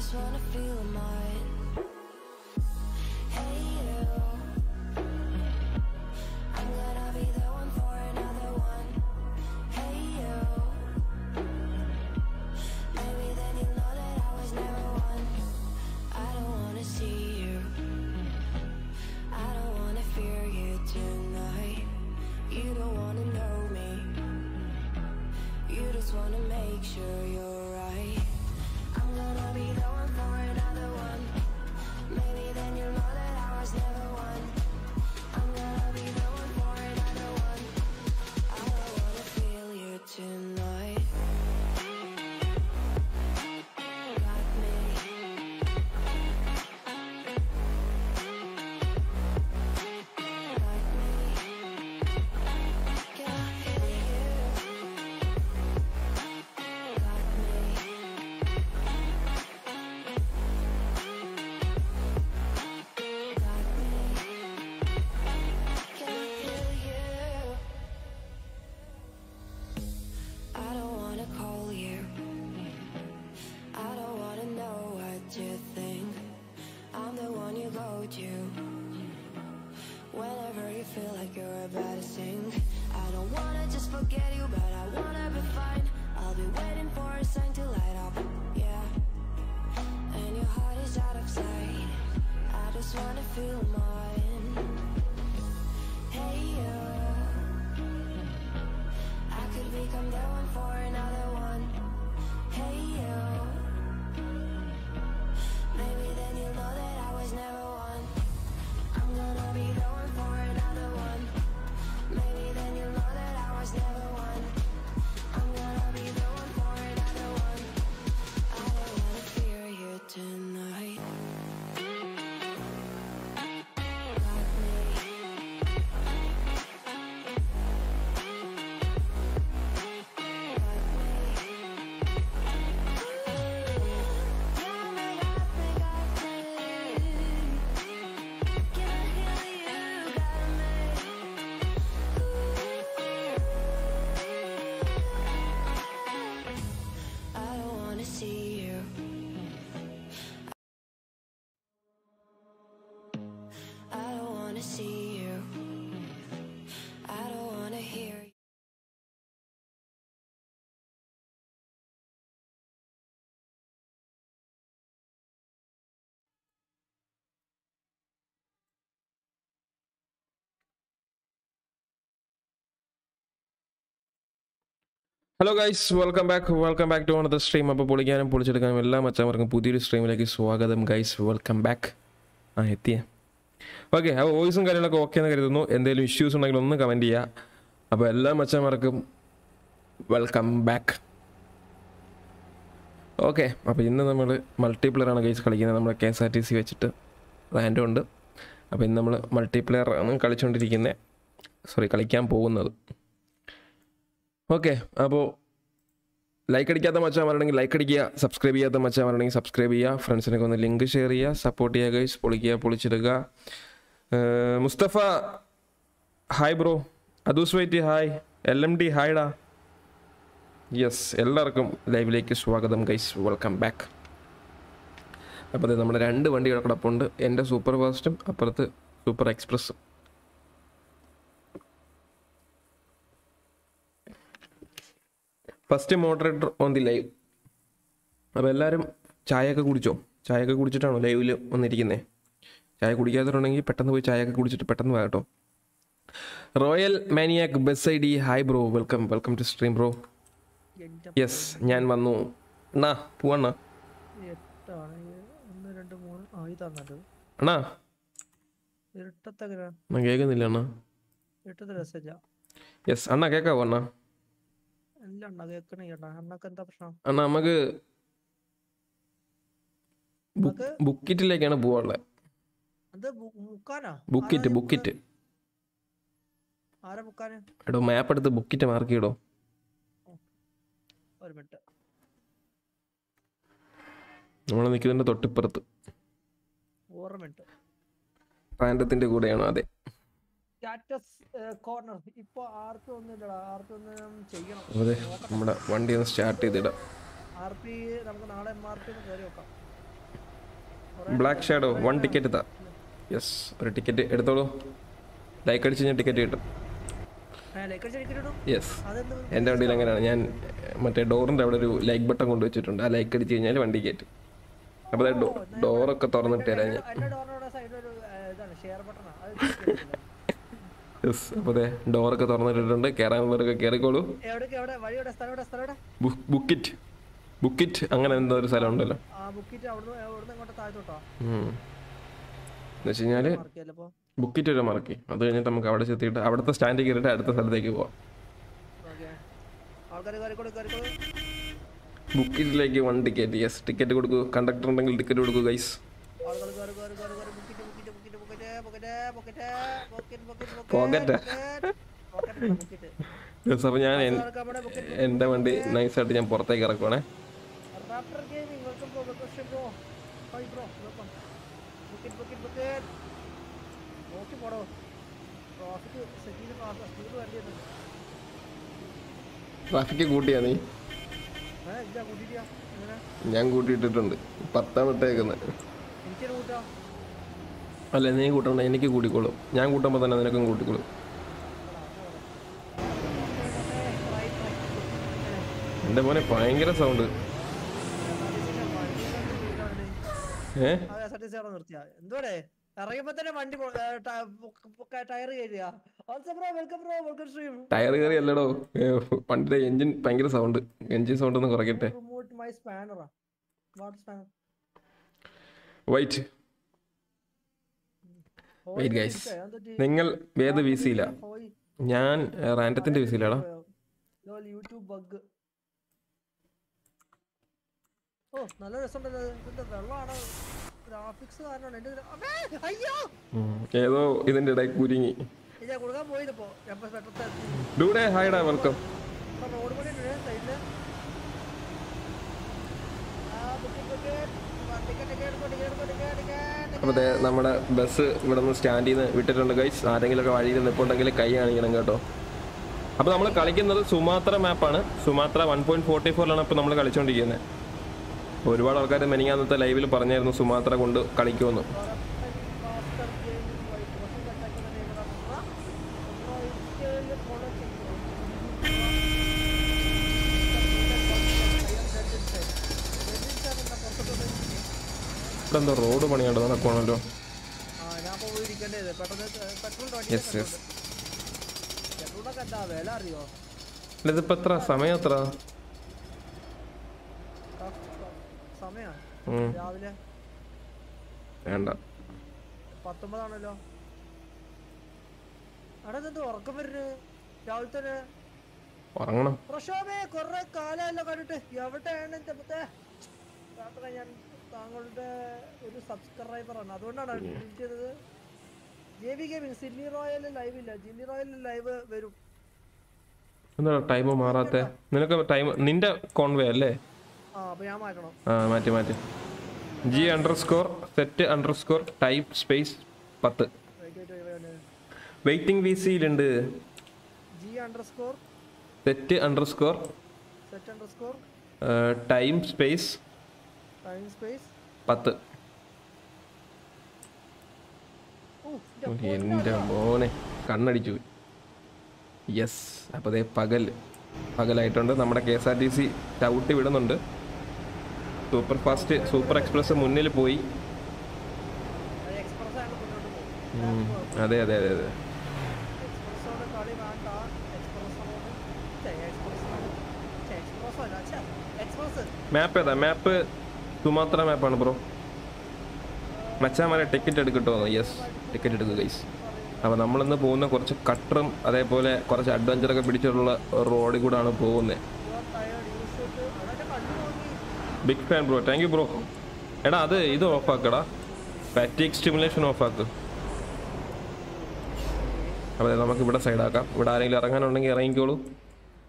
just wanna feel mine. Hello guys welcome back welcome back to ഓണത്തെ stream അപ്പോൾ പൊളിക്കാനും പൊളിച്ചെടുക്കാനും എല്ലാ മച്ചാമാർക്കും പുതിയൊരു സ്ട്രീമിലേക്ക് സ്വാഗതം ഗൈസ് വെൽക്കം ബാക്ക് ആ എത്തിയ. ഓക്കെ അപ്പോൾ വോയിസും കാര്യങ്ങളൊക്കെ ഓക്കെ എന്ന് കരുതുന്നു. എന്തെങ്കിലും ഇഷ്യൂസ് ഉണ്ടെങ്കിൽ ഒന്ന് കമന്റ് ചെയ്യുക അപ്പോൾ എല്ലാ മച്ചാമാർക്കും വെൽക്കം ബാക്ക് ഓക്കെ അപ്പോൾ ഇന്ന് നമ്മൾ മൾട്ടിപ്ലെയറാണ് ഗൈസ് കളിക്കുന്നത്. നമ്മൾ K S R T C വെച്ചിട്ട് റാൻഡും ഉണ്ട്. അപ്പോൾ ഇന്ന് നമ്മൾ മൾട്ടിപ്ലെയർ ആണ് കളിച്ചുകൊണ്ടിരിക്കുന്നത് സോറി കളിക്കാൻ പോകുന്നത്. ഓക്കെ അപ്പോൾ ലൈക്ക് അടിക്കാത്ത മച്ചാമാരുണ്ടെങ്കിൽ ലൈക്ക് അടിക്കുക സബ്സ്ക്രൈബ് ചെയ്യാത്ത മച്ചാമാരുണ്ടെങ്കിൽ സബ്സ്ക്രൈബ് ചെയ്യുക ഫ്രണ്ട്സിനൊക്കെ ഒന്ന് ലിങ്ക് ഷെയർ ചെയ്യുക സപ്പോർട്ട് ചെയ്യുക ഗൈസ് പൊളിക്കുക പൊളിച്ചിടുക മുസ്തഫ ഹായ് ബ്രോ അദൂസ് വൈറ്റി ഹായ് എൽ എം ഡി ഹായ്ഡാ യെസ് എല്ലാവർക്കും ലൈവിലേക്ക് സ്വാഗതം ഗൈസ് വെൽക്കം ബാക്ക് അപ്പോൾ നമ്മുടെ രണ്ട് വണ്ടികളൊക്കെ കിടപ്പുണ്ട്. എന്റെ സൂപ്പർ ഫാസ്റ്റും അപ്പുറത്ത് super എക്സ്പ്രസ്സും first moderator on the live അപ്പോൾ എല്ലാവരും ചായയൊക്കെ കുടിച്ചോ? ചായയൊക്കെ കുടിച്ചിട്ടാണോ ലൈവിൽ വന്നിരിക്കുന്നത് ചായ കുടിക്കാത്തവരുണ്ടെങ്കിൽ പെട്ടെന്ന് പോയി ചായയൊക്കെ കുടിച്ചിട്ട് പെട്ടെന്ന് വാ കേട്ടോ. Royal maniac bus I D hi bro welcome welcome to stream bro yes ഞാൻ വന്നു. അണ്ണാ പോവണ്ണ അണ്ണാ. കേൾക്കുന്നില്ല അണ്ണാ? യെസ് അണ്ണാ കേൾക്കാവോ അണ്ണാ? അണ്ണ നമുക്ക് ബുക്കിറ്റിലേക്കാണ് പോവാനുള്ളത് ബുക്കിറ്റ് ബുക്കിറ്റ്. എടോ മാപ്പ് എടുത്ത് ബുക്കിറ്റ് മാർക്ക് ചെയ്തോ നമ്മൾ നിൽക്കുന്നതിന്റെ തൊട്ടിപ്പുറത്ത്. പ്രാന്തത്തിന്റെ കൂടെയാണോ? അതെ. Status corner. ഇപ്പൊ ആർക്കും ഒന്നുമില്ലടാ ആർക്കും ഒന്നും ചെയ്യണം. അതെ നമ്മുടെ വണ്ടി ഒന്ന് സ്റ്റാർട്ട് ചെയ്തിടാം. ആർ പി നമുക്ക് നാളെ എം ആർ പി ഒന്ന് കയറി വെക്കാം. ബ്ലാക്ക് ഷാഡോ വൺ ടിക്കറ്റ് താ. യെസ് ഒരു ടിക്കറ്റ് എടുത്തോളൂ. ലൈക്ക് അടിച്ച് ഞാൻ ടിക്കറ്റ് കിട്ടും. യെസ് എന്റെ വണ്ടിയിൽ അങ്ങനെയാണ്. ഞാൻ മറ്റേ ഡോറിന്റെ അവിടെ ഒരു ലൈക്ക് ബട്ടൺ കൊണ്ടുവച്ചിട്ടുണ്ട് ആ ലൈക്ക് അടിച്ച് കഴിഞ്ഞാൽ വണ്ടി കയറ്റും അപ്പോൾ ഡോറൊക്കെ തുറന്നിട്ട് തരാം ഞാൻ യെസ് അപ്പോൾ അതെ ഡോറൊക്കെ തുറന്നിട്ടിട്ടുണ്ട്. കയറാനുള്ളവരൊക്കെ കയറിക്കോളൂ എവിടെ? ബുക്കിറ്റ് ബുക്കിറ്റ് അങ്ങനെ എന്തോ ഒരു സ്ഥലം ഉണ്ടല്ലോ. ആ ബുക്കിറ്റ്. എന്ന് ഒരു മറക്കി അത് കഴിഞ്ഞിട്ട് നമുക്ക് അവിടെ ചെത്തിയിട്ട് അവിടുത്തെ സ്റ്റാൻഡിൽ കയറിയിട്ട് അടുത്ത സ്ഥലത്തേക്ക് പോവാം. ബുക്കിറ്റിലേക്ക് വൺ ടിക്കറ്റ്. യെസ് ടിക്കറ്റ് കൊടുക്കൂ. കണ്ടക്ടർ ഉണ്ടെങ്കിൽ ടിക്കറ്റ് കൊടുക്കൂ ഗൈസ് പോക്കറ്റ് സാർ ഞാൻ എന്റെ വണ്ടി നൈസായിട്ട് ഞാൻ പുറത്തേക്ക് ഇറക്കുവാണേ. ട്രാഫിക് കൂട്ടിയാ നീ? ഞാൻ കൂട്ടിയിട്ടിട്ടുണ്ട്. പത്താം വിട്ടേക്കുന്നത് അല്ല നീ കൂട്ടണ്ട എനിക്ക് കൂട്ടിക്കോളും ഞാൻ കൂട്ടുമ്പോൾ തന്നെ നിനക്കും കൂട്ടിക്കോളും. എന്റെ മോനെ ഭയങ്കര സൗണ്ട് ഏ? എന്തുവാടേ ഇറങ്ങിയപ്പോ തന്നെ വണ്ടി ടയർ ടയർ കയറി അല്ലടോ ഏ, എഞ്ചിൻ ഭയങ്കര സൗണ്ട് എഞ്ചിൻ സൗണ്ട് ഒന്ന് കുറയ്ക്കട്ടെ. വൈറ്റ് വെയിറ്റ് ഗൈസ് നിങ്ങൾ വേദ വിസിയില്ല ഞാൻ റാൻഡത്തിന്റെ വിസിയിലാടാ നല്ല ഏതോ ഇതിന്റെ ഇടയിൽ കുരുങ്ങി. ഡൂഡേ ഹായ്ഡാ വെൽക്കം റോഡ് ആ ദേ നമ്മുടെ ബസ് ഇവിടെ നിന്ന് സ്റ്റാൻഡിൽ നിന്ന് വിട്ടിട്ടുണ്ട് ഗൈസ് ആരെങ്കിലുമൊക്കെ വഴിയിൽ നിൽപ്പുണ്ടെങ്കിൽ കൈ കാണിക്കണം കേട്ടോ. അപ്പോൾ നമ്മൾ കളിക്കുന്നത് സുമാത്ര മാപ്പാണ് സുമാത്ര വൺ പോയിന്റ് ഫോർട്ടി ഫോറിലാണ് ഇപ്പോൾ നമ്മൾ കളിച്ചുകൊണ്ടിരിക്കുന്നത് ഒരുപാട് ആൾക്കാർ മെനിങ്ങാന്നത്തെ ലൈവിൽ പറഞ്ഞായിരുന്നു സുമാത്ര കൊണ്ട് കളിക്കുമെന്ന്. ഇവിടെ എന്താ റോഡ് പണിയേണ്ടത് നടക്കുവാണല്ലോ. യെസ് യെസ് വേണ്ട ഉറക്കം രാവിലെ തന്നെ. ഉറങ്ങണം. കൊറേ കാലമല്ലോ കണ്ടിട്ട്. എവിടെയാണ് ഞാൻ താങ്കളുടെ ഒരു സബ്സ്ക്രൈബറാണ് അതുകൊണ്ടാണ് ട്വീറ്റ് ചെയ്തത്. J V gaming Sydney royal live ഇല്ല. ജിന്നി റോയൽ ലൈവ് വരും. എന്താ ടൈം മാറാത്തെ? നിനക്ക് ടൈം നിന്റെ കോൺവേ അല്ലേ? ആ മാറ്റി മാറ്റി. G underscore set underscore type space പത്ത് വെയിറ്റിംഗ് വി സിയിലുണ്ട് set under score time space പത്ത്. ഇന്റെ എന്റെ മോനെ കണ്ണടിച്ചു. യെസ് അപ്പോൾ അതേ പകൽ പകലായിട്ടുണ്ട്. നമ്മുടെ K S R T C ചവിട്ടി വിടുന്നുണ്ട്. സൂപ്പർ ഫാസ്റ്റ് സൂപ്പർ എക്സ്പ്രസ് മുന്നിൽ പോയി. അതെ അതെ അതെ അതെ മാപ്പ് ഏതാ? മാപ്പ് സുമാത്ര മാപ്പാണ് ബ്രോ. മച്ചാമാരെ ടിക്കറ്റ് എടുക്കട്ടോ യെസ് ടിക്കറ്റ് എടുക്കുക ഗൈസ് അപ്പോൾ നമ്മളിന്ന് പോകുന്ന കുറച്ച് കട്ടറും അതേപോലെ കുറച്ച് അഡ്വഞ്ചറൊക്കെ പിടിച്ചിട്ടുള്ള റോഡിൽ കൂടാണ് പോകുന്നത് big fan bro thank you bro എടാ അത് ഇത് ഓഫാക്കടാ ഫാറ്റിക് സ്റ്റിമുലേഷൻ ഓഫാക്ക് അതെ നമുക്ക് ഇവിടെ സൈഡാക്കാം ഇവിടെ ആരെങ്കിലും ഇറങ്ങാനുണ്ടെങ്കിൽ ഇറങ്ങിക്കോളൂ.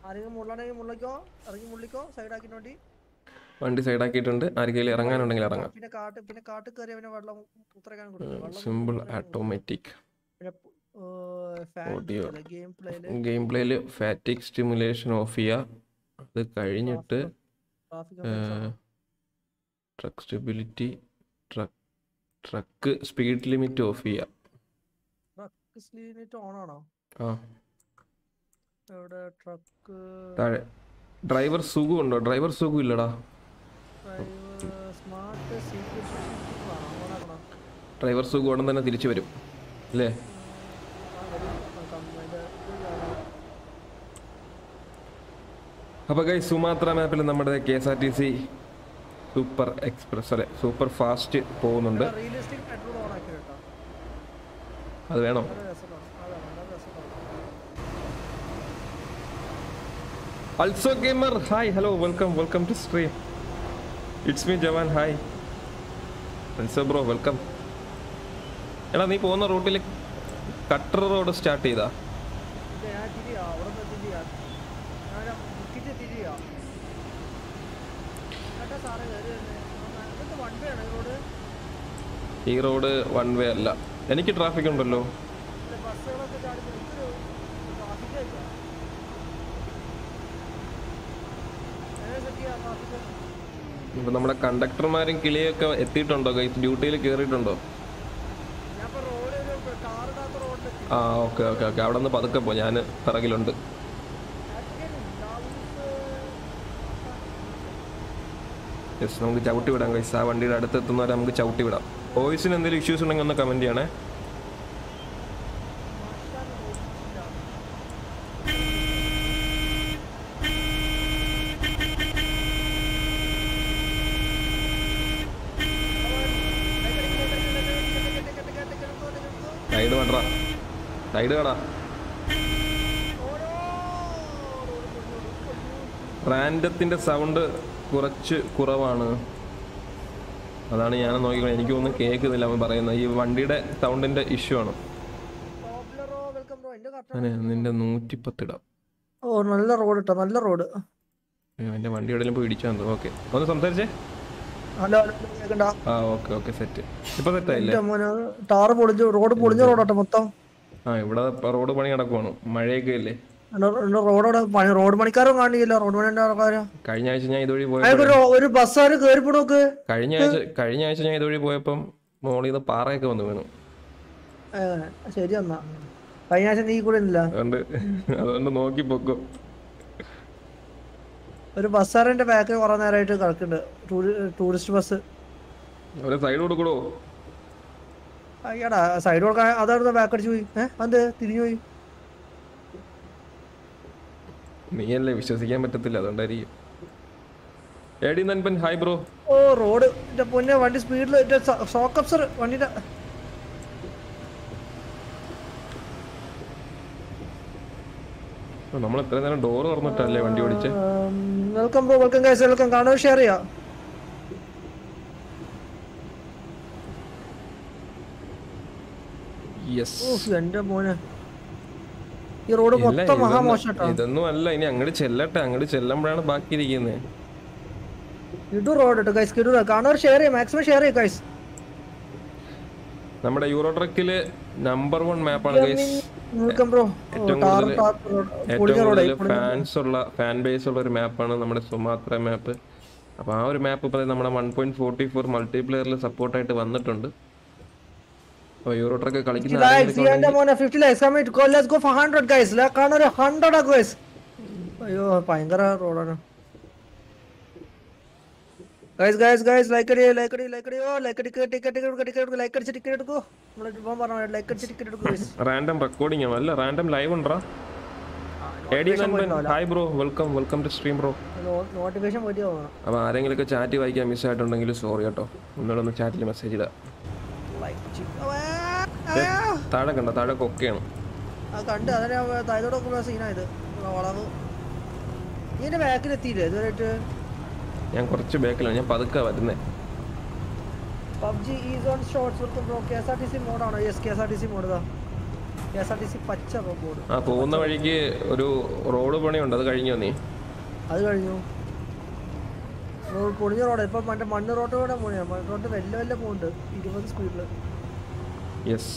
ആരെങ്കിലും മുള്ളാണെങ്കിൽ മുള്ളിക്കോ ഇറങ്ങി മുള്ളിക്കോ? സൈഡാക്കി നോട്ടി സൈഡ് ആക്കിയിട്ടുണ്ട് ആരെങ്കിലും ഇറങ്ങാനുണ്ടെങ്കിൽ ഇറങ്ങാം. പിന്നെ കാട്ട് പിന്നെ കാട്ട് കയറി അവനെ വെള്ളം ഉത്തരക്കാൻ കൊടുക്കും. Simple automatic. ഗെയിം പ്ലേയിൽ ഫാറ്റിക് സ്റ്റിമുലേഷൻ ഓഫ് ചെയ്യുക അത് കഴിഞ്ഞിട്ട് truck stability truck truck speed limit off ചെയ്യുക ഡ്രൈവർ സുഖം ഉണ്ടോ ഡ്രൈവർ സുഖം ഇല്ലടാ ഡ്രൈവർ സുഖം ഉടൻ തന്നെ തിരിച്ചു വരും. അല്ലേ? അപ്പൊ കൈ സുമാത്ര മാപ്പിൽ നമ്മുടെ K S R T C super express അല്ലെ? സൂപ്പർ ഫാസ്റ്റ് പോകുന്നുണ്ട്. അത് വേണം. Also gamer hi hello welcome welcome to stream it's me Jawan hi also bro welcome എടാ നീ പോകുന്ന റൂട്ടിൽ കട്ടർ റോഡ് സ്റ്റാർട്ട് ചെയ്താ. ഈ റോഡ് വൺ വേ അല്ല. എനിക്ക് ട്രാഫിക് ഉണ്ടല്ലോ. ട്രാഫിക് ഇപ്പൊ നമ്മുടെ കണ്ടക്ടർമാരും കിളിയൊക്കെ എത്തിയിട്ടുണ്ടോ? ഡ്യൂട്ടിയിൽ കേറിയിട്ടുണ്ടോ? ആ ഓക്കെ ഓക്കെ ഓക്കെ. അവിടെ നിന്ന് പതുക്കെ പോ. ഞാൻ പിറകിലുണ്ട്. യെസ് നമുക്ക് ചവിട്ടി വിടാം ഗൈസ് ആ വണ്ടിയുടെ അടുത്ത് എത്തുന്നവരെ നമുക്ക് ചവിട്ടി വിടാം. വോയിസിന് എന്തെങ്കിലും ഇഷ്യൂസ് ഉണ്ടെങ്കിൽ ഒന്ന് കമന്റ് ചെയ്യണേ സൈഡ് വേണ്ട സൈഡ് കടാ റാൻഡത്തിന്റെ സൗണ്ട് കുറച്ച് കുറവാണ്. അതാണ് ഞാൻ നോക്കിക്കോളെ. എനിക്കൊന്നും കേൾക്കുന്നില്ല അവൻ പറയുന്നത്. ഈ വണ്ടിയുടെ സൗണ്ടിന്റെ ഇഷ്യൂ ആണ്. നിന്റെ നൂറ്റിപ്പത്തിടാം. ഓ നല്ല റോഡ് നല്ല റോഡ്. എന്റെ വണ്ടി എവിടെ പോയി ഇടിച്ചാൽ ഓക്കെ. ഒന്ന് സംസാരിച്ചേ? ഹലോ ആ ഓക്കെ ഓക്കെ. സെറ്റ്. ഇപ്പൊ സെറ്റ് ആയില്ലേ ടാർ പൊളിഞ്ഞു റോഡ് പൊളിഞ്ഞ റോഡാട്ടോ മൊത്തം. ആ ഇവിടെ റോഡ് പണി നടക്കുവാണ്. മഴയൊക്കെ അല്ലേ റോഡോടെ പണി റോഡ് പണിക്കാരും കാണില്ല റോഡ് പണിന്റെ ആൾക്കാരാ കഴിഞ്ഞ ആഴ്ച ഞാൻ ഇതുവഴി പോയപ്പോൾ ഒരു ബസ്സാര് നോക്ക്. കഴിഞ്ഞ ആഴ്ച കഴിഞ്ഞ ആഴ്ച ഞാൻ ഇതുവഴി പോയപ്പം മോളിൽ നിന്ന് പാറയൊക്കെ വന്നു വീണു. ശരി എന്നാ. കഴിഞ്ഞ ആഴ്ച നീ കൂടെ അതുകൊണ്ട് അതുകൊണ്ട് നോക്കി പൊക്കോ. ഒരു ബസ്സാറിന്റെ ബാക്കിൽ കുറെ നേരമായിട്ട് കിടക്കുന്നുണ്ട്. Tourist bus. സൈഡ് കൊടുക്കണോ അയ്യടാ സൈഡ് കൊടുക്കാൻ അതായിരുന്നു ബാക്ക് അടിച്ചു പോയി. ഏഹ് അത് തിരിഞ്ഞു പോയി. നീയല്ലേ വിശ്വസിക്കാൻ പറ്റത്തില്ല അതുകൊണ്ടായിരിക്കും. എടി നൻപൻ ഹായ് ബ്രോ ഓ റോഡ് പൊന്നെ വണ്ടി സ്പീഡിൽ ഷോക്ക് അപ്സർ വണ്ടിയുടെ നമ്മൾ എത്ര നേരം ഡോർ തുറന്നിട്ടല്ലേ വണ്ടി ഓടിച്ച്? Welcome bro welcome guys welcome കാണോ ഷെയർ ചെയ്യാം യെസ് ഓ എന്റെ മോനെ. ഈ റോഡ് മൊത്തം മഹാമോശട്ടോ. ഇതൊന്നും അല്ല ഇനി അങ്ങോട്ട് ചെല്ലട്ടെ അങ്ങോട്ട് ചെല്ലുമ്പോഴാണ് ബാക്കി ഇരിക്കുന്നത് ഇടു റോഡ് കേട്ടോ ഗൈസ് കിടു കാണോ ഷെയർ ചെയ്യാം മാക്സിമം ഷെയർ ചെയ്യാം ഗൈസ് നമ്മുടെ യൂറോ ട്രക്കിൽ നമ്പർ വൺ മാപ്പാണ് ഗൈസ് ഏറ്റവും കൂടുതൽ ഫാൻസ് ഉള്ള ഫാൻ ബേസ് ഉള്ള ഒരു മാപ്പാണ് നമ്മുടെ സുമാത്ര മാപ്പ് അപ്പോൾ ആ ഒരു മാപ്പ് ഇപ്പോൾ നമ്മുടെ വൺ പോയിന്റ് ഫോർട്ടി ഫോർ മൾട്ടിപ്ലെയറിൽ സപ്പോർട്ടായിട്ട് വന്നിട്ടുണ്ട്. യൂറോ ട്രക്ക് കളിക്കുന്ന ലൈക്സ് ആരെങ്കിലും എന്റെ മോനെ 50 likes commit go let's go for 100 guys ലാ കാണോ 100 ആ ഗൈസ് അയ്യോ ഭയങ്കര റോഡാണ് ഗൈസ് ഗൈസ് ഗൈസ് ലൈക്ക് അടി ലൈക്ക് അടി ലൈക്ക് അടിയോ. ലൈക്ക് അടി ടിക്കറ്റ് ടിക്കറ്റ് ടിക്കറ്റ് ലൈക്ക് അടിച്ച് ടിക്കറ്റ് എടുക്കോ. നമ്മൾ ഇപ്പം പറഞ്ഞു ലൈക്ക് അടിച്ച് ടിക്കറ്റ് എടുക്കൂ ഗൈസ് റാൻഡം റെക്കോർഡിംഗ് ആണ് അല്ല റാൻഡം ലൈവ് ഉണ്ടോ AD hi bro welcome welcome to stream bro notification പോയിട്ട് പോകണം അപ്പോൾ ആരെങ്കിലുമൊക്കെ ചാറ്റ് വായിക്കാൻ മിസ് ആയിട്ടുണ്ടെങ്കിൽ സോറി കേട്ടോ. ഒന്നുകൂടെ ഒന്ന് ചാറ്റിൽ മെസ്സേജ് ഇടാം. ദേ, താഴെ കണ്ട? താഴെ കൊക്കയാണ്. കണ്ട്. അതിനെ താഴത്തോടെ നോക്കുമ്പോ സീനായത് വളവ്. നീ എന്റെ ബാക്കിൽ എത്തിയില്ലേ ഇതുവരെയായിട്ട്? ഞാൻ കുറച്ച് ബാക്കിലാണ്. ഞാൻ പതുക്കെ വരുന്നേ. PUBG is on shorts welcome bro K S R T C മോഡാണോ yes K S R T C mode ഇതാ. കെ എസ് ആർ ടി സി പച്ച ബോർഡ് ആ പോകുന്ന വഴിക്ക് ഒരു റോഡ് പണിയുണ്ട്. അത് കഴിഞ്ഞോ നീ? അത് കഴിഞ്ഞു. റോഡ് പൊളിഞ്ഞ റോഡ്. ഇപ്പൊ മറ്റേ മണ്ണ് റോഡ് കൂടെ പോണിയാ. മണ്ണ് റോഡ് വെല്ല വെല്ല പോകുന്നുണ്ട് ഇരുപത് സ്പീഡിൽ യെസ്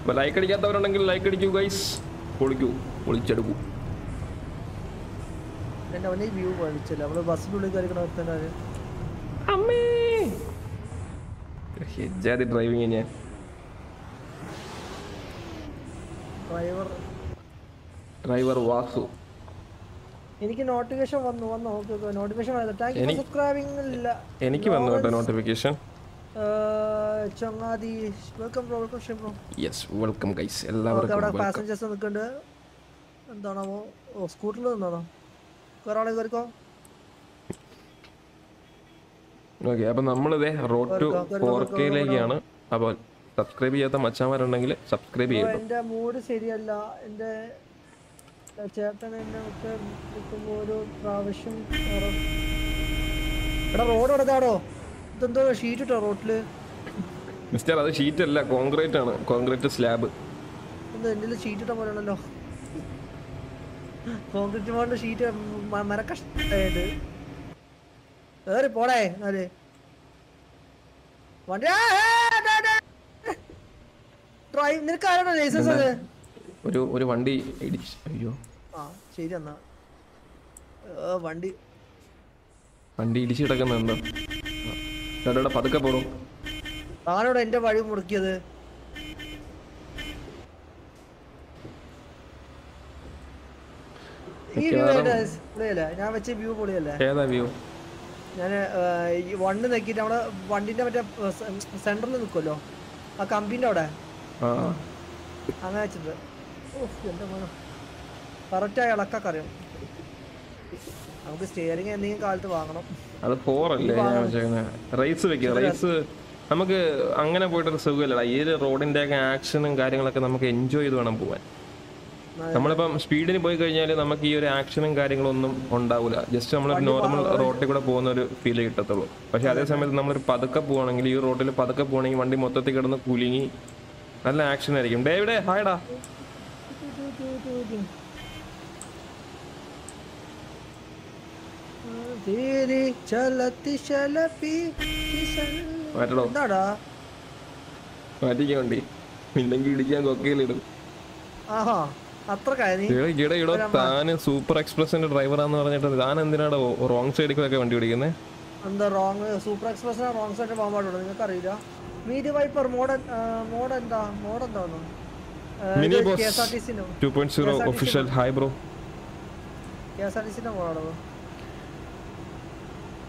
അപ്പോൾ ലൈക്ക് അടിക്കാത്തവരുണ്ടെങ്കിൽ ലൈക്ക് അടിക്കൂ ഗൈസ് പൊളിക്കൂ. പൊളിച്ചെടുക്കൂ. വ്യൂ കാണിച്ചില്ല? നമ്മൾ കയറിക്കണ അമ്മേ! ഹെജാതി ഡ്രൈവിങ് ഞാൻ ഡ്രൈവർ ഡ്രൈവർ വാസു. എനിക്ക് നോട്ടിഫിക്കേഷൻ വന്നു. നോട്ടിഫിക്കേഷൻ സബ്സ്ക്രൈബിംഗ് ഇല്ല. എനിക്ക് വന്നു കേട്ടോ നോട്ടിഫിക്കേഷൻ ചങ്ങാതി. വെൽക്കം ബ്രോ വെൽക്കം ഷേ ബ്രോ യെസ് വെൽക്കം ഗൈസ് എല്ലാവർക്കും അവിടെ പാസഞ്ചേഴ്സ് നിൽക്കുന്നുണ്ട് എന്താണാവോ? ഓ സ്കൂട്ടറിൽ നിന്നാണോ? കയറാണെങ്കിൽ കയറിക്കോ? ഓക്കെ അപ്പൊ നമ്മളിതേ റോഡ് ടു ഫോർ കെയിലേക്കാണ് അപ്പോൾ സബ്സ്ക്രൈബ് ചെയ്യാത്ത മച്ചാന്മാരുണ്ടെങ്കിൽ സബ്സ്ക്രൈബ് ചെയ്യുക എന്റെ മൂഡ് ശരിയല്ല. എന്റെ ചേട്ടൻ എന്നെ ഒക്കെ നിൽക്കുമ്പോ ഒരു പ്രാവശ്യം എടാ റോഡ് എവിടെതാടോ ഇതെന്തോ ഷീറ്റ് ഇട്ടോ റോട്ടിൽ? മിസ്റ്റർ അത് ഷീറ്റ് അല്ല കോൺക്രീറ്റ് ആണ്. കോൺക്രീറ്റ് സ്ലാബ് എന്റെ ഷീറ്റ് ഇട്ട പോലെയാണല്ലോ? കോൺക്രീറ്റ് കൊണ്ട് ഷീറ്റ് മരക്കഷ്ടായിട്ട് കേറി പോടേ എന്നാൽ. വണ്ടി. ഡ്രൈവ് നിനക്ക് ആരാണോ ലൈസൻസ് അത് ഒരു ഒരു വണ്ടി ഇടിച്ച് അയ്യോ. ആ ശരി എന്നാ. വണ്ടി. വണ്ടി ഇടിച്ച് കിടക്കുന്ന എന്താ ചേട്ടാ പതുക്കെ പോകും താനോട് എന്റെ വഴി മുറുക്കിയത്? ഞാൻ വെച്ച വ്യൂ പൊളിയല്ലേ? ഏതാ വ്യൂ ഞാൻ വണ്ടിന്റെ മറ്റേ സെന്ററിൽ നിൽക്കുമല്ലോ ആ കമ്പിന്റെ അവിടെ? ആ അങ്ങനെ വെച്ചിട്ട്. ഓഹ് എന്റെ മനം. കറക്റ്റായി ഇളക്കൊക്കെ അറിയാം നമുക്ക് സ്റ്റിയറിംഗ് എന്തെങ്കിലും കാലത്ത് വാങ്ങണം. അത് ഫോർ അല്ലേ ഞാൻ വെച്ചേക്കുന്നത് റേസ് വെക്കുക റേസ്. നമുക്ക് അങ്ങനെ പോയിട്ടൊരു സുഖമില്ലടാ. ഈ ഒരു റോഡിന്റെ ഒക്കെ ആക്ഷനും കാര്യങ്ങളൊക്കെ നമുക്ക് എൻജോയ് ചെയ്ത് വേണം പോവാൻ. നമ്മളിപ്പം സ്പീഡിന് പോയി കഴിഞ്ഞാൽ നമുക്ക് ഈ ഒരു ആക്ഷനും കാര്യങ്ങളൊന്നും ഉണ്ടാവില്ല ജസ്റ്റ് നമ്മളൊരു നോർമൽ റോഡിൽ കൂടെ പോകുന്ന ഒരു ഫീൽ കിട്ടത്തുള്ളൂ. പക്ഷെ അതേ സമയത്ത് നമ്മളൊരു പതുക്കെ പോവാണെങ്കിൽ ഈ റോഡിൽ പതുക്കെ പോകണമെങ്കിൽ വണ്ടി മൊത്തത്തിൽ കിടന്ന് കുലുങ്ങി നല്ല ആക്ഷൻ ആയിരിക്കും. ഡേവിടെ ഹായടാ മാറ്റിക്കോണ്ടി. ഇല്ലെങ്കിൽ ഇടിക്കാൻ കൊക്കയിലിടും ഇടയിടോ താന് സൂപ്പർ എക്സ്പ്രസിന്റെ ഡ്രൈവറാന്ന് പറഞ്ഞിട്ട് താൻ എന്തിനാണ് റോങ് സൈഡിലൊക്കെ വണ്ടി ഓടിക്കുന്നത് എന്താ റോങ് സൂപ്പർ എക്സ്പ്രസിനാ റോങ് സൈഡിൽ പോകാൻ പാടുള്ളൂ. നിങ്ങൾക്ക് അറിയില്ല മീതി വൈപ്പർ മോഡ് മോഡ് എന്താ? മോഡ് എന്താണോ mini boss 2.0 official hi bro കെഎസ്ആർടിസിന്റെ മോഡാണോ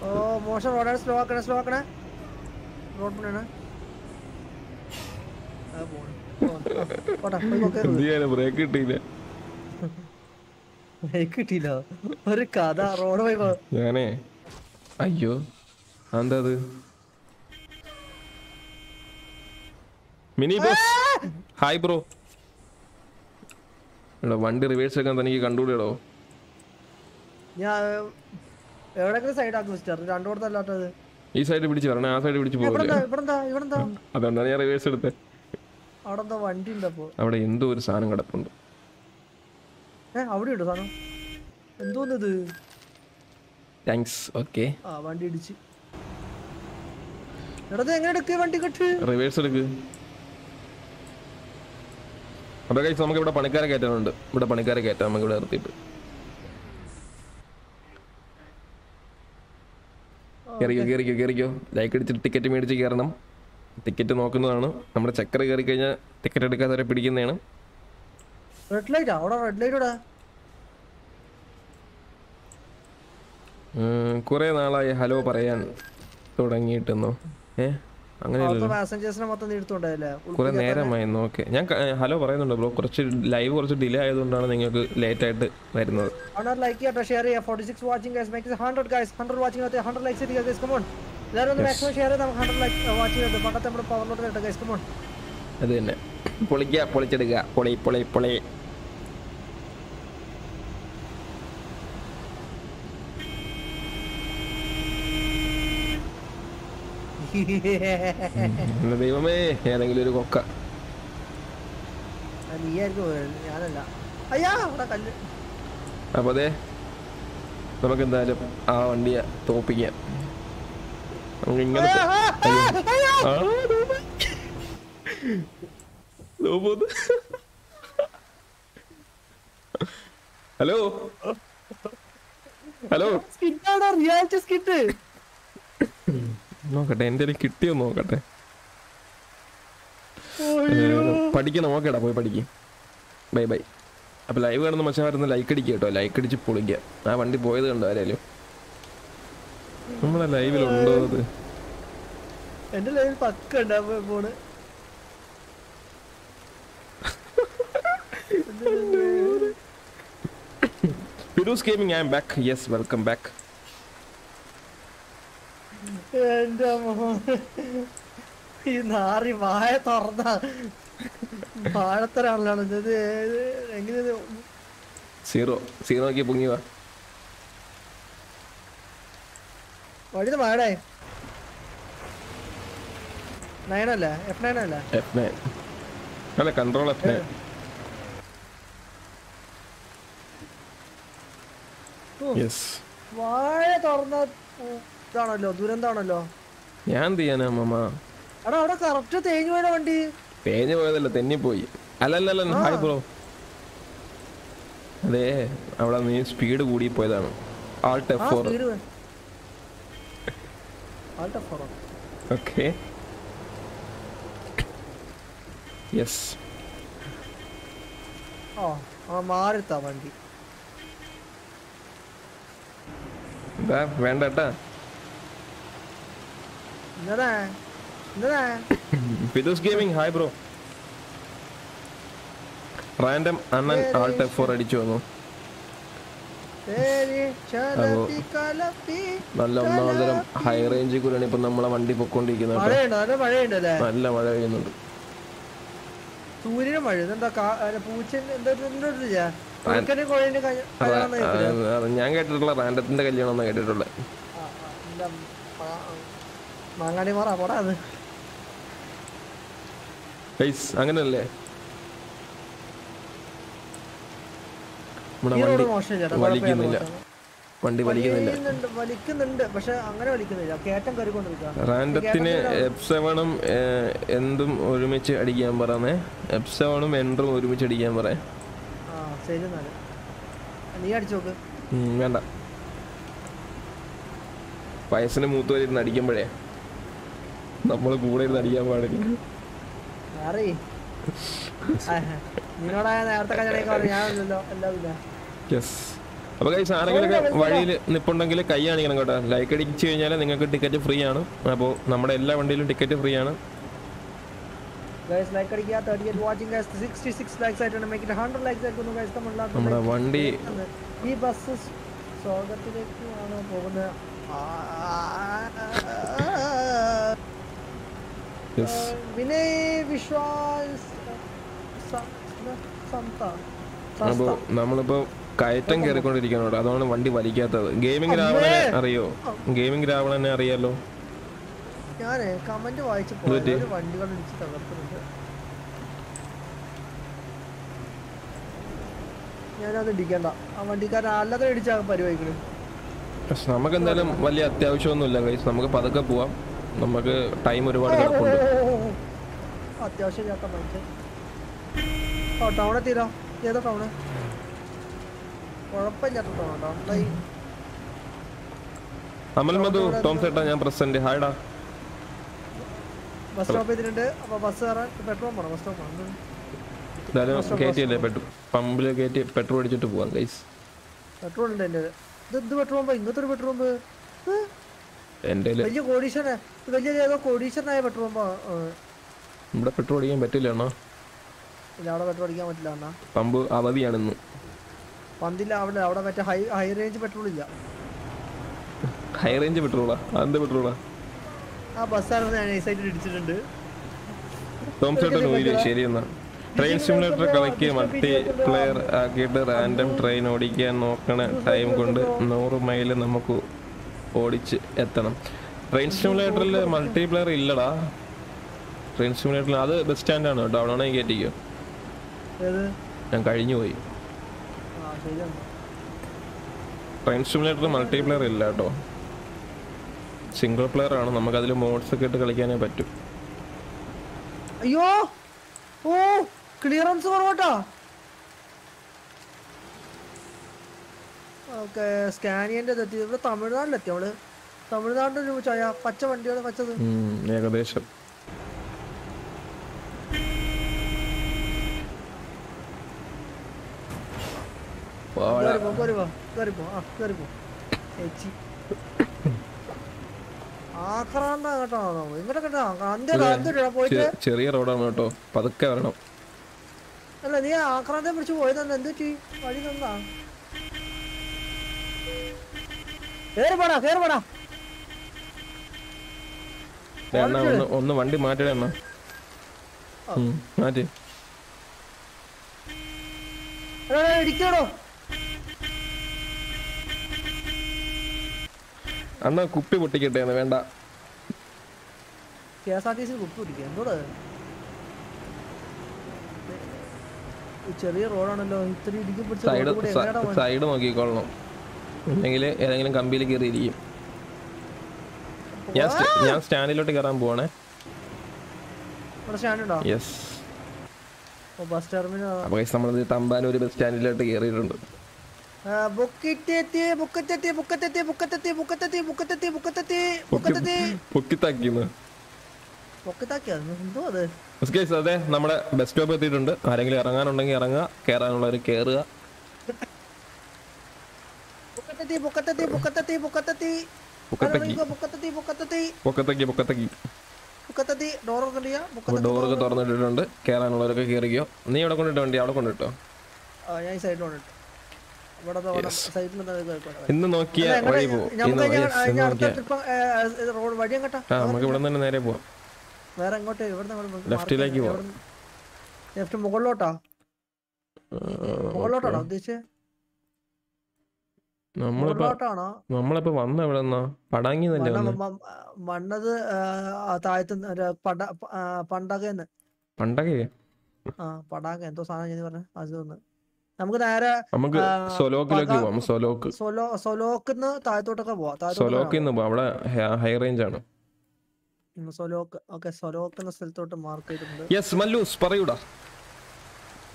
ഓ മോശം റോഡാണ് സ്ലോ ആക്കണേ സ്ലോ ആക്കണേ. റോഡ് പണിയാണ് ബ്രേക്ക് കിട്ടിയില്ല. ബ്രേക്ക് കിട്ടിയില്ല. ഒരു കഥ റോഡ് പോയി ഞാനേ അയ്യോ എന്താ അത്? മിനി ബസ് ഹായ് ബ്രോ എടോ വണ്ടി റിവേഴ്സ് എടുക്കാൻ തനിക്ക് കണ്ടുകൂടിയടോ ഞാൻ എവിടെങ്കിലും സൈഡ് ആക്കും മിസ്റ്റർ രണ്ടോടത്തല്ലാട്ടത് ഈ സൈഡ് പിടിച്ച് വരണേ. ആ സൈഡ് പിടിച്ച് എന്താ അതുകൊണ്ടാണ് ഞാൻ റിവേഴ്സ് എടുത്തത് അവിടെ എന്താ വണ്ടി ഉണ്ട് അപ്പൊ? അവിടെ എന്തോ ഒരു സാധനം കിടപ്പുണ്ട്. ഏ അവിടെ ഉണ്ട് സാധനം? എന്തോന്നത്? താങ്ക്സ് ഓക്കെ ആ വണ്ടി ഇടിച്ച്. എടാ എങ്ങനെ എടുക്കുക വണ്ടി കെട്ട്? റിവേഴ്സ് എടുക്ക്. അപ്പോൾ കഴിച്ച് നമുക്ക് ഇവിടെ പണിക്കാരെ കയറ്റാനുണ്ട്. ഇവിടെ പണിക്കാരെ കയറ്റാം. നമുക്ക് ഇവിടെ നിർത്തിയിട്ട്. കയറിക്കോ കയറിക്കോ കയറിക്കോ ലൈക്ക് അടിച്ചിട്ട് ടിക്കറ്റ് മേടിച്ച് കയറണം ടിക്കറ്റ് നോക്കുന്നതാണ്. നമ്മുടെ ചക്കർ കയറി കഴിഞ്ഞാൽ ടിക്കറ്റ് എടുക്കാത്തവരെ പിടിക്കുന്നതാണ്. റെഡ് ലൈറ്റ് അവിടെ റെഡ് ലൈറ്റ് കുറേ നാളായി ഹലോ പറയാൻ തുടങ്ങിയിട്ടെന്നോ. ഏ? കുറെ നേരമായി ഓക്കെ ഞാൻ ഹലോ പറയുന്നുണ്ട് ബ്രോ. കുറച്ച് ലൈവ് കുറച്ച് ഡിലേ ആയതുകൊണ്ടാണ് നിങ്ങൾക്ക് ലേറ്റ് ആയിട്ട് വരുന്നത്. ലൈക്ക് ചെയ്യട്ടെ ഷെയർ ചെയ്യാം forty six watching guys make hundred guys hundred watching hundred likes guys come on എല്ലാവരും ഒന്ന് മാക്സിമം ഷെയർ ചെയ്ത് നമുക്ക് ഹൺഡ്രഡ് ലൈക്ക് വാച്ചിങ് ചെയ്ത് പണ്ടത്തെ നമ്മുടെ പവറിലോട്ട് കേട്ടോ ഗൈസ് കമോൺ അത് തന്നെ. പൊളിക്കുക പൊളിച്ചെടുക്കുക. പൊളി പൊളി പൊളി. ദൈവമേ ഏതെങ്കിലും ഒരു കൊക്ക. അപ്പൊ അതെ നമുക്ക് എന്തായാലും ആ വണ്ടിയെ തോപ്പിക്കാം. നമുക്ക് ഇങ്ങനെ. ഹലോ? ഹലോ? സ്കിറ്റാണ് റിയാലിറ്റി സ്കിറ്റ്. നോക്കട്ടെ എന്റെ ഒരു കിട്ടിയോ നോക്കട്ടെ. പഠിക്കണം ഓക്കേടാ പോയി പഠിക്കും. Bye bye. അപ്പോൾ ലൈവ് കാണുന്ന മച്ചാമാരുന്ന് ലൈക്ക് അടിക്കുക കേട്ടോ ലൈക്ക് അടിച്ച് പൊളിക്കുക ആ വണ്ടി പോയത് കണ്ടോ ആരായാലും നമ്മളെ ലൈവിലുണ്ടോ അത്? എന്റെ ലൈവിൽ പക്ക ഉണ്ടാവും phone. Firoz gaming I am back yes welcome back എന്റെ ഈ നാറി വായ തുറന്ന. വാഴത്തരാണല്ലോ എങ്ങനെ സീറോ സീറോക്ക് പൊങ്ങി വാ. വഴിത് വാടേ നയനല്ലേ എഫ് നയൻ അല്ലേ? എഫ് നയൻ അല്ല കൺട്രോൾ എഫ് നയൻ യെസ് വാഴ തുറന്ന ഇതാണല്ലോ ദുരന്താണല്ലോ. ഞാൻ എന്ത് ചെയ്യാനാ അമ്മമ്മ എടാ അവിടെ കറക്റ്റ് തേഞ്ഞു പോയ വണ്ടി. തേഞ്ഞു പോയതല്ല തെന്നിപ്പോയി. അല്ലല്ലല്ല ഹായ് ബ്രോ. അതെ അവിടെ നീ സ്പീഡ് കൂടി പോയതാണ്. Alt F four okay yes ഓ ആ മാറിത്താ വണ്ടി. വേണ്ട ഏട്ടാ. എന്നതാ എന്നതാ ഫിദൂസ് ഗെയിമിംഗ്. Hi bro. റാൻഡം അണ്ണൻ ആൾട്ട് എഫ് ഫോർ അടിച്ചു വന്നു. നല്ല ഒന്നാം തരം ഹൈ റേഞ്ചിൽ കൂടെയാണ് ഇപ്പൊ നമ്മളെ വണ്ടി പൊക്കോണ്ടിരിക്കുന്നത് നല്ല മഴ പെയ്യുന്നുണ്ട്. സൂര്യനും മഴ എന്താ പൂച്ച ഞാൻ കേട്ടിട്ടുള്ള റാൻഡത്തിന്റെ കല്യാണം കേട്ടിട്ടുള്ളത്. മാങ്ങാടി മാറാ പോടാ അത്. അങ്ങനല്ലേ? വലിക്കുന്നില്ല. വണ്ടി വലിക്കുന്നില്ല. വലിക്കുന്നുണ്ട് പക്ഷെ അങ്ങനെ വലിക്കുന്നില്ല. കേറ്റം കയറിക്കൊണ്ടിരിക്കുക റാൻഡത്തിന് എഫ് സെവണും എന്തും ഒരുമിച്ച് അടിക്കാൻ പറയുന്നേ എഫ് സെവണും എൻഡറും ഒരുമിച്ച് അടിക്കാൻ പറയാം നീ അടിച്ചു നോക്ക്. വേണ്ട. വയസ്സിന് മൂത്ത് വരുന്ന അടിക്കുമ്പോഴേ. നമ്മൾ കൂടെ ഇരുന്ന് അടിക്കാൻ പാടില്ല. കൈസ് ആരെങ്കിലൊക്കെ വഴിയിൽ നിപ്പുണ്ടെങ്കിൽ കൈ കാണിക്കണം കേട്ടോ. ലൈക്ക് അടിച്ചു കഴിഞ്ഞാൽ നിങ്ങൾക്ക് ടിക്കറ്റ് ഫ്രീ ആണ് അപ്പോൾ നമ്മുടെ എല്ലാ വണ്ടിയിലും ടിക്കറ്റ് ഫ്രീ ആണ് നമ്മുടെ വണ്ടി ഈ ബസ് സ്വർഗത്തിലേക്കാണ് പോകുന്നത്. വിനയ് വിശ്വാസ് അപ്പോൾ നമ്മളിപ്പോൾ കയറ്റം കയറിക്കൊണ്ടിരിക്കുകയാണ് കേട്ടോ അതാണ് വണ്ടി വലിക്കാത്തത്. ഗെയിമിംഗ് രാവണനെ അറിയോ? ഗെയിമിംഗ് രാവണനെ അറിയാലോ? ഞാൻ കമന്റ് വണ്ടികൾ ഇടിച്ച് ഞാനത് ഇടിക്കണ്ട. ആ വണ്ടിക്കാരൻ അല്ലാതെ ഇടിച്ചാൽ പരിപാടികൾ. നമുക്ക് എന്തായാലും വലിയ അത്യാവശ്യമൊന്നുമില്ല കൈസ് നമുക്ക് പതുക്കെ പോവാം. നമുക്ക് ടൈം ഒരുപാട് കിടപ്പുണ്ട്. അത്യാവശ്യം ചേട്ടാ മനുഷ്യൻ ഓ ടൗണെ തീരാ ഏതാ ടൗണ് കുഴപ്പമില്ലാത്ത ടൗൺ കേട്ടോ അമൽ മധു ടോം ചേട്ടാ ഞാൻ പ്രസന്റ് ഹായ്ഡാ ബസ് സ്റ്റോപ്പ് ചെയ്തിട്ടുണ്ട്. അപ്പൊ ബസ് കയറാൻ പെട്രോൾ പോണം? ബസ് സ്റ്റോപ്പ് കയറ്റിയല്ലേ പെട്രോൾ പമ്പിൽ കയറ്റി പെട്രോൾ അടിച്ചിട്ട് പോവാം പെട്രോൾ ഉണ്ട് എന്റെ ഇത് എന്ത് പെട്രോൾ പമ്പ്? ഇങ്ങനത്തെ ഒരു പെട്രോൾ പമ്പ്? വലിയ കോടീശ്വരൻ വലിയ ഏതോ കോടീശ്വരനായ പെട്രോൾ പമ്പാ ആ. ഇവിടെ പെട്രോൾ അടിക്കാൻ പറ്റില്ല അണ്ണാ. ഇല്ല അവിടെ പെട്രോൾ അടിക്കാൻ പറ്റില്ല അണ്ണാ. പമ്പ് പന്തില്ല അവിടെ അവിടെ മറ്റേ ഹൈ ഹൈ റേഞ്ച് പെട്രോൾ ഇല്ല. ഹൈ റേഞ്ച് പെട്രോളാ? അതെന്ത് പെട്രോളാ? ആ ബസ്സായിരുന്നു ഞാൻ നൈസായിട്ട് ഇടിച്ചിട്ടുണ്ട്. ടോം ചേട്ടൻ ഊരി ശരി എന്നാ. ട്രെയിൻ സിമുലേറ്റർ കളിക്ക് മൾട്ടി പ്ലെയർ ആക്കിയിട്ട് റാൻഡം ട്രെയിൻ ഓടിക്കാൻ നോക്കണ ടൈം കൊണ്ട് നൂറ് മൈൽ നമുക്ക് ഓടിച്ച് എത്തണം. ട്രെയിൻ സ്റ്റിമുലേറ്ററിൽ മൾട്ടിപ്ലെയർ ഇല്ലടാ. ട്രെയിൻ സ്റ്റിമുലേറ്ററിൽ അത് ബസ് സ്റ്റാൻഡാണ് കേട്ടോ. അവിടെ ആണെങ്കിൽ കയറ്റിക്കോ ഞാൻ കഴിഞ്ഞു പോയി. ട്രെയിൻ സ്റ്റിമുലേറ്ററിൽ മൾട്ടിപ്ലെയർ ഇല്ല കേട്ടോ. സിംഗിൾ പ്ലെയർ ആണ്. നമുക്ക് നമുക്കതിൽ മോഡ്സ് ഒക്കെ ഇട്ട് കളിക്കാനേ പറ്റും. അയ്യോ! ഓ ക്ലിയറൻസ് കുറവട്ടാ. സ്കാനിയന്റെ തെറ്റി. ഇവിടെ തമിഴ്നാട്ടിലെത്തി അവൾ? തമിഴ്നാട്ടിൽ ചായ പച്ച വണ്ടിയാണ് പച്ചത്? ഏകദേശം. ചെറിയ റോഡാണ് കേട്ടോ. പതുക്കെ വരണം. അല്ല നീ ആക്രാന്തം പിടിച്ച് പോയതെന്ന്. എന്ത് വഴി തന്നാ അണ്ണാ ഒന്ന് ഒന്ന് വണ്ടി മാറ്റട അണ്ണാ. മാറ്റി. അണ്ണാ കുപ്പി പൊട്ടിക്കട്ടെ വേണ്ട. K S R T C കുപ്പി പിടിക്കുക എന്തോട് ചെറിയ റോഡാണല്ലോ ഇത്രയും? സൈഡ് നോക്കിക്കൊള്ളണം. ഇല്ലെങ്കിൽ ഏതെങ്കിലും കമ്പിയിൽ കയറിയിരിക്കും. ഞാൻ ഞാൻ സ്റ്റാൻഡിലോട്ട് കയറാൻ പോവാണേ. യെസ് അപ്പൊ ഒരു ബസ് സ്റ്റാൻഡിലോട്ട് കയറിയിട്ടുണ്ട്. നമ്മുടെ ബസ് സ്റ്റോപ്പ് എത്തിയിട്ടുണ്ട്. ആരെങ്കിലും ഇറങ്ങാനുണ്ടെങ്കിൽ ഇറങ്ങുക കയറാനുള്ളവർ കയറുക ബുക്കത്തെത്തി ബുക്കത്തെത്തി ബുക്കത്തെത്തി ബുക്കത്തെത്തി പൊക്കത്തക്കി ബുക്കത്തെത്തി ബുക്കത്തെത്തി പൊക്കത്തക്കി പൊക്കത്തക്കി ബുക്കത്തെത്തി ഒക്കെ ചെയ്യാ അപ്പോൾ ഡോറൊക്കെ തുറന്നിട്ടിട്ടുണ്ട്. കയറാനുള്ളവരൊക്കെ കയറിക്കോ നീ അവിടെ കൊണ്ടിട്ട് വണ്ടി? അവിടെ കൊണ്ടിട്ടോ? ആ ഞാൻ ഈ സൈഡിൽ കൊണ്ടിട്ട്. ഇവിടെ സൈഡിൽ ഇന്ന് നോക്കിയ വഴി പോകും. ഇന്ന് നമുക്ക് yes, ഇന്ന് അടുത്ത നോക്കിയ. ട്രിപ്പ് റോഡ് വഴി എങ്ങട്ടാ? ആ നമുക്ക് ഇവിടെ തന്നെ നേരെ പോവാം. വേറെ എങ്ങോട്ട്? ഇവിടെ ലെഫ്റ്റിലേക്ക് പോവാം. ലെഫ്റ്റ് മുകളിലോട്ടാ? മുകളിലോട്ടാണോ ഉദ്ദേശിച്ചത് നമ്മളിപ്പോ നമ്മളിപ്പോ വന്ന എവിടെ പടാങ്ങി തന്നെ മണ്ണ- വന്ന് മ- മണ്ണത് ആ, താഴത്ത് പണ്ടകന്ന്. പണ്ടൊക്കെ ആ പടാക എന്തോ സാധനം ഞാൻ പറഞ്ഞു? അത് ഒന്ന് നമുക്ക് നേരെ നമുക്ക് സൊലോക്കിലേക്ക് പോവാം. സൊലോക്ക്. സൊലോ സൊലോക്കിന്ന് താഴത്തോട്ടൊക്കെ പോവാം. സൊലോക്കിൽ നിന്ന് പോവാം. അവിടെ ഹൈ റേഞ്ച് ആണ് സൊലോക്ക് ഓക്കെ സൊലോക്ക് എന്ന സ്ഥലത്തോട്ട് മാർക്ക് ചെയ്തിട്ടുണ്ട്. യെസ് മല്ലൂസ് പറയൂടാ.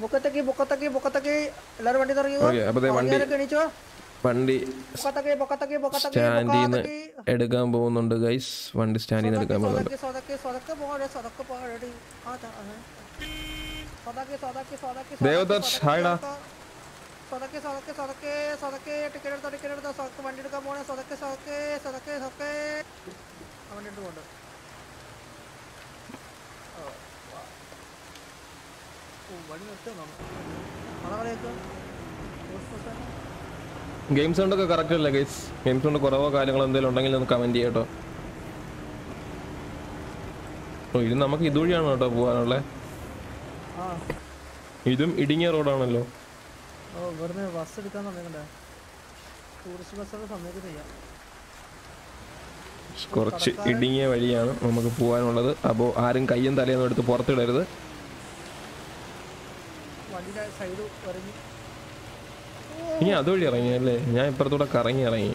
മുക്കത്തേക്ക് മുക്കത്തേക്ക് മുക്കത്തേക്ക്. എല്ലാരും വണ്ടി തുടങ്ങി ഓക്കെ അപ്പോൾ ദേ വണ്ടി എണീച്ചോ? വണ്ടി സ്റ്റാൻഡിൽ നിന്ന് എടുക്കാൻ പോകുന്നുണ്ട് ഗൈസ് വണ്ടി സ്റ്റാൻഡിൽ നിന്ന് എടുക്കാൻ പോകുന്നുണ്ട്. ദേവദർശ്, സ്വതക്കെ ടിക്കറ്റ് എടുത്തോ. ടിക്കറ്റ് എടുത്തോ വണ്ടി എടുക്കാൻ പോണേ സ്വതക്കെ സ്വതക്കെ സ്വതക്കെ ആ വണ്ടി എടുത്ത് പോണ്ട് വണ്ടി നിർത്തുന്നോ മണകളേക്ക് ഗെയിം സൗണ്ട് ഒക്കെ കറക്റ്റ് അല്ലേ ഗൈസ് ഗെയിം സൗണ്ട് കുറവോ കാര്യങ്ങളോ എന്തെങ്കിലും ഉണ്ടെങ്കിൽ ഒന്ന് ചെയ്യാം കേട്ടോ. ഓ ഇത് നമുക്ക് ഇതുവഴിയാണ് കേട്ടോ പോകാനുള്ളത് ഇതും ഇടുങ്ങിയ റോഡാണല്ലോ ബസ് എടുക്കാൻ ടൂറിസ്റ്റ് കുറച്ച് ഇടുങ്ങിയ വഴിയാണ് നമുക്ക് പോകാനുള്ളത്. അപ്പോൾ ആരും കയ്യും തലയൊന്നും എടുത്ത് പുറത്തിടരുത്. വണ്ടിയുടെ സൈഡ് ഇറങ്ങി. ഇനി അതുവഴി ഇറങ്ങി അല്ലേ? ഞാൻ ഇപ്പുറത്തൂടെ കറങ്ങി ഇറങ്ങി.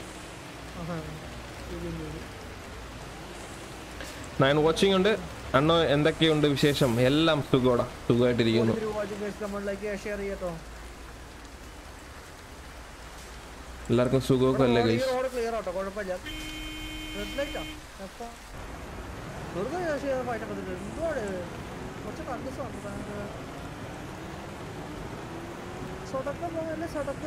നയൻ വാച്ചിങ് ഉണ്ട്. അണ്ണോ എന്തൊക്കെയുണ്ട് വിശേഷം? എല്ലാം സുഖോടാ. സുഖമായിട്ടിരിക്കുന്നു. എല്ലാവർക്കും സുഖമൊക്കെ അല്ലേ ഈ ഗൈസ് കണ്ടീസ് സൊടക്ക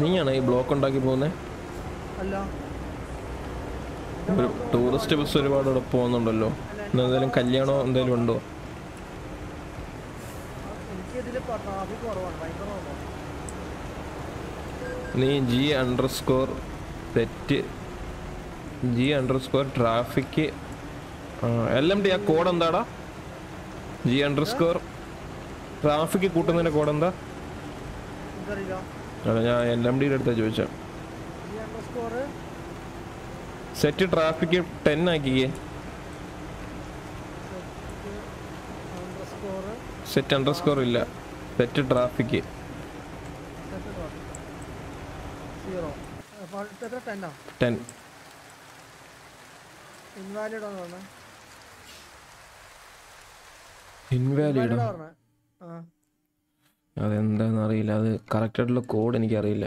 നീയാണോ ഈ ബ്ലോക്ക് ഉണ്ടാക്കി പോകുന്നത് അല്ല. ഒരു ടൂറിസ്റ്റ് ബസ് ഒരുപാട് ഇവിടെ പോകുന്നുണ്ടല്ലോ. എന്തായാലും എന്തെങ്കിലും കല്യാണോ എന്തെങ്കിലും ഉണ്ടോ? നീ ജി അണ്ടർ സ്കോർ തെറ്റ് G underscore traffic L M D ആ കോഡ് എന്താടാ? ജി അണ്ടർ സ്കോർ ട്രാഫിക് കൂട്ടുന്നതിന്റെ കോഡ് എന്താ? അല്ല ഞാൻ എൽ എം ഡിയുടെ അടുത്താ ചോദിച്ച. Set traffic ten score set underscore ഇല്ല. സെറ്റ് ട്രാഫിക് ടെൻ ഇൻവാലിഡ് ആണ്? ഇൻവാലിഡോ അതെന്താന്ന് അറിയില്ല. അത് കറക്റ്റ് ആയിട്ടുള്ള കോഡ് എനിക്കറിയില്ല.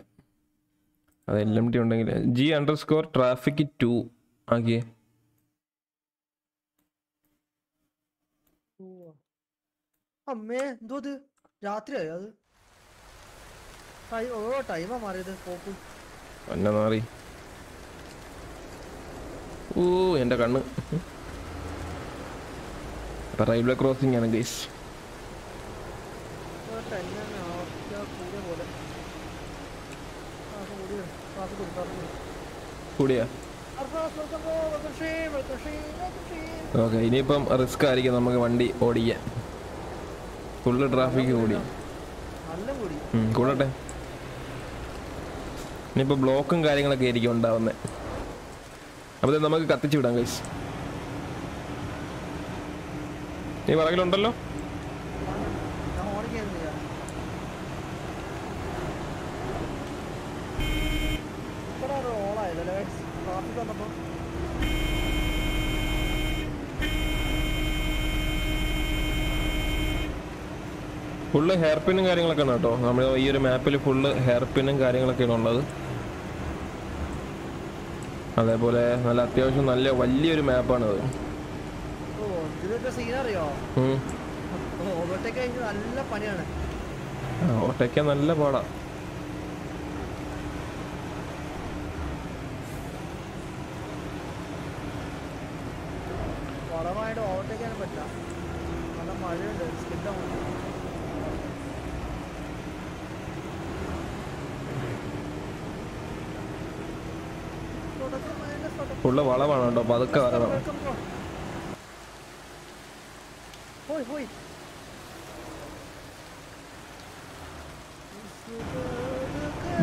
അത് എൽ എം ടി ഉണ്ടെങ്കിൽ G under score traffic two ആക്കിയേ. അമ്മേ എന്തോ അത് രാത്രിയായോ അത്? ടൈമാ മാറിയത്. പോക്ക്. എന്നെ മാറി? ഓ എന്റെ കണ്ണ്. റെയിൽവേ ക്രോസിംഗ് ആണ് ഗൈസ് കൂടിയ ഓക്കെ ഇനിയിപ്പം റിസ്ക് ആയിരിക്കും നമുക്ക് വണ്ടി ഓടിക്കാൻ. ഫുള്ള് ട്രാഫിക് കൂടി. കൂടട്ടെ. ഇനിയിപ്പോൾ ബ്ലോക്കും കാര്യങ്ങളൊക്കെ ആയിരിക്കും ഉണ്ടാവുന്നത് അപ്പോൾ നമുക്ക് കത്തിച്ചു വിടാം ഗൈസ് നീ പറകിലുണ്ടല്ലോ ഫുള്ള് ഹെയർ പിന്നും കാര്യങ്ങളൊക്കെ ആണ് കേട്ടോ. നമ്മൾ ഈ ഒരു മാപ്പിൽ ഫുള്ള് ഹെയർ പിന്നും കാര്യങ്ങളൊക്കെയാണ് ഉള്ളത്. അതേപോലെ നല്ല അത്യാവശ്യം നല്ല വലിയൊരു മാപ്പാണത് ഓവർടേക്ക് കഴിഞ്ഞ് നല്ല പണിയാണ്. ഓട്ടയ്ക്കാൻ നല്ല പാടാ. വളമായിട്ട് ഓവർടേക്ക് ചെയ്യാൻ പറ്റില്ല. നല്ല മഴയുണ്ട് സ്കിഡാവും ഫുള്ള് വളമാണ് കേട്ടോ പതുക്കെ വരണം പോയി പോയി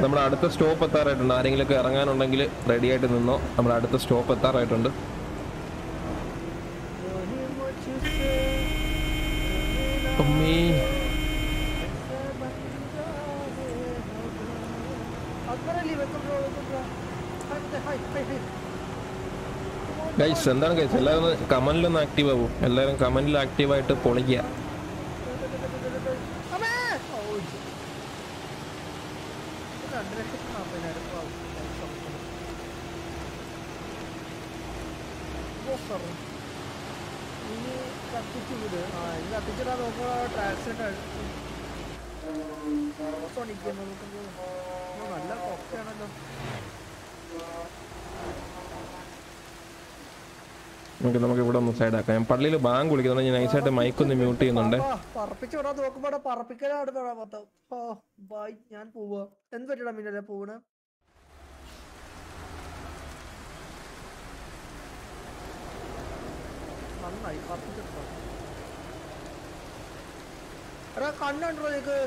നമ്മുടെ അടുത്ത സ്റ്റോപ്പ് എത്താറായിട്ടുണ്ട്. ആരെങ്കിലുമൊക്കെ ഇറങ്ങാനുണ്ടെങ്കിൽ റെഡി ആയിട്ട് നിന്നോ. നമ്മുടെ അടുത്ത സ്റ്റോപ്പ് എത്താറായിട്ടുണ്ട്. എന്താണ് ഗൈസ് എല്ലാവരും കമന്റിലൊന്ന് ആക്റ്റീവ് ആവും. എല്ലാവരും കമന്റിൽ ആക്റ്റീവായിട്ട് പൊളിക്കുക. സൈഡ് ആക്കാം ഞാൻ പള്ളിയിൽ ബാങ്ക് വിളിക്കുന്നുണ്ട്. ഞാൻ നൈസായിട്ട് മൈക്ക് ഒന്ന് മ്യൂട്ട് ചെയ്യുന്നുണ്ട്. ഓ ഞാൻ കണ്ണുണ്ടോ നിനക്ക്?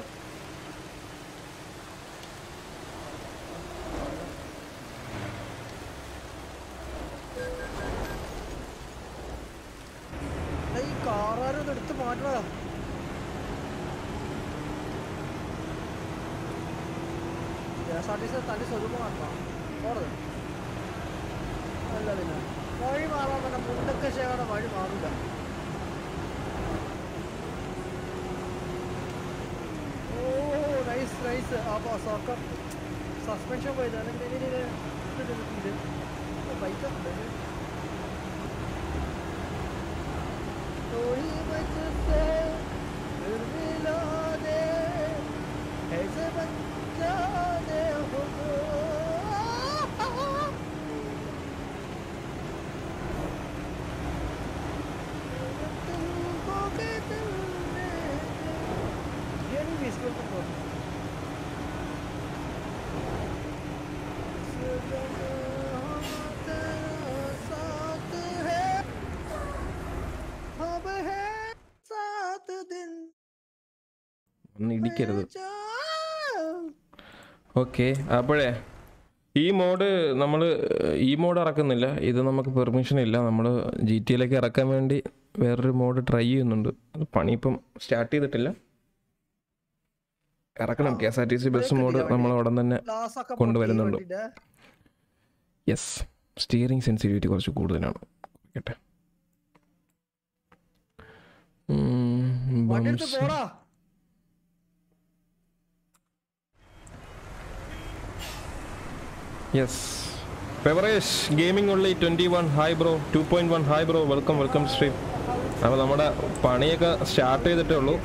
ഒന്ന് ഇടിക്കരുത്. ഓക്കെ അപ്പോഴേ ഈ മോഡ് നമ്മൾ ഈ മോഡ് ഇറക്കുന്നില്ല. ഇത് നമുക്ക് പെർമിഷൻ ഇല്ല. നമ്മൾ ജി ടിയിലേക്ക് ഇറക്കാൻ വേണ്ടി വേറൊരു മോഡ് ട്രൈ ചെയ്യുന്നുണ്ട്. അത് പണി ഇപ്പം സ്റ്റാർട്ട് ചെയ്തിട്ടില്ല. ഇറക്കണം. K S R T C bus mode നമ്മൾ ഉടൻ തന്നെ കൊണ്ടുവരുന്നുണ്ട്. യെസ് സ്റ്റിയറിംഗ് സെൻസിറ്റിവിറ്റി കുറച്ച് കൂടുതലാണ്. കേട്ടെ വണ്ടി എടുത്ത് പോടാ യെസ് ഫെവറേഷ് ഗെയിമിംഗ് ഉള്ളി twenty one hi bro two point one hi bro welcome welcome stream അപ്പോൾ നമ്മുടെ പണിയൊക്കെ സ്റ്റാർട്ട് ചെയ്തിട്ടേ ഉള്ളൂ.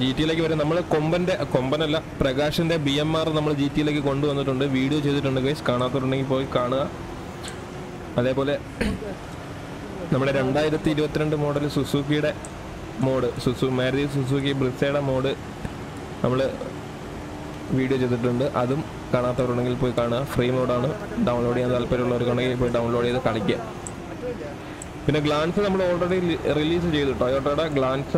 ജി ടിയിലേക്ക് വരും. നമ്മൾ കൊമ്പന്റെ കൊമ്പനല്ല പ്രകാശിന്റെ ബി എം ആർ നമ്മൾ ജി ടിയിലേക്ക് കൊണ്ടുവന്നിട്ടുണ്ട്. വീഡിയോ ചെയ്തിട്ടുണ്ട് ഗൈസ് കാണാത്തവരുണ്ടെങ്കിൽ പോയി കാണുക. അതേപോലെ നമ്മുടെ രണ്ടായിരത്തി ഇരുപത്തിരണ്ട് മോഡൽ സുസുക്കിയുടെ മോഡ് സുസു മാരുതി സുസുക്കി ബ്രിസയുടെ മോഡ് നമ്മൾ വീഡിയോ ചെയ്തിട്ടുണ്ട്. അതും കാണാത്തവരുണ്ടെങ്കിൽ പോയി കാണുക. ഫ്രീ മോഡാണ് ഡൗൺലോഡ് ചെയ്യാൻ താല്പര്യമുള്ളവർക്കാണെങ്കിൽ പോയി ഡൗൺലോഡ് ചെയ്ത് കളിക്കുക. പിന്നെ ഗ്ലാൻസ് നമ്മൾ ഓൾറെഡി റിലീസ് ചെയ്തു. ടൊയോട്ടയുടെ ഗ്ലാൻസ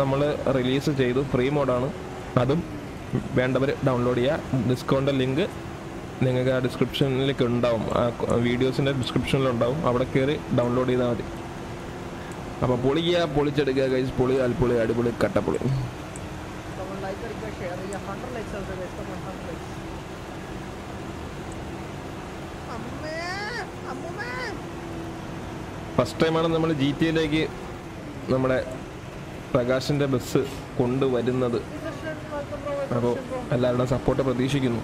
നമ്മൾ റിലീസ് ചെയ്തു. ഫ്രീ മോഡാണ് അതും വേണ്ടവർ ഡൗൺലോഡ് ചെയ്യുക. ഡിസ്കൗണ്ട് ലിങ്ക് നിങ്ങൾക്ക് ആ ഡിസ്ക്രിപ്ഷനിലേക്ക് ഉണ്ടാവും. ആ വീഡിയോസിന്റെ ഡിസ്ക്രിപ്ഷനിലുണ്ടാവും അവിടെ കയറി ഡൗൺലോഡ് ചെയ്താൽ മതി. അപ്പോൾ പൊളിക്കുക പൊളിച്ചെടുക്കുക കഴിച്ച് പൊളി അൽപ്പൊളി അടിപൊളി കട്ടപ്പൊളി നമ്മൾ ലൈക്ക് അടിക്കുക ഷെയർ ചെയ്യുക ഹൺഡ്രഡ് ലൈക്സ് ഉണ്ട് ഗൈസ് നമ്മൾ ഹൺഡ്രഡ് ലൈക്സ് അമ്മേ അമ്മൂമ്മേ ഫസ്റ്റ് ടൈമാണ് നമ്മൾ ജി ടി എയിലേക്ക് നമ്മുടെ പ്രകാശിന്റെ ബസ് കൊണ്ടുവരുന്നത്. അപ്പോൾ എല്ലാവരുടെ എല്ലാവരുടെയും സപ്പോർട്ട് പ്രതീക്ഷിക്കുന്നു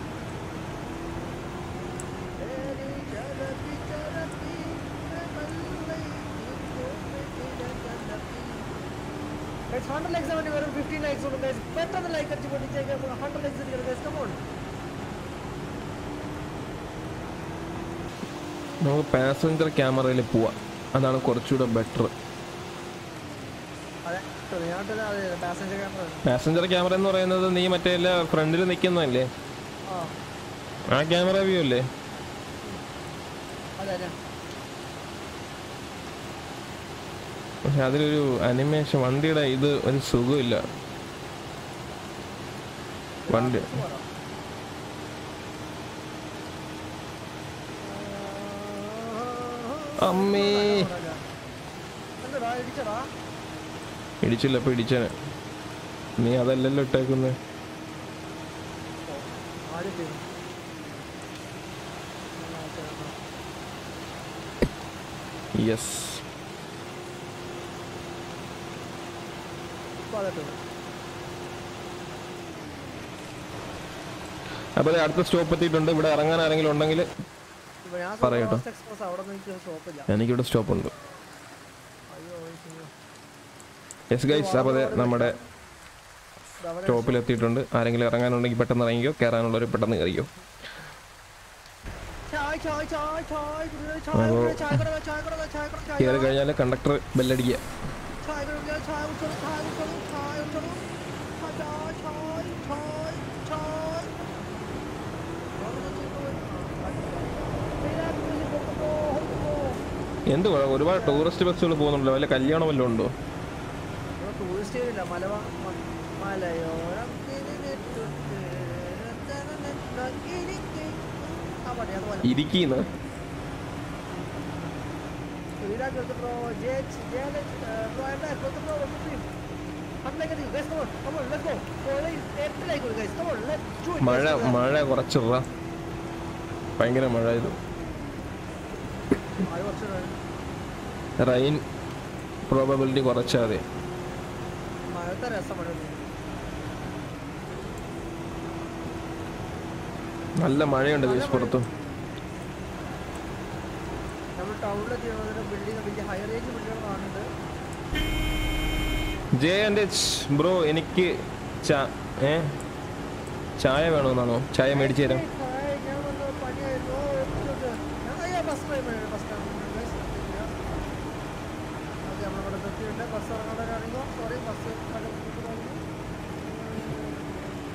നമുക്ക് പാസഞ്ചർ ക്യാമറയിൽ പോവാം. അതാണ് കുറച്ചുകൂടെ ബെറ്റർ പാസഞ്ചർ ക്യാമറ എന്ന് പറയുന്നത് നീ മറ്റേ ഫ്രണ്ടിൽ നിൽക്കുന്നതല്ലേ ആ. ക്യാമറ വ്യൂ അല്ലേ? പക്ഷെ അതിലൊരു അനിമേഷൻ വണ്ടിയുടെ ഇത് ഒരു സുഖമില്ല. വണ്ടി അമ്മേ. ഇടിച്ചില്ല ഇപ്പൊ ഇടിച്ചേനെ. നീ അതല്ലല്ലോ ഇട്ടേക്കുന്നത് യെസ് അപ്പോൾ അടുത്ത സ്റ്റോപ്പ് എത്തിയിട്ടുണ്ട്. ഇവിടെ ഇറങ്ങാൻ ആരെങ്കിലും ഉണ്ടെങ്കിൽ പറയട്ടോ. എനിക്കിവിടെ സ്റ്റോപ്പ് ഉണ്ട്. യെസ് ഗൈസ് അപ്പോൾ അതെ നമ്മുടെ സ്റ്റോപ്പിൽ എത്തിയിട്ടുണ്ട് ആരെങ്കിലും ഇറങ്ങാനുണ്ടെങ്കിൽ പെട്ടെന്ന് ഇറങ്ങിക്കോ കയറാനുള്ളവർ പെട്ടെന്ന് കയറിക്കോ കയറി കഴിഞ്ഞാൽ കണ്ടക്ടർ ബെല്ലടിക്കുക ചായ കുടിക്കുക, ചായ കുടിച്ചോളൂ, ചായ കുടിച്ചോളൂ, ചായ കുടിച്ചോളൂ. ചായ, ചായ, ചായ, ചായ, ചായ. വേറെ എന്താ ചെയ്യുന്നത്? ആ, മെയിനായിട്ട് ഇതിൽ കൊണ്ടുപോ, കൊണ്ടുപോ. എന്ത് കുഴപ്പം? ഒരുപാട് ടൂറിസ്റ്റ് ബസ്സുകൾ പോകുന്നുണ്ടല്ലോ. വല്ല കല്യാണം വല്ലതും ഉണ്ടോ? ഇരിക്കുന്ന? മഴ മഴ കുറച്ചിട ഭയങ്കര മഴ ഇത്. മഴ കുറച്ച് റെയിൻ പ്രോബബിലിറ്റി കുറച്ചാൽ മതി. നല്ല മഴയുണ്ട് ഗൈസ് പുറത്തും. ജെ ആൻഡ് എച്ച് ബ്രോ എനിക്ക് ചായ വേണമെന്നാണോ ചായ മേടിച്ചു തരാം ഹായ്, ഞാൻ വന്ന പണിയായിരുന്നു ഓ, ഓക്കെ, ഓക്കെ. ഞാൻ അയ്യോ, bus driver bus stand guys ശ്രദ്ധിക്കുക. ഓക്കെ നമ്മളിവിടെ നിർത്തിയിട്ടുണ്ട് ബസ് ഇറങ്ങാൻ സോറി ബസ് കട പോകുന്നു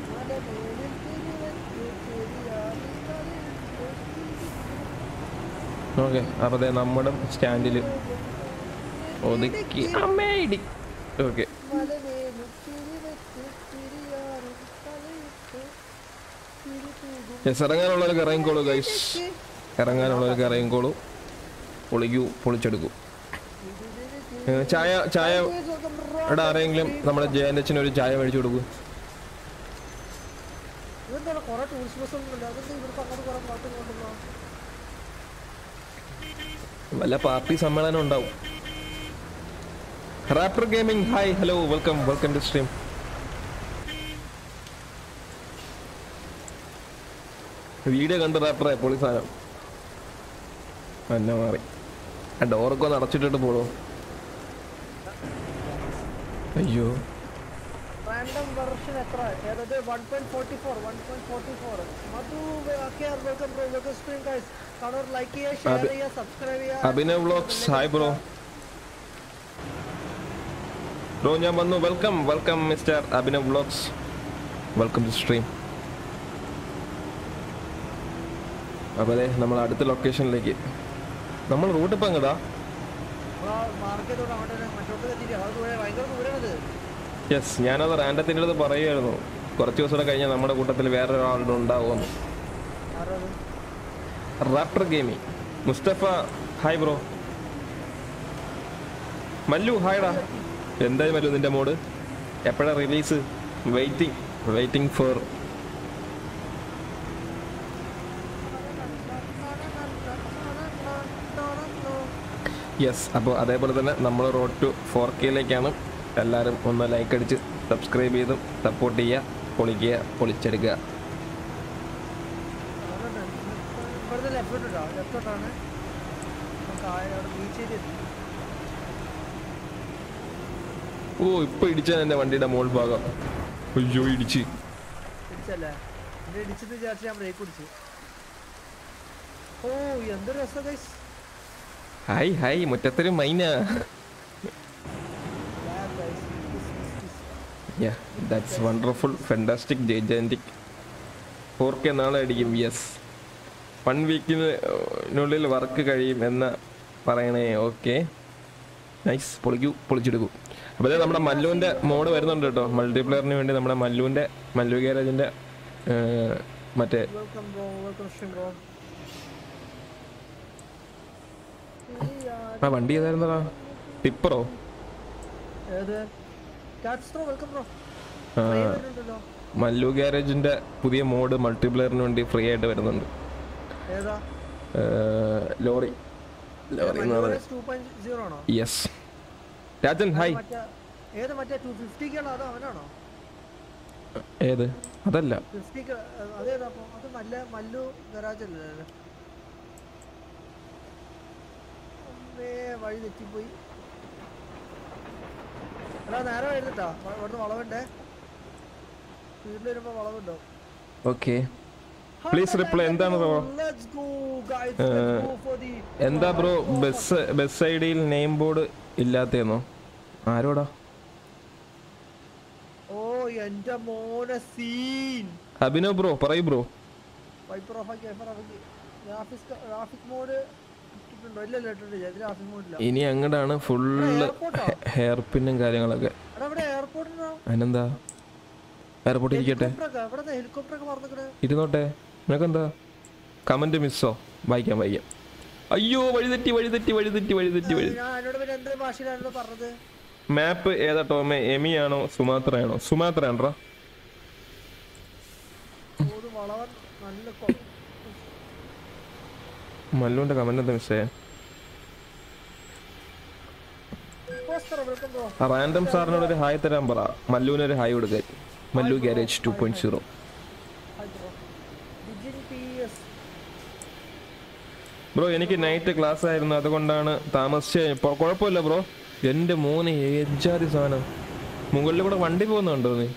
മലമേലിൽ തിരിവെച്ച് ചെറിയാലിൽ ഓക്കെ അപ്പോൾ അതെ നമ്മുടെ സ്റ്റാൻഡിൽ ഒതുക്കി. അമ്മേ ഇടി. ഓക്കെ. യെസ് ഇറങ്ങാനുള്ളവർക്ക് ഇറങ്ങിക്കോളൂ ഗൈസ് ഇറങ്ങാനുള്ളവർക്ക് ഇറങ്ങിക്കോളൂ. പൊളിക്കൂ പൊളിച്ചെടുക്കൂ. ചായ ചായ ഇവിടെ ആരെങ്കിലും നമ്മുടെ ജെ എൻ എച്ചിന് ഒരു ചായ മേടിച്ചു കൊടുക്കൂ. ടൂറിസ്റ്റ് ബസ് ഒന്നും വല്ല പാർട്ടി സമ്മേളനം ഉണ്ടാവും. Rapper gaming hi hello welcome welcome to stream video കണ്ട് റാപ്പറെ പൊളി സാധനം. എന്നെ മാറി. ആ ഡോറൊക്കെ ഒന്ന് അടച്ചിട്ടിട്ട് പോളൂ അയ്യോ. റാൻഡം വെർഷൻ എത്ര? ഏതത് one point forty four one point forty four Madhu welcome bro welcome stream guys കാണുന്നവർ ലൈക്ക് ചെയ്യുക ഷെയർ ചെയ്യുക സബ്സ്ക്രൈബ് ചെയ്യുക. Abhinav vlogs hi bro bro ഞാൻ വന്നു. Welcome welcome mister Abhinav vlogs welcome to stream അപ്പോൾ അതെ നമ്മൾ അടുത്ത ലൊക്കേഷനിലേക്ക് നമ്മൾ റൂട്ട് ഇപ്പം എങ്ങടാ? മാർക്കറ്റോട് അങ്ങോട്ട് മറ്റോട്ട് എത്തിയിട്ട് അത് ഭയങ്കര ദൂരമാണത് യെസ് ഞാനത് റാൻഡത്തിന്റെ അടുത്ത് പറയുമായിരുന്നു കുറച്ച് ദിവസം കൂടെ കഴിഞ്ഞാൽ നമ്മുടെ കൂട്ടത്തിൽ വേറൊരാളുടെ ഉണ്ടാവുമെന്ന്. Raptor gaming Mustafa hi bro Mallu ഹായ്ടാ എന്തായി മല്ലു നിന്റെ മോഡ് എപ്പോഴാ release waiting waiting for yes അപ്പോൾ അതേപോലെ തന്നെ നമ്മൾ റോഡ് ടു ഫോർ കെയിലേക്കാണ് എല്ലാവരും ഒന്ന് ലൈക്ക് അടിച്ച് സബ്സ്ക്രൈബ് ചെയ്തും സപ്പോർട്ട് ചെയ്യുക പൊളിക്കുക പൊളിച്ചെടുക്കുക. ഓ ഇപ്പൊ ഇടിച്ചാൻ എന്റെ വണ്ടിയുടെ മോൾ ഭാഗം. അയ്യോ ഇടിച്ച്. ഹായ് ഹായ് മുറ്റത്തൊരു മൈന. Yeah that's wonderful. Fantastic. Gigantic four K നാളെ അടിക്കും യെസ് വൺ വീക്കിനുള്ളിൽ വർക്ക് കഴിയും എന്ന് പറയണേ. ഓക്കെ നൈസ് പൊളിക്കൂ പൊളിച്ചെടുക്കൂ. അപ്പോൾ അതെ നമ്മുടെ മല്ലുവിന്റെ മോഡ് വരുന്നുണ്ട് കേട്ടോ. മൾട്ടിപ്ലെയറിന് വേണ്ടി നമ്മുടെ മല്ലുവിന്റെ മല്ലു ഗാരേജിന്റെ മറ്റേ ആ വണ്ടി ഏതായിരുന്നടാ? ടിപ്പറോ ഏത്? മല്ലു ഗാരേജിന്റെ പുതിയ മോഡ് മൾട്ടിപ്ലെയറിന് വേണ്ടി ഫ്രീ ആയിട്ട് വരുന്നുണ്ട്. Lorry. Lorry yes Rajan hi ഏത് അതല്ല. വഴി അതേതാ അപ്പൊ അത് മല്ല മല്ലു ഗരാജ് അല്ലേ അമ്മേ വഴി തെറ്റിപ്പോയി എടാ നേരെ വരുന്നുട്ടാ ഇവിടുന്ന് വളവുണ്ടേ. വീട്ടിൽ വരുമ്പോ വളവുണ്ടോ? ഓക്കെ പ്ലീസ് റിപ്ലൈ എന്താണ് ബ്രോ എന്താ ബ്രോ ബസ് ബസ് ഐ ഡിയിൽ നെയിം ബോർഡ് ഇല്ലാത്തേന്നോ? ആരോടാ? ഓ എന്റെ മോനെ സീൻ അഭിനവ് ബ്രോ പറയൂ ബ്രോ. വൈപ്പർ ഓഫ് ആക്കി വൈപ്പർ ഓഫ് ആക്കി. ഗ്രാഫിക്സ് ഗ്രാഫിക് മോഡ് ഇനി അങ്ങടാണ് ഫുള്ള് ഹെയർ പിന്നും കാര്യങ്ങളൊക്കെ. അതിനെന്താ? എയർപോർട്ടിൽ ഇരിക്കട്ടെ. ഇരുന്നോട്ടെ. നിനക്കെന്താ? കമന്റ് മിസ്സോ വായിക്കാം വായിക്കാം. അയ്യോ വഴിതെറ്റി വഴിതെറ്റി വഴിതെറ്റി വഴിതെറ്റി വഴി മാപ്പ് ഏതാ ടോമേ എമിയാണോ സുമാത്രയാണോ? സുമാത്രയാണോ മല്ലുവിന്റെ കമന്റ് എന്താ മിസ്സേ പോസ്റ്റർ വെൽക്കം ബ്രോ റാൻഡം സാറിനോട് ഒരു ഹായ് തരാൻ പറ. മല്ലുവിന് ഒരു ഹായ് കൊടുക്ക. Mallu garage two point zero bro എനിക്ക് നൈറ്റ് ക്ലാസ് ആയിരുന്നു. അതുകൊണ്ടാണ് താമസിച്ച കുഴപ്പമില്ല ബ്രോ എന്റെ മോനെ ഏജാതി സാധനം. മുകളിൽ കൂടെ വണ്ടി പോകുന്നുണ്ടോ നീ?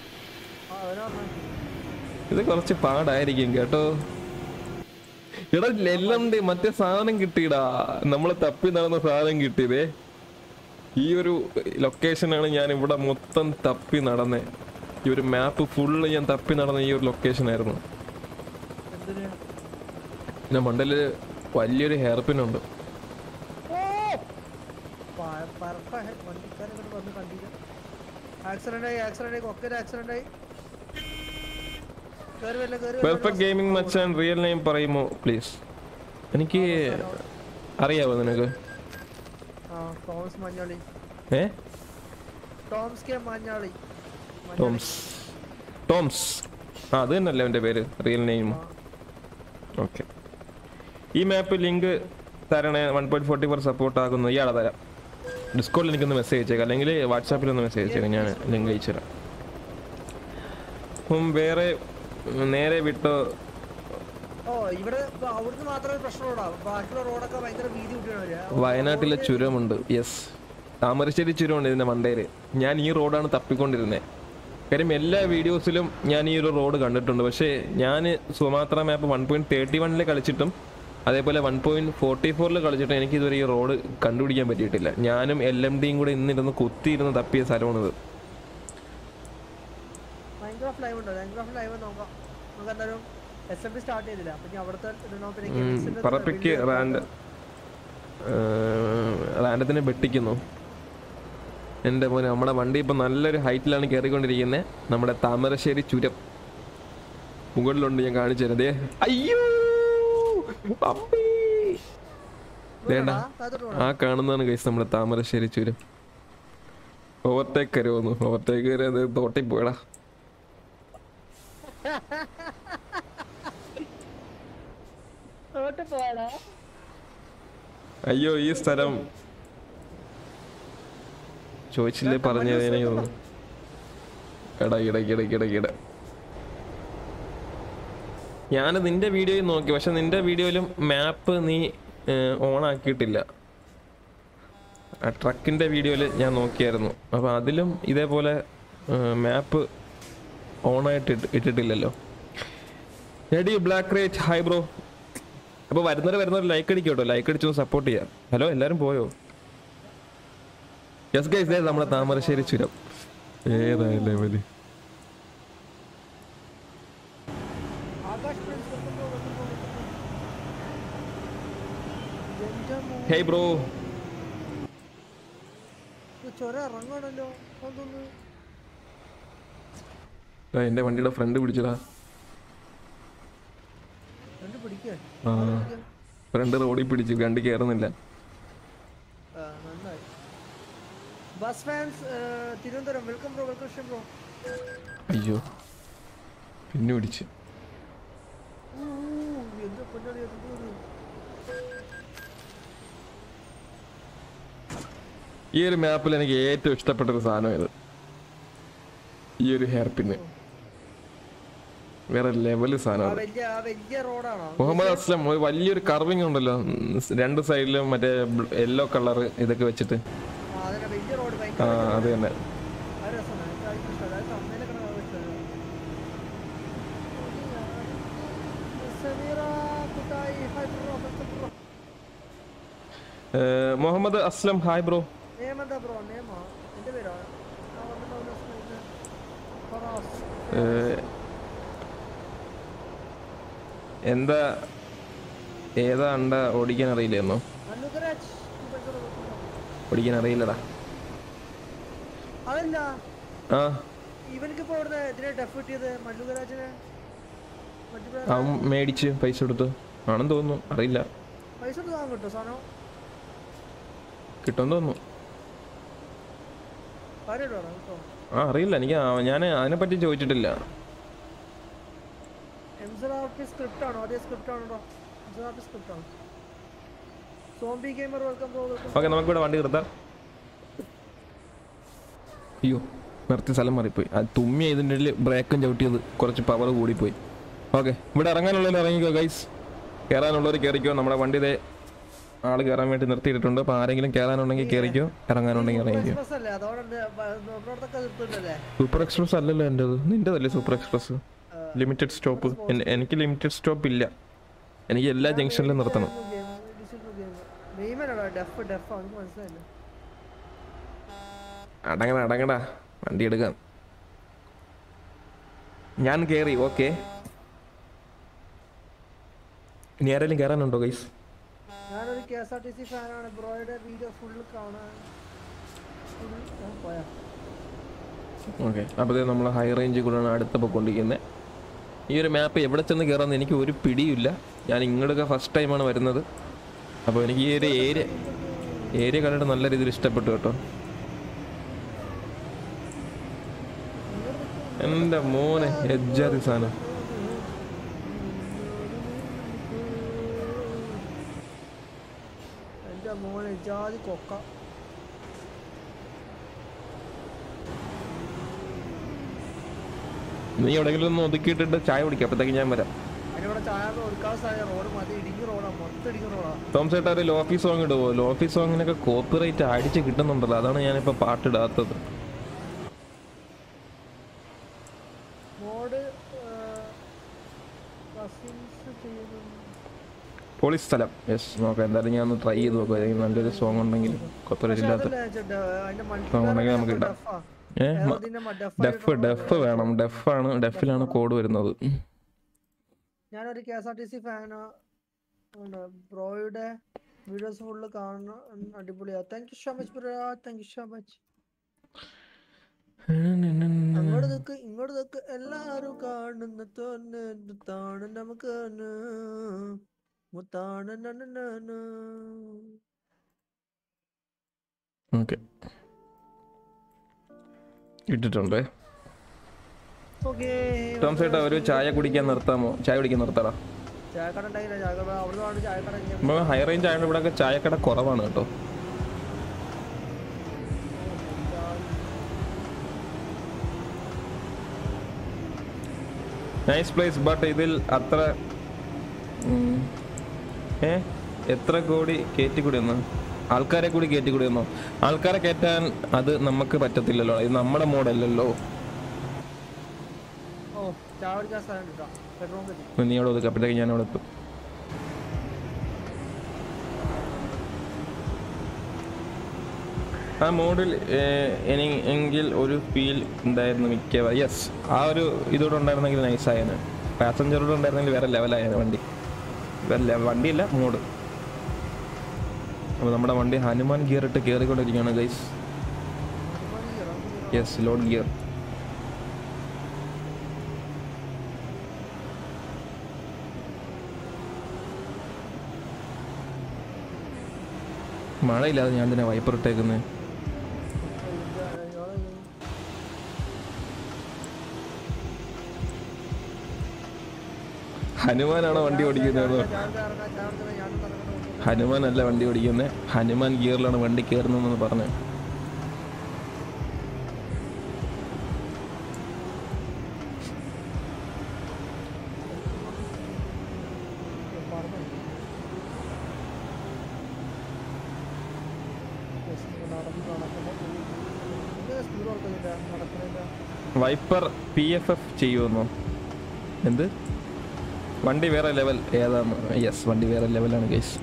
ഇത് കുറച്ച് പാടായിരിക്കും കേട്ടോ. എടാ എല്ലാം മറ്റേ സാധനം കിട്ടിയിടാ. നമ്മൾ തപ്പി നടന്ന സാധനം കിട്ടിയതേ. ഈ ഒരു ലൊക്കേഷനാണ് ഞാൻ ഇവിടെ മൊത്തം തപ്പി നടന്നേ. ഈ ഒരു മാപ്പ് ഫുള്ള് ഞാൻ തപ്പി നടന്ന ഈ ഒരു ലൊക്കേഷൻ ആയിരുന്നു. ഞാൻ പിന്നെ മണ്ടൽ വലിയൊരു ഹെയർ പെർഫെക്റ്റ് ഗെയിമിംഗ് മച്ചാൻ റിയൽ നെയിം പറയുമോ പ്ലീസ് എനിക്ക് അറിയാവോ നിനക്ക്? ടോംസ് മഞ്ഞാളി. ഏ? ടോംസ് കെ മഞ്ഞാളി. ടോംസ് ടോംസ് ആ അത് തന്നെയല്ലേ അവന്റെ പേര് റിയൽ നെയിം ഓക്കെ ഈ മാപ്പ് ലിങ്ക് തരണേ one point forty four support ആകുന്നു ഇയാളെ തരാം. ഡിസ്കോഡിൽ എനിക്കൊന്ന് മെസ്സേജ് അയച്ചേക്കാം. അല്ലെങ്കിൽ വാട്സാപ്പിൽ ഒന്ന് മെസ്സേജ് അയച്ചേക്കാം. ഞാൻ ലിങ്ക് അയച്ചു തരാം വേറെ നേരെ വിട്ടോ ഓ ഇവിടെ അവിടുന്ന് മാത്രമേ പ്രശ്നമുള്ളൂ. ബാക്കിയുള്ള റോഡൊക്കെ ഭയങ്കര വീതി കൂട്ടിയാണ് വയനാട്ടിലെ ചുരമുണ്ട്. യെസ് താമരശ്ശേരി ചുരമുണ്ട് ഇതിന്റെ മണ്ടയിൽ ഞാൻ ഈ റോഡാണ് തപ്പിക്കൊണ്ടിരുന്നത് കാര്യം എല്ലാ വീഡിയോസിലും ഞാൻ ഈ ഒരു റോഡ് കണ്ടിട്ടുണ്ട്. പക്ഷേ ഞാൻ Sumatra map one point thirty വണ്ണിൽ കളിച്ചിട്ടും അതേപോലെ വൺ പോയിന്റ് ഫോർട്ടി ഫോറിൽ കളിച്ചിട്ടും എനിക്ക് ഇതുവരെ ഈ റോഡ് കണ്ടുപിടിക്കാൻ പറ്റിയിട്ടില്ല. ഞാനും എൽ എം ഡിയും കൂടെ ഇന്നിരുന്ന് കുത്തിയിരുന്ന് തപ്പിയ സ്ഥലമാണിത്. മൈൻക്രാഫ്റ്റ് ലൈവ് ഉണ്ടോ? മൈൻക്രാഫ്റ്റ് ലൈവ് നോക്കാം. നമുക്ക് എന്തായാലും എസ് എം പി സ്റ്റാർട്ട് ചെയ്തില്ല. അപ്പൊ ഞാൻ അവിടുത്തെ പറപ്പിക്ക് റാൻഡ് റാൻഡത്തിനെ വെട്ടിക്കുന്നു. എന്റെ മോനെ നമ്മുടെ വണ്ടി ഇപ്പം നല്ലൊരു ഹൈറ്റിലാണ് കയറിക്കൊണ്ടിരിക്കുന്നത് നമ്മുടെ താമരശ്ശേരി ചുരം. മുകളിലുണ്ട് ഞാൻ കാണിച്ചു തരാം. ദേ അയ്യോ! വേണ്ട? ആ കാണുന്നതാണ് കൈസ് നമ്മുടെ താമരശ്ശേരി ചുരം. ഓവർടേക്ക് കരുവന്നു ഓവർടേക്ക് കയറി അത് തോട്ടി പോയടാ തോട്ട് പോടാ അയ്യോ ഈ സ്ഥലം ചോദിച്ചില്ലേ പറഞ്ഞു ഞാൻ എടാ ഇട ഞാൻ നിന്റെ വീഡിയോയിൽ നോക്കി പക്ഷെ നിന്റെ വീഡിയോയിലും മാപ്പ് നീ ഓൺ ആക്കിയിട്ടില്ല. ആ ട്രക്കിന്റെ വീഡിയോയിൽ ഞാൻ നോക്കിയായിരുന്നു. അപ്പോൾ അതിലും ഇതേപോലെ മാപ്പ് ഓണായിട്ട് ഇട്ട് ഇട്ടിട്ടില്ലല്ലോ. Black rate high bro. അപ്പോൾ വരുന്നവർ വരുന്നവർ ലൈക്ക് അടിക്കും കേട്ടോ ലൈക്ക് അടിച്ചു സപ്പോർട്ട് ചെയ്യാം. ഹലോ എല്ലാവരും പോയോ? യെസ് ഗൈസ് നമ്മുടെ താമരശ്ശേരി ചുരം. ഏതായാലും ലെവൽ ഹേയ് ബ്രോ എന്റെ വണ്ടിയുടെ ഫ്രണ്ട് പിടിച്ചടാ ഫ്രണ്ട് റോഡിൽ പിടിച്ചു വണ്ടി കയറുന്നില്ല bus fans Thiruvananthapuram. Welcome bro welcome ഷം ബ്രോ. അയ്യോ. പിന്നെ പിടിച്ച്. ഈ ഒരു മാപ്പിൽ എനിക്ക് ഏറ്റവും ഇഷ്ടപ്പെട്ട ഒരു സാധനം ഇത് ഈ ഒരു ഹെയർ പിന്ന് വേറെ ലെവൽ ആ സാധനം വലിയ ആ റോഡാണോ? മുഹമ്മദ് അസ്ലം ഒരു വലിയൊരു കർവിങ് ഉണ്ടല്ലോ. രണ്ട് സൈഡിലും മറ്റേ യെല്ലോ കളർ ഇതൊക്കെ വെച്ചിട്ട്. ആ അത് തന്നെ. Muhammad Aslam hi bro. Bro നേമാ എന്റെ പേരാ ആ വന്നിട്ടുണ്ടോ ഫറാസ് ഏ, എന്താ ഏതാ അണ്ട ഓടിക്കാൻ അറിയില്ലെന്നോ ഓടിക്കാൻ അറിയില്ലടാ. ആ. അവൻ മേടിച്ച് പൈസ കൊടുത്തു. ആണെന്ന് തോന്നുന്നു. അറിയില്ല. കിട്ടും തോന്നുന്നു. ആ അറിയില്ല. എനിക്ക് ഞാൻ അതിനെപ്പറ്റി ചോദിച്ചിട്ടില്ല. സർ സ്ക്രിപ്റ്റ് ആണോ അതേ സ്ക്രിപ്റ്റ് ആണോ പി സ്ക്രിപ്റ്റ് ആണോ സോംബി ഗെയിമർ വെൽക്കം ബ്രോ നമുക്ക് ഇവിടെ വണ്ടി നിർത്താം അയ്യോ നിർത്തി സ്ഥലം മാറിപ്പോയി അത് തുമ്മി ഇതിന്റെ ഇടയിൽ ബ്രേക്കും ചവിട്ടിയത് കുറച്ച് പവർ കൂടിപ്പോയി ഓക്കെ ഇവിടെ ഇറങ്ങാനുള്ളവർ ഇറങ്ങിക്കോ ഗൈസ് കയറാനുള്ളവർ കയറിക്കോ നമ്മുടെ വണ്ടി ഇതേ ആൾ കയറാൻ വേണ്ടി നിർത്തിയിട്ടുണ്ട് അപ്പോൾ ആരെങ്കിലും കയറാനുണ്ടെങ്കിൽ കയറിക്കോ ഇറങ്ങാനുണ്ടെങ്കിൽ ഇറങ്ങിക്കോ സൂപ്പർ എക്സ്പ്രസ് അല്ലല്ലോ എന്റെ നിന്റെതല്ലേ സൂപ്പർ എക്സ്പ്രസ് ലിമിറ്റഡ് സ്റ്റോപ്പ് എനിക്ക് ലിമിറ്റഡ് സ്റ്റോപ്പ് ഇല്ല. എനിക്ക് എല്ലാ ജംഗ്ഷനിലും നിർത്തണം. അടങ്ങണ അടങ്ങടാ വണ്ടി എടുക്കാം. ഞാൻ കയറി ഓക്കെ. ഇനി ആരെങ്കിലും കയറാനുണ്ടോ ഗൈസ് ഞാനൊരു K S R T C ഫാനാണ്. ബ്രോയുടെ വീഡിയോ ഫുള്ള് കാണാൻ ഓക്കെ. അപ്പോൾ നമ്മൾ ഹൈ റേഞ്ചിൽ കൂടെയാണ് അടുത്തപ്പോൾ പൊക്കൊണ്ടിരിക്കുന്നത് ഈ ഒരു മാപ്പ് എവിടെ ചെന്ന് കയറാമെന്ന് എനിക്ക് ഒരു പിടിയില്ല. ഞാൻ ഇങ്ങോട്ടൊക്കെ ഫസ്റ്റ് ടൈമാണ് വരുന്നത്. അപ്പോൾ എനിക്ക് ഈ ഒരു ഏരിയ ഏരിയ കണ്ടിട്ട് നല്ല രീതിയിൽ ഇഷ്ടപ്പെട്ടു കേട്ടോ. എന്റെ മോനെ എജ്ജാതി സാധനം എന്റെ മോനെ ജാതി കൊക്ക. നീ എവിടെയെങ്കിലും ഒന്ന് ഒതുക്കിയിട്ടിട്ട് ചായ കുടിക്കാം അപ്പത്തേക്ക് ഞാൻ വരാം. ചേട്ടാ ഒരു ലോഫി സോങ് ഇടുവോ ലോഫി സോങ്ങിനൊക്കെ കോപ്പിറൈറ്റ് അടിച്ച് കിട്ടുന്നുണ്ടല്ലോ അതാണ് ഞാനിപ്പോ പാട്ടിടാത്തത് പോളീസ് സ്ഥലം. യെസ് നോക്കാം. എന്തായാലും ഞാൻ ഒന്ന് ട്രൈ ചെയ്ത് നോക്കാം. നല്ലൊരു സോങ് ഉണ്ടെങ്കിൽ കോപ്പിറൈറ്റ് ഇല്ലാത്ത സോങ് ഉണ്ടെങ്കിൽ നമുക്ക് ഇടാം. ഡെഫ് ഡെഫ് വേണം. ഡെഫാണ് ഡെഫിലാണ് കോഡ് വരുന്നത്. ഞാനൊരു K S R T C fan ബ്രോയുടെ വീഡിയോസ് ഫുള്ള് കാണണം അടിപൊളിയാ. Thank you so much bro thank you so much അങ്ങോട്ട് നിക്ക് ഇങ്ങോട്ട് നിക്ക്. എല്ലാരും കാണുന്ന തോന്ന് മുത്താണ് നമുക്ക് മുത്താണ്. ഓക്കെ. ഇട്ടിട്ടുണ്ട്. Okay, ടോംസ് ഒരു ചായ കുടിക്കാൻ നിർത്താമോ? ചായ കുടിക്കാൻ നിർത്താടാ. ഹൈ റേഞ്ച് ആയതുകൊണ്ട് ഇവിടെ ചായക്കട കുറവാണ് കേട്ടോ. നൈസ് പ്ലേസ് ബട്ട് ഇതിൽ അത്ര ഏ? എത്ര കോടി കയറ്റിക്കൂടി ഒന്ന് ആൾക്കാരെ കൂടി കയറ്റിക്കൂടി വന്നു ആൾക്കാരെ കയറ്റാൻ അത് നമുക്ക് പറ്റത്തില്ലല്ലോ. ഇത് നമ്മുടെ മോഡല്ലല്ലോ നീ അവിടെ ഒതുക്കുക അപ്പോഴത്തേക്ക് ഞാൻ അവിടെ എത്തും. ആ മോഡിൽ എങ്കിൽ ഒരു ഫീൽ ഉണ്ടായിരുന്നു മിക്കവാറും യെസ് ആ ഒരു ഇതോടെ ഉണ്ടായിരുന്നെങ്കിൽ നൈസായിരുന്നു പാസഞ്ചറോട് ഉണ്ടായിരുന്നെങ്കിൽ വേറെ ലെവലായിരുന്നു വണ്ടി. വേറെ വണ്ടിയില്ല മോഡ്. അപ്പോൾ നമ്മുടെ വണ്ടി ഹനുമാൻ ഗിയർ ഇട്ട് കയറിക്കൊണ്ടിരിക്കുകയാണ് ഗൈസ് യെസ് ലോഡ് ഗിയർ മഴയില്ലാതെ ഞാൻ തന്നെ വൈപ്പർ ഇട്ടേക്കുന്നത് ഹനുമാനാണോ വണ്ടി ഓടിക്കുന്നത് ഹനുമാനല്ല വണ്ടി ഓടിക്കുന്നത് ഹനുമാൻ ഗിയറിലാണ് വണ്ടി കയറുന്നതെന്ന് പറഞ്ഞു. വൈപ്പർ പി എഫ് എഫ് ചെയ്യുമെന്നോ? എന്ത്? വണ്ടി വേറെ ലെവൽ ഏതാണ് യെസ് വണ്ടി വേറെ ലെവലാണ് ഗൈസ്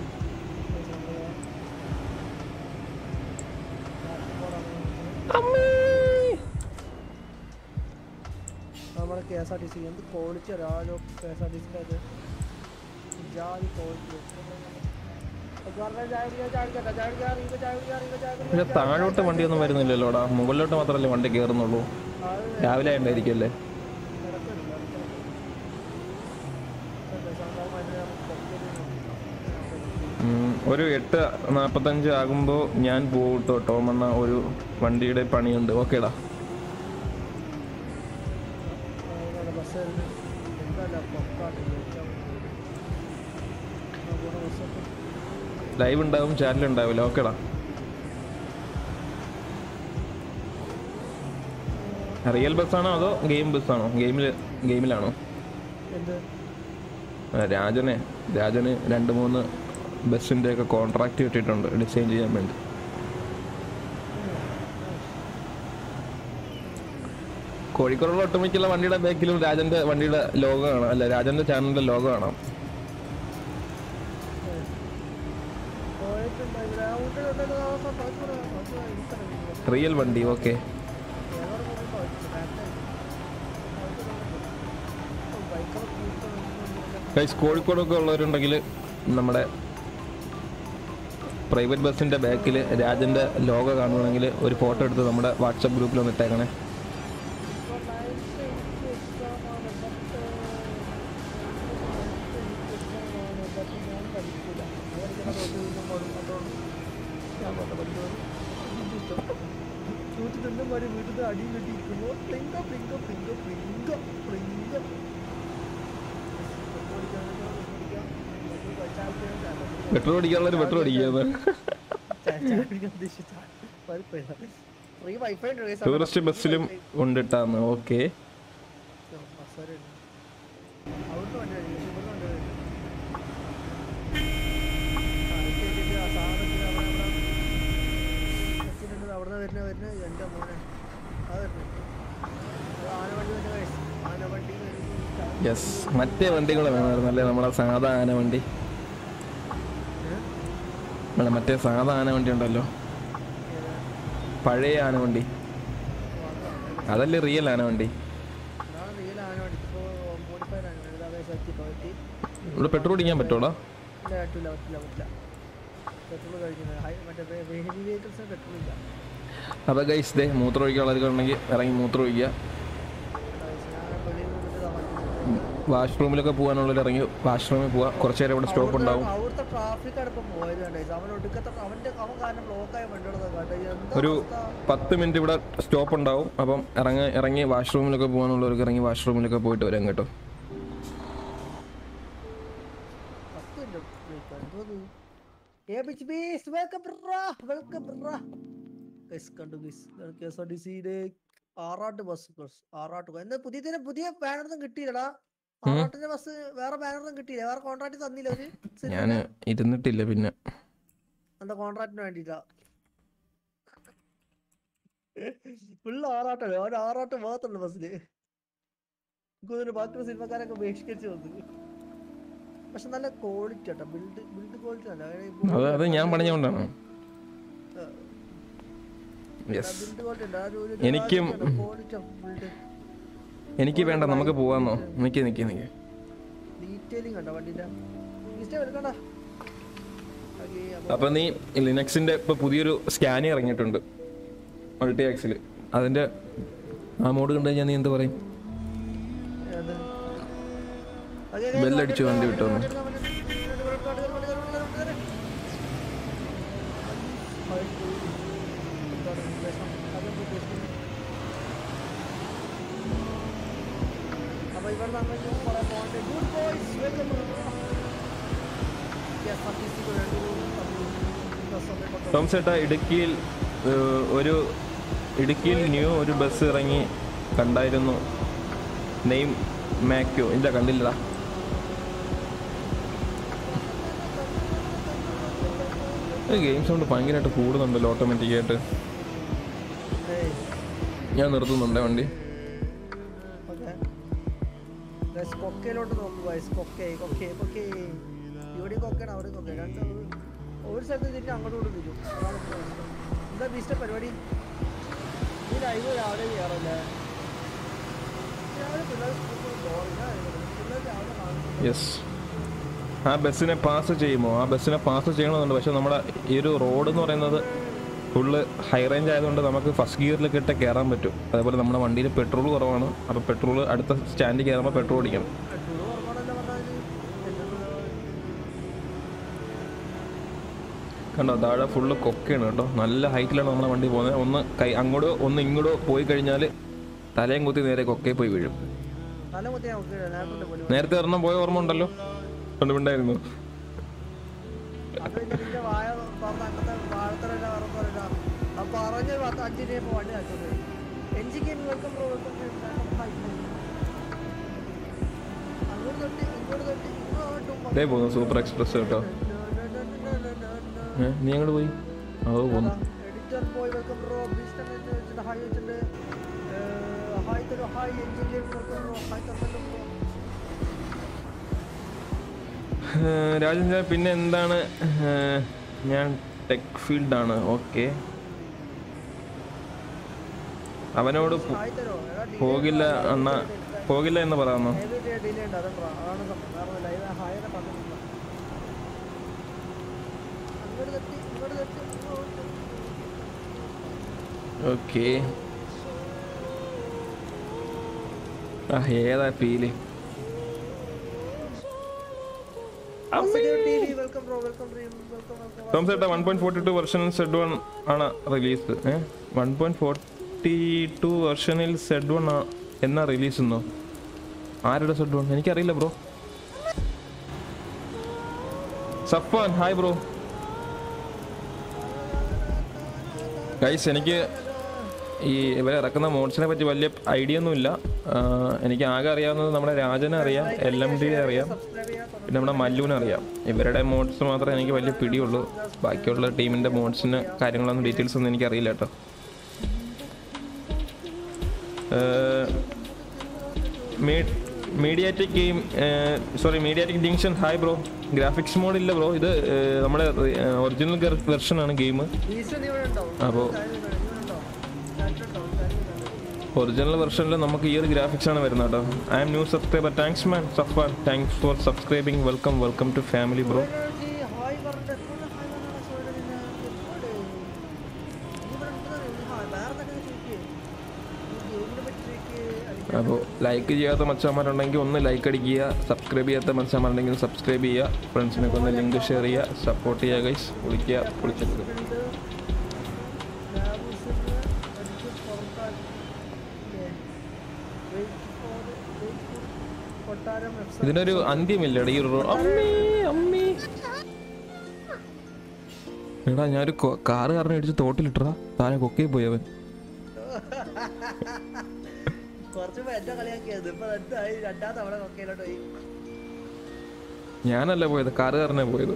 നമ്മുടെ K S R T C എന്ത് ക്വാളിറ്റി ഒരാളോ കെ എസ് ആർ ടി സിന്റെ അത് ജാതി ക്വാളിറ്റി താഴോട്ട് വണ്ടിയൊന്നും വരുന്നില്ലല്ലോടാ. മുകളിലോട്ട് മാത്രമല്ലേ വണ്ടി കയറുന്നുള്ളൂ രാവിലെ ഉണ്ടായിരിക്കുമല്ലേ ഉം, ഒരു എട്ട് നാൽപ്പത്തഞ്ച് ആകുമ്പോൾ ഞാൻ പോകും കേട്ടോ ടോമണ്ണ ഒരു വണ്ടിയുടെ പണിയുണ്ട്. ഓക്കേടാ. ലൈവ് ഉണ്ടാവും ചാനൽ ഉണ്ടാവില്ല. ഓക്കേടാ റിയൽ ബസ്സാണോ അതോ ഗെയിം ബസ്സാണോ ഗെയിമിൽ ഗെയിമിലാണോ രാജനെ രാജന് രണ്ട് മൂന്ന് ബസ്സിന്റെ ഒക്കെ കോൺട്രാക്ട് കിട്ടിയിട്ടുണ്ട്. ഡിസൈൻ ചെയ്യാൻ വേണ്ടി. കോഴിക്കോടുള്ള ഒട്ടുമിക്കുള്ള വണ്ടിയുടെ ബാക്കിലും രാജന്റെ വണ്ടിയുടെ ലോഗോ കാണാം. അല്ല രാജന്റെ ചാനലിന്റെ ലോഗോ കാണാം. റിയൽ വണ്ടി ഓക്കെ കോഴിക്കോടൊക്കെ ഉള്ളവരുണ്ടെങ്കിൽ നമ്മുടെ പ്രൈവറ്റ് ബസ്സിന്റെ ബാക്കിൽ രാജന്റെ ലോഗോ കാണുകയാണെങ്കിൽ ഒരു ഫോട്ടോ എടുത്ത് നമ്മുടെ വാട്സപ്പ് ഗ്രൂപ്പിൽ ഒന്ന് ഇട്ടേക്കണേ. പെട്രോൾ അടിക്കാനുള്ളൊരു പെട്രോൾ അടിക്കുക ടൂറിസ്റ്റ് ബസ്സിലും ഉണ്ട് ഓക്കെ. ആ യെസ് മറ്റേ വണ്ടികൾ വേണമായിരുന്നു അല്ലേ നമ്മുടെ സാധാ ആന വണ്ടി. നമ്മളെ മറ്റേ സാധാ ആന വണ്ടി ഉണ്ടല്ലോ പഴയ ആന വണ്ടി അതല്ലേ റിയൽ ആന വണ്ടി റിയൽ ആന ഇപ്പോൾ മോഡിഫൈഡ് ആണ് ഇതാകെ ശക്തി പറ്റി ഇവിടെ പെട്രോൾ അടിക്കാൻ പറ്റോടാ അപ്പൊ ഗൈസ് ദേ മൂത്രം ഒഴിക്കാനുള്ളവർക്ക് ഉണ്ടെങ്കിൽ ഇറങ്ങി മൂത്രം ഒഴിക്കുക ഞാൻ വെളിയിൽ നിന്നിട്ട് ഇതാ വണ്ടി വാഷ്റൂമിലൊക്കെ പോകാനുള്ളവർ ഇറങ്ങി വാഷ്റൂമിൽ പോവാ. കുറച്ച് നേരം ഇവിടെ സ്റ്റോപ്പ് ഉണ്ടാവും. ഒരു? പത്ത് മിനിറ്റ് ഇവിടെ സ്റ്റോപ്പ് ഉണ്ടാവും. അപ്പം ഇറങ്ങി ഇറങ്ങി വാഷ്റൂമിലൊക്കെ പോകാനുള്ളവർക്ക് ഇറങ്ങി വാഷ്റൂമിലൊക്കെ പോയിട്ട് വരാം കേട്ടോ. ആറാട്ട് ബസ് ആറാട്ട് പുതിയ പുതിയ ബാനറൊന്നും കിട്ടിയില്ലടാ. വേറെ ബാനറൊന്നും കിട്ടിയില്ല. വേറെ കോൺട്രാക്ട് തന്നില്ല ഒരു ഞാൻ ഇരുന്നിട്ടില്ല പിന്നെ. എന്താ കോൺട്രാക്ടിന് വേണ്ടിട്ടാ ഫുള്ള് ആറാട്ടല്ലേ ഒരു ആറാട്ടം മാത്രമല്ല ബസ്സിൽ. എനിക്ക് ബാക്കിയുള്ള സിനിമക്കാരൊക്കെ ബഹിഷ്കരിച്ച് വന്നു. പക്ഷെ നല്ല ക്വാളിറ്റി ആട്ടോ. ബിൽഡ് ബിൽഡ് ക്വാളിറ്റി അല്ല അത് ഞാൻ പണിഞ്ഞുകൊണ്ടാണ് ബിൽഡ് ക്വാളിറ്റി ഉണ്ട്. ആ ഒരു- ക്വാളിറ്റി ഓഫ് ബിൽഡ് എനിക്ക് വേണ്ട നമുക്ക് പോവാന്നോ? നിക്ക് നിക്ക് നിക്ക്. അപ്പൊ നീ ലിനക്സിന്റെ ഇപ്പൊ പുതിയൊരു സ്കാനി ഇറങ്ങിയിട്ടുണ്ട്. മൾട്ടി ആക്സിൽ അതിന്റെ ആ മോഡ് കണ്ടു കഴിഞ്ഞാൽ നീ എന്ത് പറയും? ബെല്ലടിച്ചു വണ്ടി വിട്ടു വന്നു വണ്ടി എടുക്കാം, വണ്ടി എടുക്കാം, വണ്ടി എടുക്കാം, വണ്ടി എടുക്കാം, വണ്ടി എടുക്കാം, വണ്ടി എടുക്കാം, വണ്ടി എടുക്കാം. എന്താണ് ഉദ്ദേശം? അതെന്ത് ഉദ്ദേശിക്കുന്നത്? അപ്പൊ ഇവിടെ നമ്മൾ കുറെ പോകണ്ടേ ഗുഡ് ബോയ്സ് വെൽക്കം ടോം ചേട്ടാ ഇടുക്കിയിൽ ഒരു ഇടുക്കിയിൽ ന്യൂ ഒരു ബസ് ഇറങ്ങി കണ്ടായിരുന്നു. നെയിം മാക്യോ ഇല്ല കണ്ടില്ല ഗെയിം സൗണ്ട് ഭയങ്കരമായിട്ട് കൂടുന്നുണ്ടല്ലോ ഓട്ടോമാറ്റിക്കായിട്ട് ഞാൻ നിർത്തുന്നുണ്ടേ വണ്ടി. കൊക്കയിലോട്ട് നോക്കൂ guys. കൊക്കേ, കൊക്കേ, കൊക്കേ. ഇവിടെയും കൊക്കയാണ് അവിടെ കൊക്കെ രണ്ട് ഒരു- സ്ഥലത്ത് തിരിച്ച് അങ്ങോട്ടും ഇങ്ങോട്ടും തിരിച്ചു എന്താ ബീസ്റ്റ പരിപാടി? ഈ ലൈവ് രാവിലെ യെസ് ആ ബസ്സിനെ പാസ് ചെയ്യുമോ? ആ ബസ്സിനെ പാസ് ചെയ്യണമെന്നുണ്ട്. പക്ഷെ നമ്മുടെ ഈ ഒരു റോഡ് എന്ന് പറയുന്നത് ഫുള്ള് ഹൈ റേഞ്ച് ആയതുകൊണ്ട് നമുക്ക് ഫസ്റ്റ് ഗിയറിലൊക്കെ ഇട്ട് കയറാൻ പറ്റും. അതേപോലെ നമ്മുടെ വണ്ടിയിൽ പെട്രോൾ കുറവാണ്. അപ്പോൾ പെട്രോൾ അടുത്ത സ്റ്റാൻഡിൽ കയറുമ്പോൾ പെട്രോൾ അടിക്കണം കണ്ടോ താഴെ ഫുള്ള് കൊക്കയാണ് കേട്ടോ. നല്ല ഹൈറ്റിലാണ് നമ്മുടെ വണ്ടി പോകുന്നത്. ഒന്ന് കൈ അങ്ങോട്ടോ ഒന്ന് ഇങ്ങോട്ടോ പോയി കഴിഞ്ഞാൽ തലയും കുത്തി നേരെ കൊക്കയിൽ പോയി വീഴും. നേരത്തെ ഒരെണ്ണം പോയ ഓർമ്മ ഉണ്ടല്ലോ? കണ്ടുപിണ്ടായിരുന്നു പറഞ്ഞ പത്ത് അഞ്ച് രൂപ വണ്ടി എഞ്ചി എഞ്ചിക്ക് അങ്ങോട്ട് തൊട്ട് ഇങ്ങോട്ട് തൊട്ട് ഇങ്ങോട്ടും ഇതേ പോകുന്നു സൂപ്പർ എക്സ്പ്രസ് കേട്ടോ. നീ അങ്ങോട്ട് പോയി? അത് പോന്നു എഡിറ്റർ പോയി വെൽക്കം ബ്രോ ബീസ്റ്റൻ വെച്ചിട്ട് ഹായ് വെച്ചിട്ട് ഹായ് തരോ hi engine welcome bro hi തരല്ലോ Rajan sir പിന്നെ എന്താണ്? ഞാൻ ടെക് ഫീൽഡാണ് ഓക്കെ പറഞ്ഞിട്ടില്ല പോകില്ല അണ്ണ പോകില്ല എന്ന് പറയുന്നു ഓക്കെ. ആ ഏതാ feel? Tom one point forty two version Z one ആണ് release. One point forty two വെർഷനിൽ സെഡ് വൺ എന്നാ റിലീസ് എന്നോ ആരുടെ സെഡ് വൺ എനിക്കറിയില്ല bro Safan hi bro guys എനിക്ക് ഈ ഇവരെ ഇറക്കുന്ന മോഡ്സിനെ പറ്റി വലിയ ഐഡിയ ഒന്നുമില്ല. എനിക്ക് ആകെ അറിയാവുന്നത് നമ്മുടെ രാജനെ അറിയാം എൽ എം ഡി അറിയാം പിന്നെ നമ്മുടെ മല്ലുവിനെ അറിയാം. ഇവരുടെ മോഡ്സ് മാത്രമേ എനിക്ക് വലിയ പിടിയുള്ളൂ. ബാക്കിയുള്ള ടീമിന്റെ മോഡ്സിന് കാര്യങ്ങളൊന്നും ഡീറ്റെയിൽസ് ഒന്നും എനിക്കറിയില്ല കേട്ടോ. മീഡിയാറ്റിക് game sorry മീഡിയാറ്റിക് junction hi bro graphics mode ഇല്ല ബ്രോ ഇത് നമ്മുടെ ഒറിജിനൽ വെർഷൻ ആണ് ഗെയിം അപ്പോൾ. ഒറിജിനൽ വെർഷനിൽ നമുക്ക് ഈ ഒരു ഗ്രാഫിക്സ് ആണ് വരുന്നത് കേട്ടോ. I'm new subscriber thanks man Safan thanks for subscribing welcome welcome to family bro സോനർജി, hi പറഞ്ഞിട്ട് എപ്പോഴും ഹായ് പറഞ്ഞാണ് സോനർജി ഞാൻ ഒരുപാട് നീ ഇവിടെ ഉണ്ടെന്ന് അറിയോ? നീ ഹായ് വേറെ എന്തൊക്കെ ചോദിക്കേ? നീ ഗെയിമിനെ പറ്റി ചോദിക്കേ, അല്ലെങ്കിൽ അപ്പോൾ ലൈക്ക് ചെയ്യാത്ത മച്ചാന്മാരുണ്ടെങ്കിൽ ഒന്ന് ലൈക്ക് അടിക്കുക സബ്സ്ക്രൈബ് ചെയ്യാത്ത മച്ചാന്മാരുണ്ടെങ്കിൽ സബ്സ്ക്രൈബ് ചെയ്യുക ഫ്രണ്ട്സിനൊക്കെ ഒന്ന് ലിങ്ക് ഷെയർ ചെയ്യുക സപ്പോർട്ട് ചെയ്യുക ഗൈസ് കൊട്ടാരം website. ഇതിനൊരു അന്ത്യമില്ല ഈ അമ്മേ എടാ ഞാനൊരു കാറ് കാരണം ഇടിച്ച് തോട്ടിലിട്ടാ താനെ കൊക്കേ പോയി അവൻ. കുറച്ച് മുമ്പ് എന്നെ കളിയാക്കിയത്. ഇപ്പൊ എന്തായി? രണ്ടാം തവണ കൊക്കയിലോട്ട് പോയി ഞാനല്ല പോയത് കാറ് കാരനെ പോയത്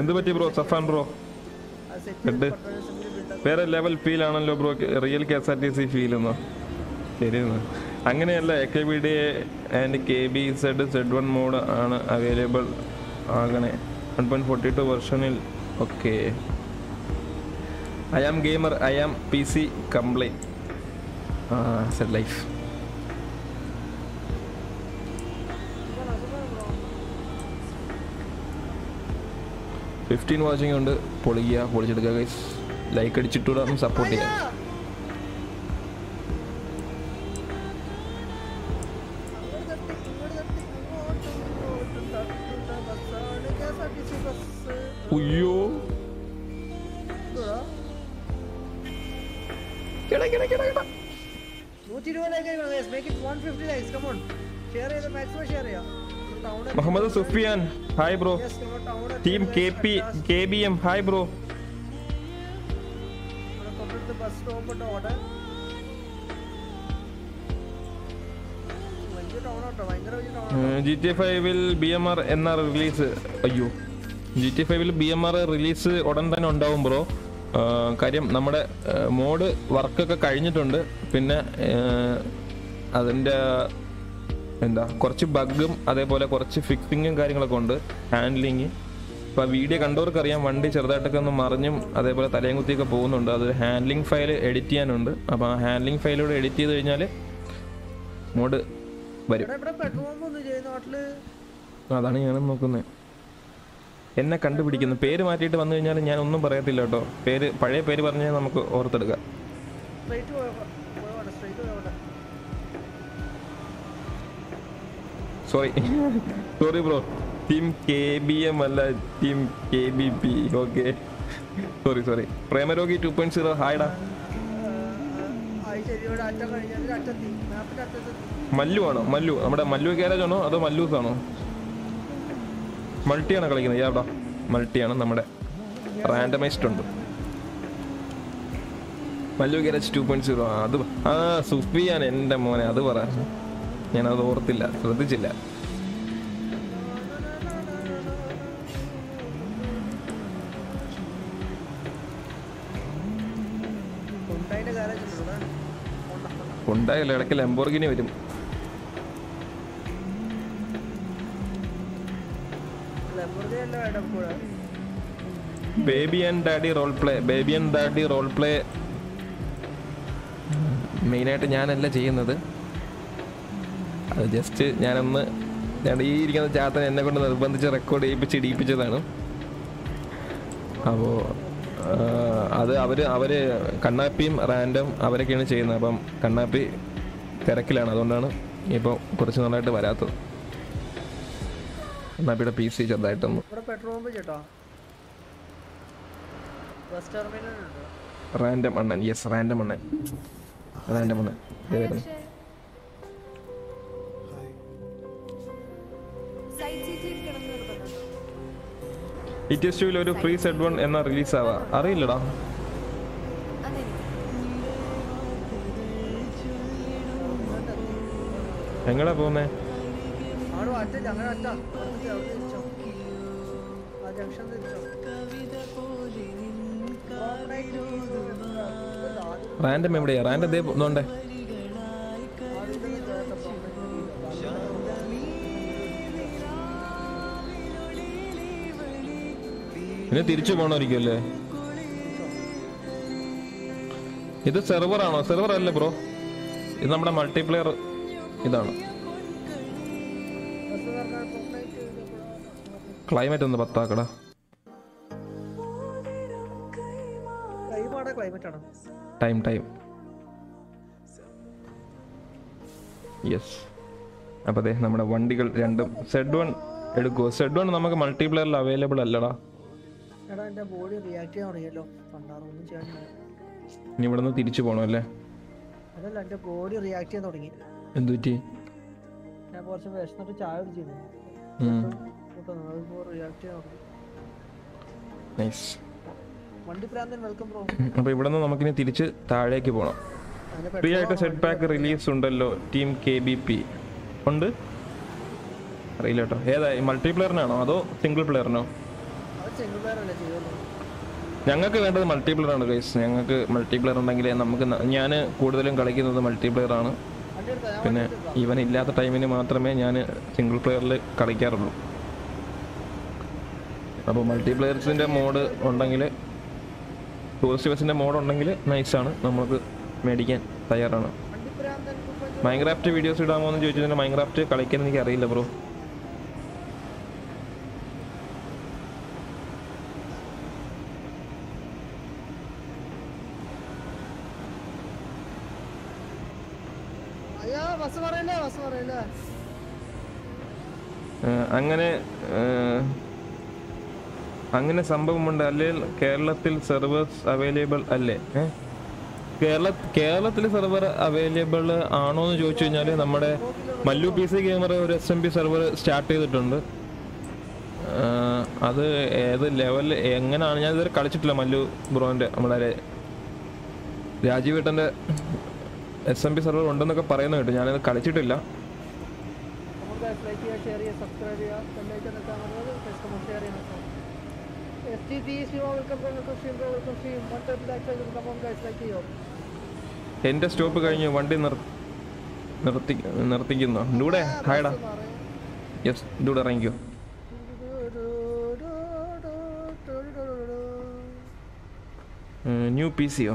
എന്ത് പറ്റി ബ്രോ? സഫാൻ ബ്രോ? വേറെ ലെവൽ ഫീൽ ആണല്ലോ bro real K S R T C feel എന്നോ. ശരി അങ്ങനെയല്ല A K B D and K B Z Z one mod ആണ് അവൈലബിൾ ആകണേ. One point forty two വെർഷനിൽ okay I am gamer I am P C complaint set life fifteen watching ഉണ്ട്. പൊളിക്കുക പൊളിച്ചെടുക്കുക guys like അടിച്ചിട്ടൂടെ support ചെയ്യാം. It come on share ചെയ്ത് maximum share ചെയ്യാം Muhammad Sufiyan hi bro team K P K B M hi bro bus stop ഉണ്ട് അവിടെ G T ഫൈവിൽ ബി എം ആർ എന്ന റിലീസ് അയ്യോ. ജി ടി ഫൈവിൽ ബി എം ആർ റിലീസ് ഉടൻ തന്നെ ഉണ്ടാവും ബ്രോ കാര്യം നമ്മുടെ മോഡ് വർക്കൊക്കെ കഴിഞ്ഞിട്ടുണ്ട്. പിന്നെ അതിന്റെ എന്താ കുറച്ച് ബഗ്ഗും അതേപോലെ കുറച്ച് ഫിക്സിങ്ങും കാര്യങ്ങളൊക്കെ ഉണ്ട്. ഹാൻഡ്ലിങ്. ഇപ്പോൾ വീഡിയോ കണ്ടവർക്ക് അറിയാം വണ്ടി ചെറുതായിട്ടൊക്കെ ഒന്ന് മറിഞ്ഞും അതേപോലെ തലയും കുത്തിയൊക്കെ പോകുന്നുണ്ട്. അത് ഹാൻഡ്ലിംഗ് ഫയൽ എഡിറ്റ് ചെയ്യാനുണ്ട്. അപ്പോൾ ആ ഹാൻഡ്ലിംഗ് ഫയലൂടെ എഡിറ്റ് ചെയ്ത് കഴിഞ്ഞാൽ മോഡ് വരും. അതാണ് ഞാനും നോക്കുന്നത് എന്നെ കണ്ടുപിടിക്കുന്നു. പേര് മാറ്റിയിട്ട് വന്നു കഴിഞ്ഞാൽ ഞാൻ ഒന്നും പറയത്തില്ല കേട്ടോ. പേര് പഴയ പേര് പറഞ്ഞാൽ നമുക്ക് ഓർത്തെടുക്കാം. Sorry sorry bro team K B M അല്ല team. K B P okay sorry sorry പ്രേമരോഗി two point zero ഹായ്ഡാ മല്ലു ആണോ? മല്ലു. നമ്മുടെ മല്ലു ഗ്യാരേജ് ആണോ? അതോ മല്ലൂസ് ആണോ? മൾട്ടിയാണോ കളിക്കുന്നത്? യാടാ മൾട്ടിയാണ് നമ്മുടെ. റാൻഡമൈസ്ഡ് ഉണ്ട്. Mallu garage two point zero അത് ആ സുഫിയാണ് എന്റെ മോനെ. അത് പറ. ഞാനത് ഓർത്തില്ല ശ്രദ്ധിച്ചില്ല. ഉണ്ടായല്ലോ ഇടയ്ക്ക് ലംബോർഗിനി വരും. Baby and daddy role play baby and daddy role play മെയിനായിട്ട് ഞാനല്ല ചെയ്യുന്നത്. അത് ജസ്റ്റ് ഞാനൊന്ന് ഞാൻ ഈ ഇരിക്കുന്ന ചാത്തൻ എന്നെ കൊണ്ട് നിർബന്ധിച്ച് റെക്കോർഡ് ചെയ്യിപ്പിച്ച് ഇടിയിപ്പിച്ചതാണ്. അപ്പോൾ അത് അവർ അവർ കണ്ണാപ്പിയും റാൻഡം അവരൊക്കെയാണ് ചെയ്യുന്നത്. അപ്പം കണ്ണാപ്പി തിരക്കിലാണ്. അതുകൊണ്ടാണ് ഇപ്പോൾ കുറച്ച് നാളായിട്ട് വരാത്തത്. കണ്ണാപ്പിയുടെ പി സി ചെറുതായിട്ടൊന്ന് റാൻഡം അണ്ണൻ. യെസ് റാൻഡം അണ്ണൻ. റാൻഡം അണ്ണൻ. ഇ എസ് ടുവിൽ ഒരു ഫ്രീ സെഡ് വൺ എന്ന റിലീസ് ആവാ. അറിയില്ലടാ. എങ്ങടാ തിരിച്ചോ റാൻഡം എവിടെയാ? റാൻഡം ദേ നോണ്ടേ പിന്നെ തിരിച്ചു പോകണമായിരിക്കും അല്ലേ ഇത് സെർവർ ആണോ? സെർവർ അല്ലേ ബ്രോ ഇത് നമ്മുടെ മൾട്ടിപ്ലെയർ ഇതാണ്. ക്ലൈമറ്റ് ഒന്ന് പത്താക്കടാ. ടൈം ടൈം യെസ് അപ്പോൾ അതെ നമ്മുടെ വണ്ടികൾ രണ്ടും സെഡ് വൺ എടുക്കുമോ സെഡ് വൺ നമുക്ക് മൾട്ടിപ്ലെയറിൽ അവൈലബിൾ അല്ലടാ. എടാ എന്റെ ബോഡി റിയാക്ട് ചെയ്യാൻ തുടങ്ങിയല്ലോ. പണ്ടാറൊന്നും ചെയ്യാനില്ല ഇനി ഇവിടെ നിന്ന് തിരിച്ചു പോകണം അല്ലേ? അതല്ല എന്റെ ബോഡി റിയാക്ട് ചെയ്യാൻ തുടങ്ങി. എന്തു പറ്റി? ഞാൻ കുറച്ച് വിശന്നിട്ട് ചായ കുടിച്ചിരുന്നു. ഉം. റിയാക്ട് ചെയ്യാൻ തുടങ്ങി. നൈസ് വണ്ടി പ്രാന്തൻ വെൽക്കം ബ്രോ അപ്പോൾ ഇവിടെ നിന്ന് നമുക്കിനി തിരിച്ച് താഴേക്ക് പോകണം അതിന്റെ ഫ്രീ ആയിട്ട് സെറ്റ് പാക്ക് റിലീസ് ഉണ്ടല്ലോ ടീം കെ ബി പി ഉണ്ട്? അറിയില്ല കേട്ടോ. ഏതാ മൾട്ടിപ്ലെയറിനാണോ അതോ സിംഗിൾ പ്ലെയറിനോ ഞങ്ങൾക്ക് വേണ്ടത് മൾട്ടിപ്ലെയർ ആണ് ഗൈസ് ഞങ്ങൾക്ക് മൾട്ടിപ്ലെയർ ഉണ്ടെങ്കിൽ നമുക്ക് ഞാൻ കൂടുതലും കളിക്കുന്നത് മൾട്ടിപ്ലെയർ ആണ്. പിന്നെ ഇവൻ ഇല്ലാത്ത ടൈമിന് മാത്രമേ ഞാൻ സിംഗിൾ പ്ലെയറിൽ കളിക്കാറുള്ളൂ. അപ്പോൾ മൾട്ടിപ്ലെയർസിന്റെ മോഡ് ഉണ്ടെങ്കിൽ ടൂറിസ്റ്റ് ബസ്സിന്റെ മോഡ് ഉണ്ടെങ്കിൽ നൈസാണ് നമുക്ക് മേടിക്കാൻ തയ്യാറാണ്. മൈൻക്രാഫ്റ്റ് വീഡിയോസ് ഇടാമോ എന്ന് ചോദിച്ചാൽ മൈൻക്രാഫ്റ്റ് കളിക്കാൻ എനിക്ക് അറിയില്ല ബ്രോ അയ്യോ ബസ് പറയല്ലേ ബസ് പറയല്ലേ ഏഹ് അങ്ങനെ അങ്ങനെ സംഭവമുണ്ട്. അല്ലെങ്കിൽ കേരളത്തിൽ സെർവേഴ്സ് അവൈലബിൾ അല്ലേ? കേരള കേരളത്തിൽ സെർവർ അവൈലബിൾ ആണോ എന്ന് ചോദിച്ചു കഴിഞ്ഞാൽ നമ്മുടെ മല്ലു പി സി ഗെയിമർ ഒരു S M P server start ചെയ്തിട്ടുണ്ട്. അത് ഏത് ലെവൽ എങ്ങനെയാണ് ഞാൻ ഇതുവരെ കളിച്ചിട്ടില്ല മല്ലു ബ്രോന്റെ രാജീവ് രാജീവേട്ടന്റെ എസ് എം പി സെർവർ ഉണ്ടെന്നൊക്കെ പറയുന്നത് കേട്ടു. ഞാനത് കളിച്ചിട്ടില്ല. ലൈക്ക് ചെയ്യുക ഷെയർ ചെയ്യുക സബ്സ്ക്രൈബ് ചെയ്യുക ബെല്ലൈക്കൻ നിൽക്കാൻ പറഞ്ഞത് കസ്റ്റമർ ഷെയർ ചെയ്യുന്ന S T T Shiva welcome welcome stream welcome stream one ചെയ്ത് ഗൈസ് ലൈക്ക് ചെയ്യുക. എന്റെ സ്റ്റോപ്പ് കഴിഞ്ഞ് വണ്ടി നിർത്തി നിർത്തിക്കുന്നു. ഡൂടെ ഹായടാ യെസ് ഡൂടെ ഇറങ്ങിക്കോ. ന്യൂ പി സിയോ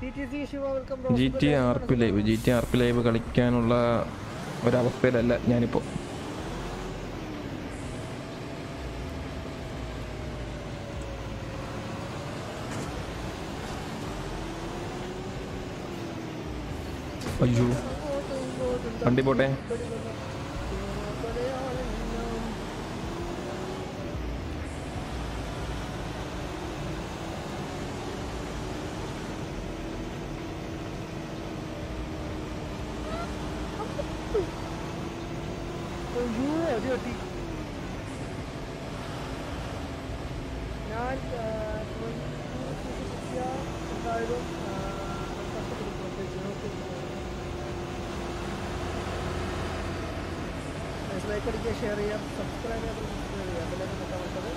T T C Shiva welcome bro G T R P live G T R P live കളിക്കാനുള്ള ഒരവസ്ഥയിലല്ല ഞാനിപ്പോൾ അയ്യോ വണ്ടി പോട്ടെ അയ്യോ അടി അടി ഞാൻ ആ, എന്തായാലും ആ, കഷ്ടപ്പെടും. ലൈക്ക് അടിക്കുക ഷെയർ ചെയ്യാം സബ്സ്ക്രൈബ് ചെയ്യാം സബ്സ്ക്രൈബ് ചെയ്യാം അതിലേക്ക് നിൽക്കാൻ പറ്റത്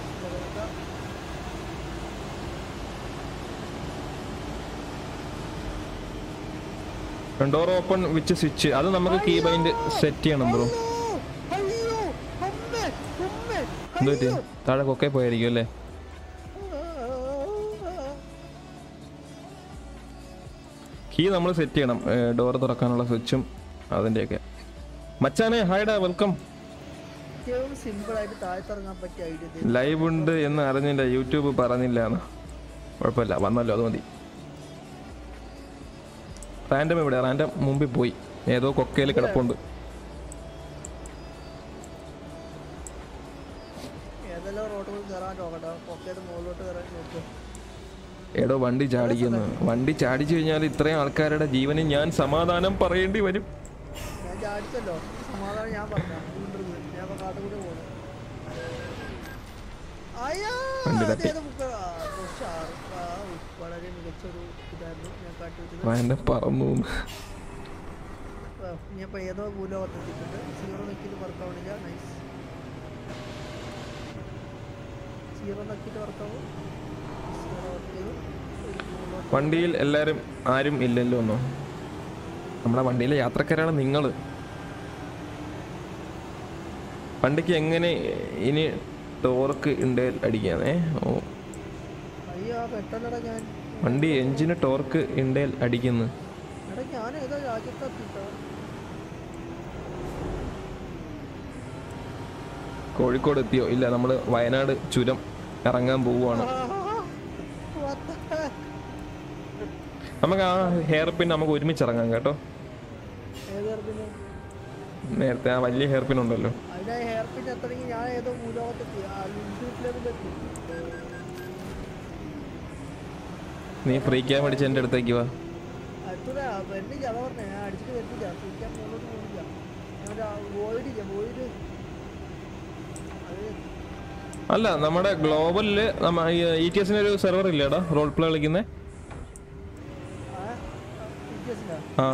ഡോർ ഓപ്പൺ വിച്ച് സ്വിച്ച് അത് നമുക്ക് കീ ബൈൻഡ് സെറ്റ് ചെയ്യണം ബ്രോ എന്ത് പറ്റി? താഴെ കൊക്കെ പോയായിരിക്കും അല്ലേ? കീ നമ്മൾ സെറ്റ് ചെയ്യണം. ഡോർ തുറക്കാനുള്ള സ്വിച്ചും അതിന്റെയൊക്കെ മച്ചാനെ ഹായ്ഡാ വെൽക്കം ലൈവ് ഉണ്ട് എന്ന് അറിഞ്ഞില്ല യൂട്യൂബ് പറഞ്ഞില്ല എന്ന് കുഴപ്പമില്ല വന്നല്ലോ അത് മതി. റാൻഡം എവിടെ റാൻഡം മുമ്പിൽ പോയി. ഏതോ കൊക്കയിൽ കിടപ്പുണ്ട്. എടോ വണ്ടി ചാടിക്കുന്നു. വണ്ടി ചാടിച്ചു കഴിഞ്ഞാൽ ഇത്രയും ആൾക്കാരുടെ ജീവന് ഞാൻ സമാധാനം പറയേണ്ടി വരും. ഞാൻ ചാടിച്ചല്ലോ സമാധാനം ഞാൻ പറഞ്ഞു ഞാൻ ഇപ്പൊ കാട്ടുകൂടി പോകുന്നു അയ്യോ വണ്ടി തട്ടി. അതേത് ബുക്ക്? ആ, ഉഷാർ. ആ, ഇതായിരുന്നു. ഞാൻ പറന്നു ഞാൻ ഇപ്പൊ ഏതോ ഭൂലോകത്തെത്തിയിട്ടുണ്ട്. സീറോ നൈസ് വണ്ടിയിൽ എല്ലാരും ആരും ഇല്ലല്ലോ ഒന്നോ നമ്മുടെ വണ്ടിയിലെ യാത്രക്കാരാണ് നിങ്ങൾ വണ്ടിക്ക് എങ്ങനെ ഇനി ടോർക്ക് ഉണ്ടേൽ അടിക്കാന്നേ ഓ. അയ്യോ പെട്ടെന്നടാ ഞാൻ വണ്ടി എഞ്ചിന് ടോർക്ക് ഇണ്ടേൽ അടിക്കുന്നു. കോഴിക്കോട് എത്തിയോ? ഇല്ല നമ്മൾ വയനാട് ചുരം ഇറങ്ങാൻ പോവുകയാണ് നമുക്ക് ആ ഹെയർ പിൻ നമുക്ക് ഒരുമിച്ച് ഇറങ്ങാം കേട്ടോ. നേരത്തെ ആ വലിയ ഹെയർ പിൻ ഉണ്ടല്ലോ. ഹെയർ പിൻ ഞാൻ ഏതോ ഭൂലോകത്തെത്തി. നീ ഫ്രീ ക്യാം അടിച്ച് എന്റെ അടുത്തേക്ക് വാ അല്ല നമ്മുടെ ഗ്ലോബലിൽ ഇ ടി എസിന് ഒരു സെർവർ ഇല്ലേടാ റോൾ പ്ലേ കളിക്കുന്നേ? ആ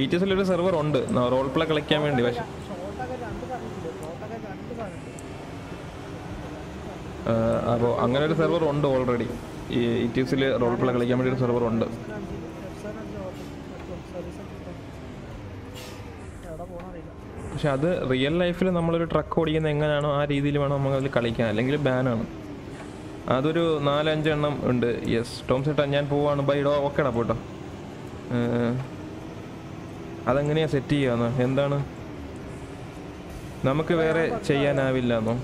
ഇ ടി എസിൽ ഒരു സെർവർ ഉണ്ട്. റോൾ പ്ലേ കളിക്കാൻ വേണ്ടി. പക്ഷെ അപ്പോൾ അങ്ങനെ ഒരു സെർവർ ഉണ്ട് ഓൾറെഡി ഈ റോൾ പ്ലേ കളിക്കാൻ വേണ്ടി ഒരു സെർവർ ഉണ്ട്. പക്ഷെ അത് റിയൽ ലൈഫിൽ നമ്മളൊരു ട്രക്ക് ഓടിക്കുന്ന എങ്ങനെയാണോ ആ രീതിയിൽ വേണം നമുക്ക് അതിൽ കളിക്കാൻ. അല്ലെങ്കിൽ ബാനാണ് അതൊരു നാലഞ്ചെണ്ണം ഉണ്ട്. യെസ് ടോം ചേട്ടാ ഞാൻ പോവാണ്. ബൈ ഡോ. ഓക്കേടാ പോട്ടോ അതെങ്ങനെയാണ് സെറ്റ് ചെയ്യാന്ന്? എന്താണ്? നമുക്ക് വേറെ ചെയ്യാനാവില്ല എന്നോ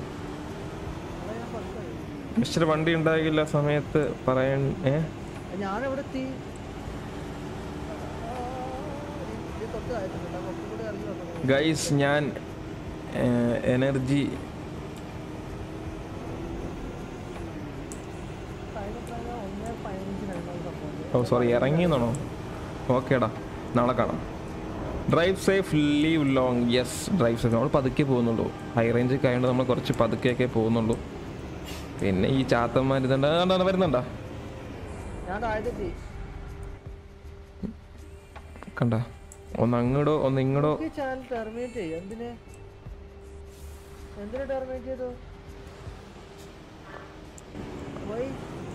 മിസ്റ്റർ വണ്ടി ഉണ്ടാകില്ല സമയത്ത് പറയാൻ ഏ? ഞാനെവിടെ എത്തി ഗൈസ് ഞാൻ എനർജി ഓ സോറി ഇറങ്ങിയെന്നാണോ? ഓക്കേടാ നാളെ കാണാം. Drive safe leave long. Yes drive safe. നമ്മൾ പതുക്കെ പോകുന്നുള്ളൂ. ഹൈ റേഞ്ച് ഒക്കെ ആയതുകൊണ്ട് നമ്മൾ കുറച്ച് പതുക്കെയൊക്കെ പോകുന്നുള്ളൂ. പിന്നെ ഈ ചാത്തന്മാർ വരുന്നുണ്ടോ? കണ്ട? ഒന്ന് അങ്ങടോ ഒന്ന് ഇങ്ങടോ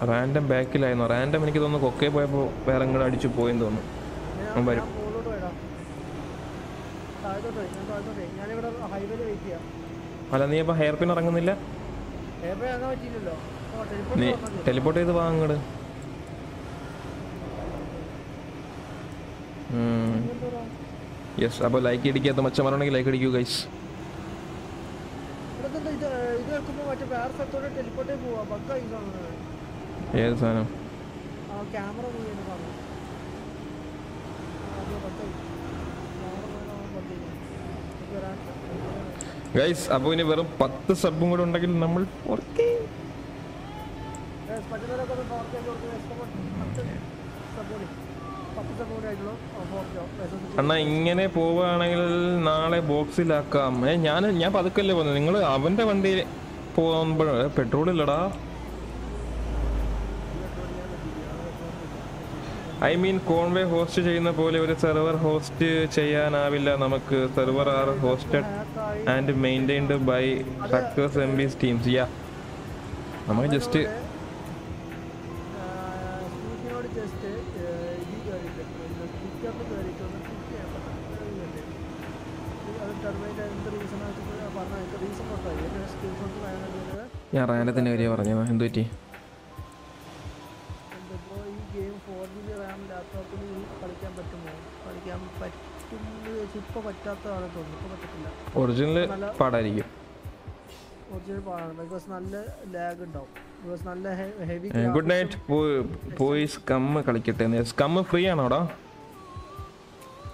റാൻഡം ബാക്കിലായിരുന്നു. റാൻഡം എനിക്ക് തോന്നുന്നു കൊക്കെ പോയപ്പോ വേറെ ഇങ്ങോട്ട് അടിച്ചു പോയെന്ന് തോന്നുന്നു. വരും. അല്ല നീ ഇപ്പൊ ഹെയർ പിൻ ഇറങ്ങുന്നില്ല? നീ ടെലിപ്പോർട്ട് ചെയ്ത് വാങ്ങട് യെസ് അപ്പോൾ ലൈക്ക് ഇടിക്കാത്ത മച്ചമാരുണ്ടെങ്കിൽ ലൈക്ക് അടിക്കൂ ഗൈസ് ഏത് സാധനം? ക്യാമറ ഗൈസ് അപ്പൊ ഇനി വെറും പത്ത് സബും കൂടെ ഉണ്ടെങ്കിൽ നമ്മൾ അണ്ണാ ഇങ്ങനെ പോവുകയാണെങ്കിൽ നാളെ ബോക്സിലാക്കാം. ഏ ഞാൻ ഞാൻ പതുക്കല്ലേ പോകുന്നത് നിങ്ങൾ അവന്റെ വണ്ടിയിൽ പോകുമ്പോൾ പെട്രോൾ ഇല്ലടാ. ഐ മീൻ കോൺവേ ഹോസ്റ്റ് ചെയ്യുന്ന പോലെ ഒരു സെർവർ ഹോസ്റ്റ് ചെയ്യാനാവില്ല. നമുക്ക് server are hosted and maintained by hackers M B teams yeah നമുക്ക് ജസ്റ്റ് ഞാൻ റാനത്തിന്റെ കാര്യം പറഞ്ഞു? എന്ത് പറ്റി? ഇപ്പോൾ പറ്റാത്തതാണ് തോന്നുന്നു. ഇപ്പോൾ പറ്റത്തില്ല. ഒറിജിനൽ പാടായിരിക്കും. ഒറിജിനൽ പാടാണ്. ബിക്കോസ് നല്ല ലാഗ് ഉണ്ടാവും. ബിക്കോസ് നല്ല ഹെവി ഗുഡ് നൈറ്റ് പോയി സ്കം കളിക്കട്ടെ സ്കമ്മ ഫ്രീ ആണോടാ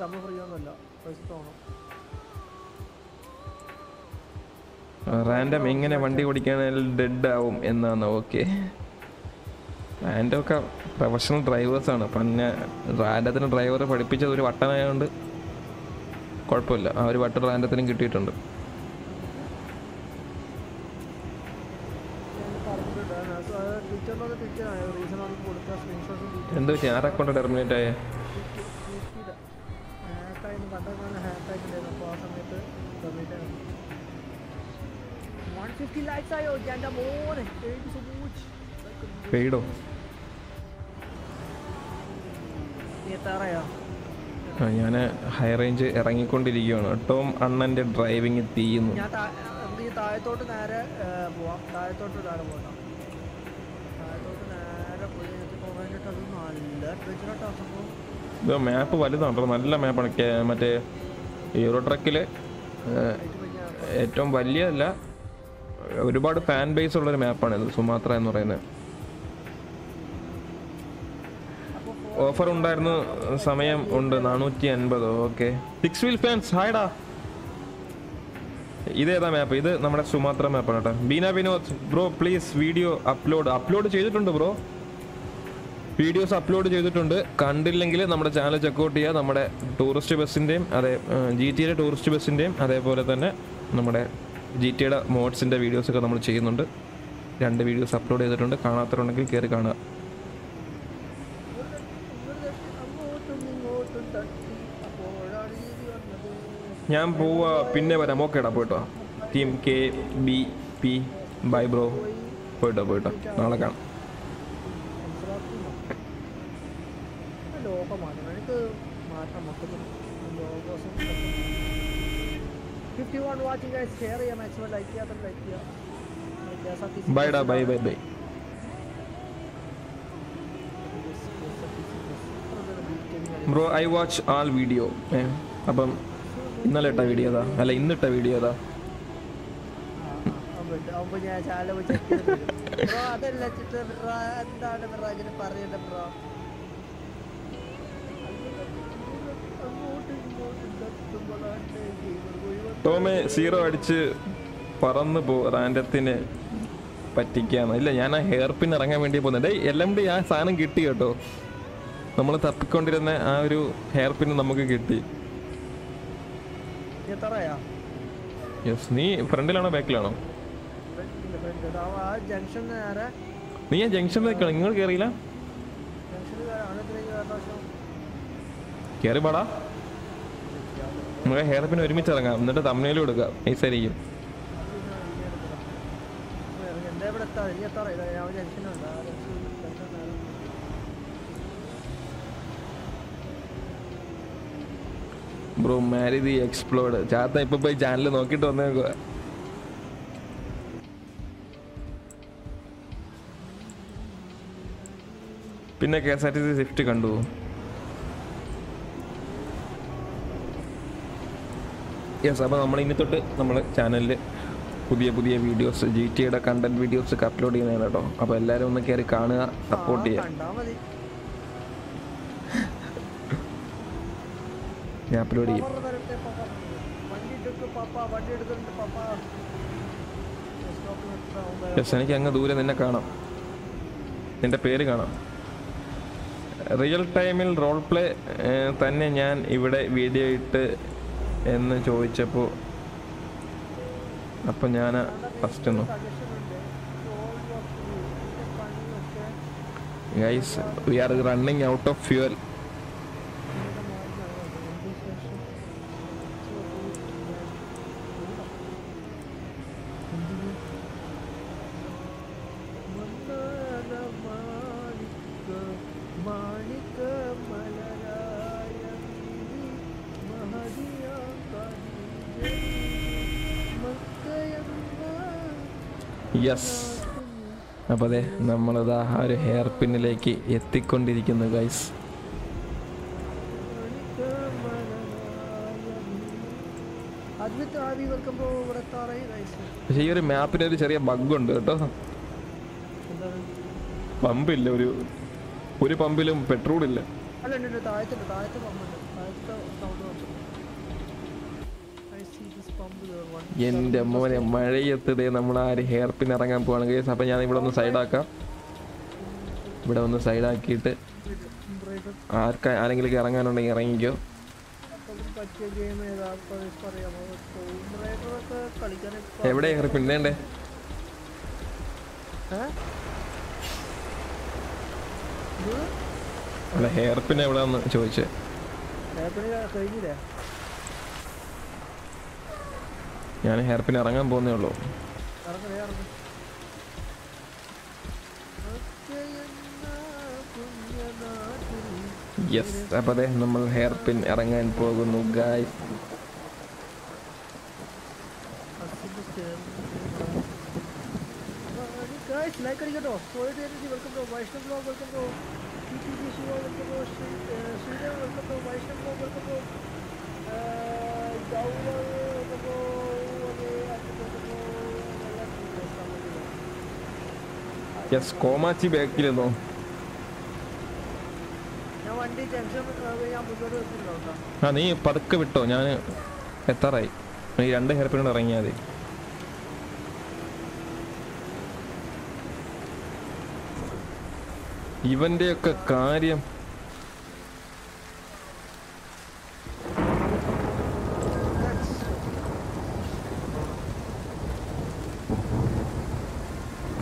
നമ്മൾ ഫ്രീ ഒന്നുമല്ല. പൈസ തോന്നും റാൻഡം എങ്ങനെ വണ്ടി ഓടിക്കാണെങ്കിൽ ഡെഡ് ആവും എന്നാണ്. ഓക്കെ റാൻഡം ഒക്കെ പ്രൊഫഷണൽ ഡ്രൈവേഴ്സാണ് പിന്നെ റാൻഡത്തിന് ഡ്രൈവറെ പഠിപ്പിച്ചത് ഒരു വട്ടനായതുകൊണ്ട് കുഴപ്പമില്ല. ആ ഒരു വട്ടർ റാൻഡത്തിനും കിട്ടിയിട്ടുണ്ട്. എന്ത് പറ്റി? ആരെ കൊണ്ട് ടെർമിനേറ്റ് ആയ? പെയ്ഡോ? എത്താറയോ? ഞാൻ ഹൈ റേഞ്ച് ഇറങ്ങിക്കൊണ്ടിരിക്കുകയാണ്. ടോം അണ്ണന്റെ ഡ്രൈവിംഗ് തീയുന്നു. നമുക്ക് ഈ താഴത്തോട്ട് നേരെ പോവാം. താഴത്തോട്ട് താഴെ പോകാം താഴത്തോട്ട് നേരെ പോയി കഴിഞ്ഞിട്ട് അത് നല്ല അഡ്വഞ്ചറായിട്ടാ സംഭവം. ഇത് മാപ്പ് വലുതാണ് നല്ല മാപ്പാണ് മറ്റേ ഹീറോ ട്രക്കിൽ ഏറ്റവും വലിയതല്ല ഒരുപാട് ഫാൻ ബേസ് ഉള്ളൊരു മാപ്പാണ് ഇത് സുമാത്ര എന്ന് പറയുന്നത്. ഓഫർ ഉണ്ടായിരുന്നു സമയം ഉണ്ട് നാനൂറ്റി അൻപത് ഓക്കെ സിക്സ് വീൽ ഫാൻസ് ഹായ്ഡാ ഇതേതാ മാപ്പ് ഇത് നമ്മുടെ സുമാത്ര മാപ്പാണ് കേട്ടോ Beena Vinod bro please video upload upload ചെയ്തിട്ടുണ്ട് ബ്രോ വീഡിയോസ് അപ്ലോഡ് ചെയ്തിട്ടുണ്ട്. കണ്ടില്ലെങ്കിൽ നമ്മുടെ ചാനൽ ചെക്കൗട്ട് ചെയ്യുക. നമ്മുടെ ടൂറിസ്റ്റ് ബസ്സിന്റെയും അതേ ജി ടിയുടെ ടൂറിസ്റ്റ് ബസ്സിന്റെയും അതേപോലെ തന്നെ നമ്മുടെ ജി ടിയുടെ മോഡ്സിന്റെ വീഡിയോസൊക്കെ നമ്മൾ ചെയ്യുന്നുണ്ട്. രണ്ട് വീഡിയോസ് അപ്ലോഡ് ചെയ്തിട്ടുണ്ട്. കാണാത്തവരുണ്ടെങ്കിൽ കയറി കാണുക അങ്ങോട്ടും ഇങ്ങോട്ടും തട്ടി അപ്പോഴാണ് രീതി വന്നത് ഞാൻ പോവാ പിന്നെ വരാം. ഓക്കെ ഓക്കേടാ പോയിട്ടോ. Team K B P bye bro പോയിട്ടോ പോയിട്ടോ. നാളെ കാണാം. ബൈ ഡാ bye bye bye bro I watch all video അപ്പം ഇന്നലെ ഇട്ട വീഡിയോ ഏതാ? അല്ല ഇന്നിട്ട വീഡിയോ ഏതാ? ടോമെ സീറോ അടിച്ച് പറന്ന് പോ റാൻഡത്തിന് പറ്റിക്കാന്ന്. ഇല്ല ഞാൻ ആ ഹെയർ പിൻ ഇറങ്ങാൻ വേണ്ടി പോകുന്നുണ്ട് എൽ എം ഡി ആ സാധനം കിട്ടി കേട്ടോ. നമ്മൾ തപ്പിക്കൊണ്ടിരുന്ന ആ ഒരു ഹെയർ പിൻ നമുക്ക് കിട്ടി. യെസ് നീ ഫ്രണ്ടിലാണോ ബാക്കിലാണോ? നീ ആ ജംഗ്ഷനിലേക്കാണ് നിങ്ങൾ കേറിയില്ല? കയറി. പാടാ നമുക്ക് ഹെയർ പിന്നെ ഒരുമിച്ച് ഇറങ്ങാം. എന്നിട്ട് തമ്മിലും കൊടുക്കാം. നൈസായിരിക്കും എത്താറില്ല ഞാൻ ആ ജംഗ്ഷൻ ജംഗ്ഷൻ നേരെ ബ്രോ മാരി ദി എക്സ്പ്ലോർഡ് ചാത്ത ഇപ്പൊ പോയി ചാനൽ നോക്കിട്ട് വന്നേക്കുക പിന്നെ K S R T C swift കണ്ടു. യെസ് അപ്പോൾ നമ്മൾ ഇനി തൊട്ട് നമ്മൾ ചാനലിൽ പുതിയ പുതിയ വീഡിയോസ് ജി ടിയുടെ കണ്ടന്റ് വീഡിയോസ് ഒക്കെ അപ്ലോഡ് ചെയ്യുന്നതാണ് കേട്ടോ. അപ്പോൾ എല്ലാവരും ഒന്ന് കയറി കാണുക സപ്പോർട്ട് ചെയ്യുക കണ്ടാ മതി ഞാൻ അപ്ലോഡ് ചെയ്യും. യെസ് എനിക്ക് അങ്ങ് ദൂരെ നിന്നെ കാണാം. നിന്റെ പേര് കാണാം. റിയൽ ടൈമിൽ റോൾ പ്ലേ തന്നെ ഞാൻ ഇവിടെ വീഡിയോ ഇട്ട് എന്ന് ചോദിച്ചപ്പോൾ അപ്പം ഞാൻ ഫസ്റ്റ് ഒന്നു guys we are running out of fuel yes അപ്പോൾ അതെ നമ്മളിതാ ആ ഒരു ഹെയർ പിന്നിലേക്ക് എത്തിക്കൊണ്ടിരിക്കുന്നു ഗൈസ് പക്ഷെ ഈ ഒരു മാപ്പിന് ഒരു ചെറിയ ബഗ്ഗുണ്ട് കേട്ടോ. പമ്പില്ല ഒരു ഒരു പമ്പിലും പെട്രോൾ ഇല്ല. താഴത്തെ പമ്പുണ്ട് താഴത്തെ sound I see this pump one എന്റെ മോനെ മഴയത്തിടെ നമ്മൾ ആ ഒരു ഹെയർ പിൻ ഇറങ്ങാൻ പോവാണ്. കേസ് അപ്പം ഞാൻ ഇവിടെ ഒന്ന് സൈഡാക്കാം ഇവിടെ ഒന്ന് സൈഡാക്കിയിട്ട് ആർക്ക ആരെങ്കിലും ഇറങ്ങാനുണ്ടെങ്കിൽ ഇറങ്ങിക്കോ. എവിടെ ഹെയർ പിൻ വേണ്ടേ അല്ല ഹെയർ പിൻ എവിടെയാന്ന് ചോദിച്ചേ. കഴിഞ്ഞില്ലേ? ഞാൻ ഹെയർ ഇറങ്ങാൻ പോകുന്നേ ഉള്ളൂ. യെസ് അപ്പോൾ അതെ നമ്മൾ ഹെയർ ഇറങ്ങാൻ പോകുന്നു bro Vaishnav blog welcome bro T T G Shiva welcome bro Sreedev welcome bro Vaishnav blog welcome bro Gaurav welcome bro yes കോമാച്ചി ബാക്കിലെന്നോ ആ നീ പതുക്കെ വിട്ടോ. ഞാൻ എത്താറായി. ഈ രണ്ട് ഹെയർ പിന്നോട് ഇറങ്ങിയാൽ മതി. ഇവന്റെയൊക്കെ കാര്യം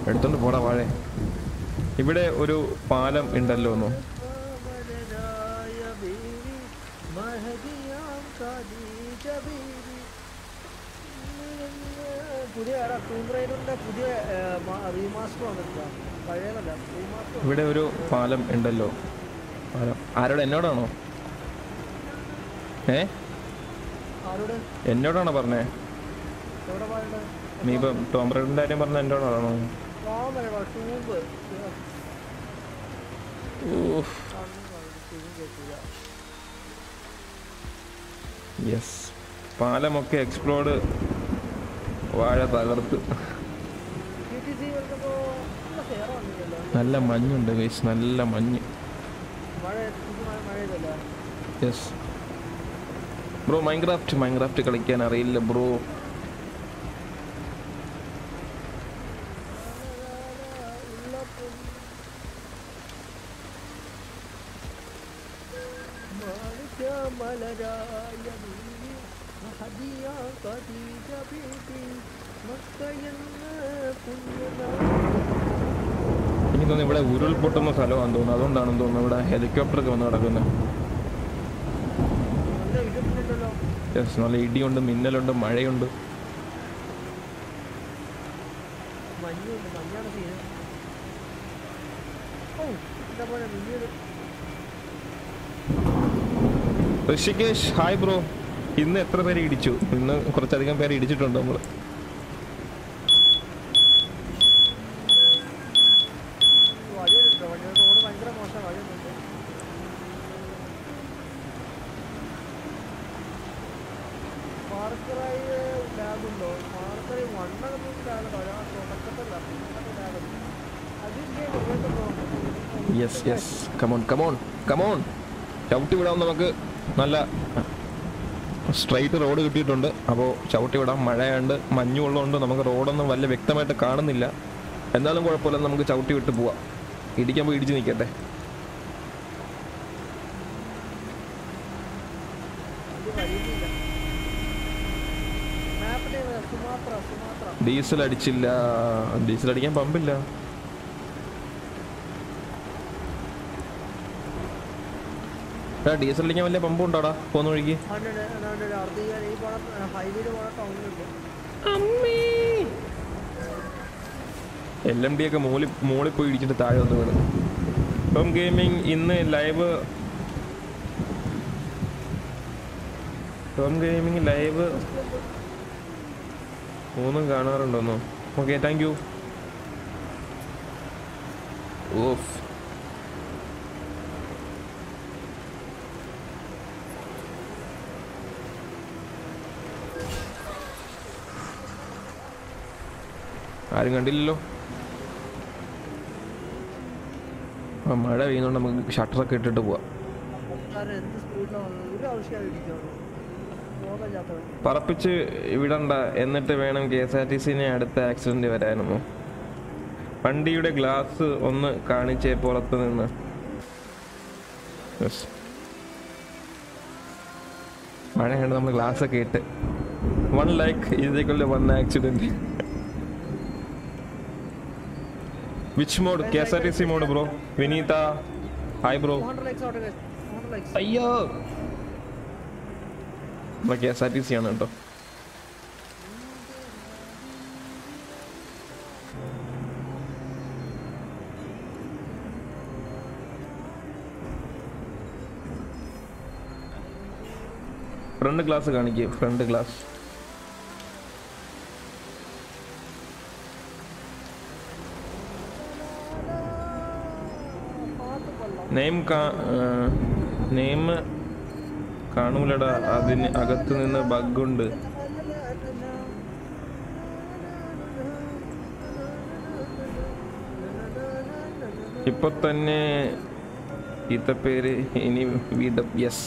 എടുത്തോണ്ട് പോടാ വാഴേ ഇവിടെ ഒരു പാലം ഉണ്ടല്ലോ ഒന്നും ഇവിടെ ഒരു പാലം ഉണ്ടല്ലോ. പാലം. ആരോട്? എന്നോടാണോ? ഏ? ആരോട്? എന്നോടാണോ പറഞ്ഞേ? നീ ഇപ്പം ടോം റൈഡറിന്റെ കാര്യം പറഞ്ഞ എന്നോടാണോ? യെസ് പാലമൊക്കെ എക്സ്പ്ലോർഡ് വാഴ തകർത്ത്. നല്ല മഞ്ഞുണ്ട് ഗൈസ് നല്ല മഞ്ഞ്. യെസ് ബ്രോ മൈൻക്രാഫ്റ്റ് മൈൻക്രാഫ്റ്റ് കളിക്കാൻ അറിയില്ല ബ്രോ ബീവി മഹദിയ ഖദീജ ബീവി മക്കയെന്ന പുണ്യനാട് എനിക്ക് തോന്നുന്നു ഇവിടെ ഉരുൾപൊട്ടുന്ന സ്ഥലമാണെന്ന് തോന്നുന്നു. അതുകൊണ്ടാണെന്ന് തോന്നുന്നു ഇവിടെ ഹെലികോപ്റ്റർ ഒക്കെ വന്ന് കിടക്കുന്നത് യെസ് നല്ല ഇടിയുണ്ട് മിന്നലുണ്ട് മഴയുണ്ട്. മഞ്ഞുണ്ട് മഞ്ഞാണ് സീന് ഓ ഋഷികേഷ് ഹായ് ബ്രോ. ഇന്ന് എത്ര പേര് ഇടിച്ചു? ഇന്ന് കുറച്ചധികം പേര് ഇടിച്ചിട്ടുണ്ട് നമ്മൾ ഉപയോഗമുണ്ടോ yes yes come on come on come on ചവിട്ടി വിടാം നമുക്ക്. നല്ല സ്ട്രൈറ്റ് റോഡ് കിട്ടിയിട്ടുണ്ട്. അപ്പോൾ ചവിട്ടി വിടാം മഴയുണ്ട് മഞ്ഞുള്ളതുകൊണ്ട് നമുക്ക് റോഡൊന്നും വലിയ വ്യക്തമായിട്ട് കാണുന്നില്ല. എന്നാലും കുഴപ്പമില്ല. നമുക്ക് ചവിട്ടി വിട്ട് പോവാം. ഇടിക്കാൻ പോയി ഇടിച്ച് നിൽക്കട്ടെ. ഡീസൽ അടിച്ചില്ല. ഡീസൽ അടിക്കാൻ പമ്പില്ല. എടാ അടിക്കാൻ വലിയ പമ്പ് ഉണ്ടോടാ പോന്ന വഴിക്ക്. എൽ എം ഡി ഒക്കെ മോളി മോളിൽ പോയി ഇടിച്ചിട്ട് താഴെ വന്ന് വീണ്. ഇപ്പം ഗെയിമിംഗ് ഇന്ന് ലൈവ് ടോം ഗെയിമിംഗ് ലൈവ് മൂന്നും കാണാറുണ്ടോന്നോ? ഓക്കെ താങ്ക് യു ഓഫ് ആരും കണ്ടില്ലല്ലോ. ആ മഴ പെയ്യുന്നോണ്ട് നമുക്ക് ഷട്ടറൊക്കെ ഇട്ടിട്ട് പോവാം. പറപ്പിച്ച് വിടണ്ട. എന്നിട്ട് വേണം കെ എസ് ആർ ടി സിനെ അടുത്ത ആക്സിഡന്റ് വരാനുമോ വണ്ടിയുടെ ഗ്ലാസ് ഒന്ന് കാണിച്ചേ പുറത്ത് നിന്ന്. മഴ കണ്ട് നമ്മൾ ഗ്ലാസ് ഒക്കെ ഇട്ട്. വൺ ലൈക്ക് ഇതിക്കുള്ള one accident which mod K S R T C mod bro Vineetha hi bro അയ്യോ. കെ എസ് ആണ് കേട്ടോ. ഫ്രണ്ട് ഗ്ലാസ് കാണിക്കുക ഫ്രണ്ട് ഗ്ലാസ് നെയിം കാ നെയിം കാണൂലടാ. അതിന് അകത്ത് നിന്ന് ബഗ്ഗുണ്ട്. ഇപ്പൊ തന്നെ ഈത്തപ്പേര് ഇനി വീട് യെസ്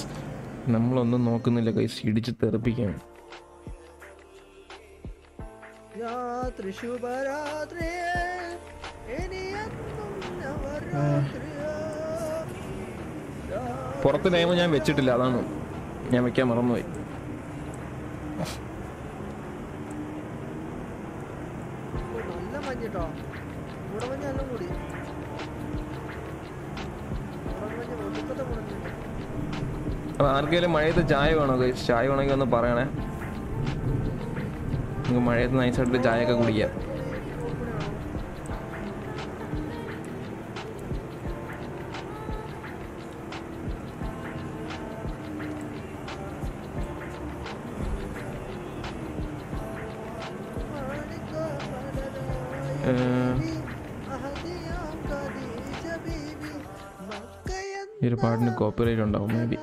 നമ്മളൊന്നും നോക്കുന്നില്ല കൈസ് ഇടിച്ച് തെറിപ്പിക്കാണ് രാത്രി ശുഭരാത്രിയേ. പുറത്ത് നെയിം ഞാൻ വെച്ചിട്ടില്ല അതാണ് ഞാൻ വെക്കാൻ മറന്നുപോയി. ആർക്കെങ്കിലും മഴയത്ത് ചായ വേണോ ചായ വേണമെങ്കിൽ ഒന്ന് പറയണേ. നമുക്ക് മഴയത്ത് നൈസായിട്ട് ചായ ഒക്കെ കുടിക്കാം. പാട്ടിന് കോപ്പിറൈറ്റ് ഉണ്ടാവും maybe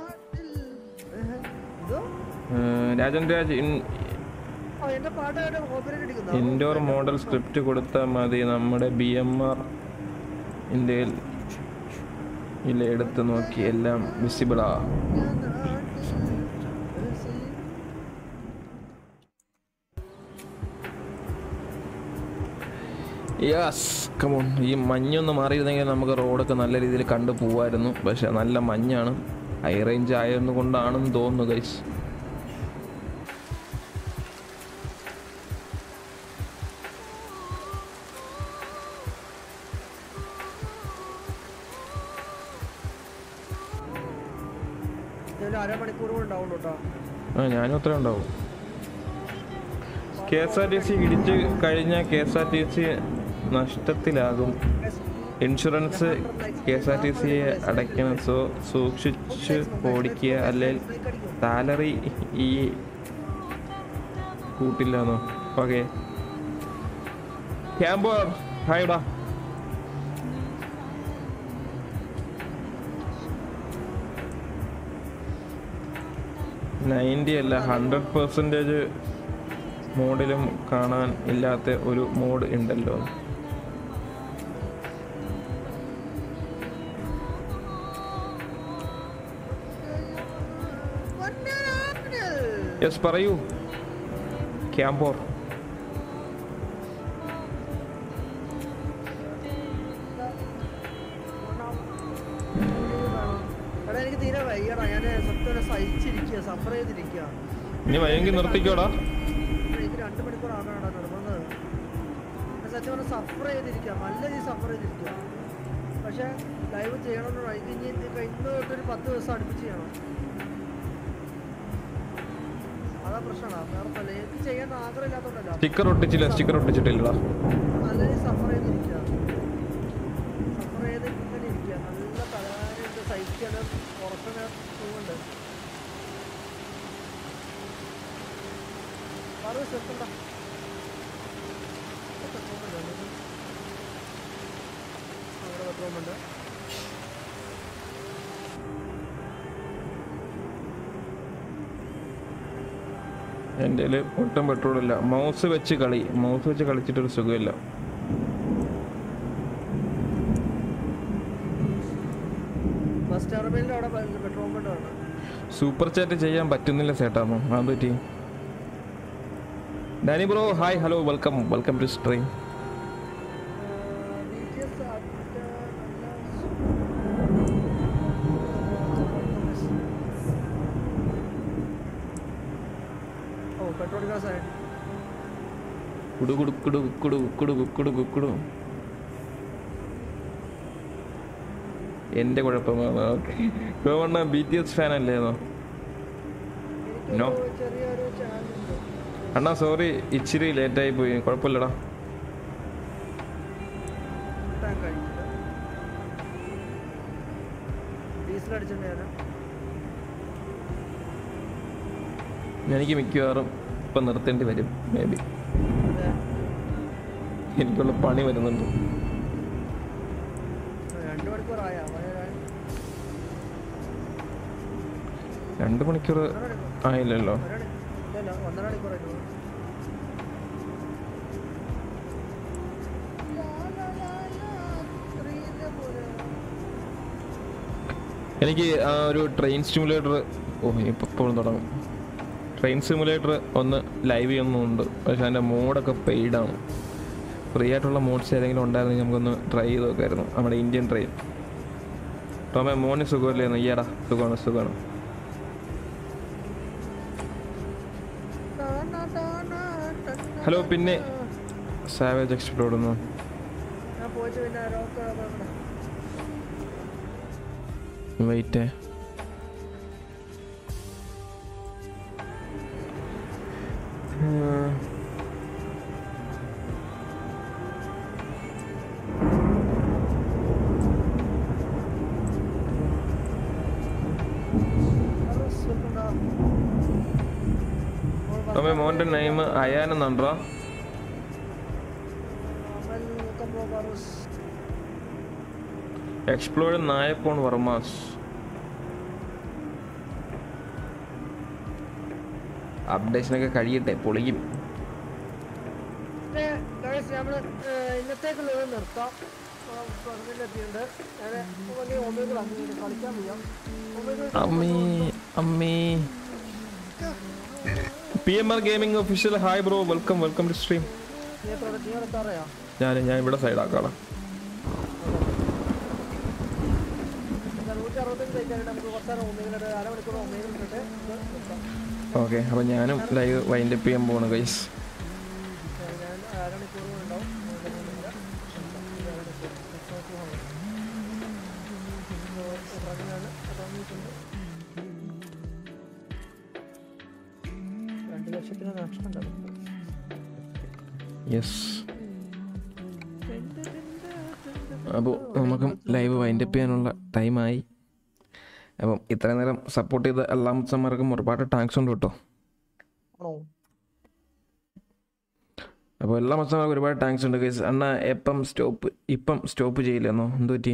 Rajan Raj indoor model script കൊടുത്താൽ മതി. നമ്മുടെ ബി എം ആർ ഇന്ത്യയിൽ എടുത്ത് നോക്കി. എല്ലാം വിസിബിളാ യെസ് കമോൺ ഈ മഞ്ഞൊന്ന് മാറിയിരുന്നെങ്കിൽ നമുക്ക് റോഡൊക്കെ നല്ല രീതിയിൽ കണ്ടു പോവായിരുന്നു. പക്ഷെ നല്ല മഞ്ഞാണ്. ഹൈ റേഞ്ച് ആയതുകൊണ്ടാണെന്ന് കൊണ്ടാണെന്ന് തോന്നുന്നു ഗൈസ് ആ ഞാനും അത്ര ഉണ്ടാവും K S R T C ഇടിച്ച് കഴിഞ്ഞാൽ K S R T C നഷ്ടത്തിലാകും. Insurance K S R T സിയെ അടയ്ക്കണം. സോ സൂക്ഷിച്ച് ഓടിക്കുക. അല്ലെങ്കിൽ സാലറി ഈ കൂട്ടില്ലെന്നോ? ഓക്കെ. ക്യാമ്പർ ഹായ്ടാ നയന്റി അല്ല ഹൺഡ്രഡ് പെർസെന്റേജ് മോഡിലും കാണാൻ ഇല്ലാത്ത ഒരു മോഡ് ഉണ്ടല്ലോ. യെസ് പറയൂ ക്യാമ്പോർ എടാ എനിക്ക് തീരെ വയ്യടാ ഞാൻ സത്യം സഹിച്ചിരിക്കുക സഫർ ചെയ്തിരിക്കുക ഇനി വയ്യെങ്കിൽ നിർത്തിക്കോടാ. രണ്ട് മണിക്കൂർ സത്യം പറഞ്ഞാൽ സഫർ ചെയ്തിരിക്കുക നല്ല രീതിയിൽ സഫർ ചെയ്തിരിക്കുക പക്ഷെ ലൈവ് ചെയ്യണമെന്ന് എനിക്ക് ഇനി ഇന്ന് തൊട്ടൊരു പത്ത് ദിവസം അടുപ്പിച്ച് ചെയ്യണം. സ്റ്റിക്കർ ഒട്ടിച്ചില്ല സ്റ്റിക്കർ ഒട്ടിച്ചിട്ടില്ലടാ. നല്ല രീതിയിൽ സഫർ ചെയ്തിരിക്കുക സഫർ ചെയ്ത് ഇങ്ങനെ ഇരിക്കുക നല്ല തലവേദനയുണ്ട് സഹിക്കാനും ഉറക്കന് പോകുന്നുണ്ട് പറവ് ചെറുക്കണ്ട അവിടെ ബെഡ്റൂമുണ്ട് എന്റെ കയ്യിൽ ഒട്ടും പെട്രോളില്ല മൗസ് വെച്ച് കളി. മൗസ് വെച്ച് കളിച്ചിട്ടൊരു സുഖമില്ല. സൂപ്പർ ചാറ്റ് ചെയ്യാൻ പറ്റുന്നില്ല ചേട്ടാമോ അത് പറ്റി? Danny bro hi hello welcome welcome to stream കുടു കുടു കുടു കുടു കുടു കുടു കുടു എന്റെ കുഴപ്പമാണ് ഓക്കെ ഗോവണ്ണ ബി ടി എസ് ഫാൻ അല്ലേന്നോ നോ. അണ്ണാ സോറി ഇച്ചിരി ലേറ്റായി പോയി കുഴപ്പമില്ലടാ എനിക്ക് മിക്കവാറും ഇപ്പം നിർത്തേണ്ടി വരും മേ ബി. എനിക്കുള്ള പണി വരുന്നുണ്ട്. രണ്ട് മണിക്കൂർ ആയില്ലല്ലോ. എനിക്ക് ആ ഒരു ട്രെയിൻ സ്റ്റിമുലേറ്റർ ഓ ഇപ്പം ഇപ്പോഴും തുടങ്ങും. ട്രെയിൻ സിമുലേറ്റർ ഒന്ന് ലൈവ് ചെയ്യുന്നുണ്ട്. പക്ഷെ അതിന്റെ മോഡൊക്കെ പെയ്ഡാണ് ഫ്രീ ആയിട്ടുള്ള മോഡ്സ് ഏതെങ്കിലും ഉണ്ടായിരുന്നെങ്കിൽ നമുക്കൊന്ന് ട്രൈ ചെയ്ത് നോക്കായിരുന്നു. നമ്മുടെ ഇന്ത്യൻ ട്രെയിൻ ടോമേ മോണി സുഖമല്ലേ ഈയടാ സുഖമാണ് സുഖമാണ്. ഹലോ പിന്നെ സാവേജ് എക്സ്പ്ലോർ ഒന്ന്. വെയിറ്റ് ടോമേ മോന്റെ നെയിം അയാൻ എന്നുണ്ടോ എക്സ്പ്ലോർ നായപ്പോൺ വർമാസ് അപ്ഡേഷനൊക്കെ കഴിയട്ടെ പൊളിക്കും ഇന്നത്തേക്കുള്ളത് നിർത്താം. P M R gaming official hi bro welcome welcome to stream ഞാൻ ഞാൻ ഇവിടെ സൈഡ് നിർത്താം ഓക്കെ അപ്പോൾ ഞാനും ലൈവ് വൈൻഡപ്പ് ചെയ്യാൻ പോണു ഗൈസ് ലക്ഷത്തിന് നഷ്ടം ഉണ്ടാവും യെസ് അപ്പോൾ നമുക്ക് ലൈവ് വൈൻഡ് അപ്പ് ചെയ്യാനുള്ള ടൈമായി അപ്പം ഇത്രയും നേരം സപ്പോർട്ട് ചെയ്ത എല്ലാ മുത്തന്മാർക്കും ഒരുപാട് താങ്ക്സ് ഉണ്ട് കേട്ടോ. അപ്പോൾ എല്ലാ മത്സരങ്ങൾക്കും ഒരുപാട് താങ്ക്സ് ഉണ്ട് കേസ് അണ്ണ എപ്പം സ്റ്റോപ്പ് ഇപ്പം സ്റ്റോപ്പ് ചെയ്യില്ലെന്നോ? എന്ത് പറ്റി?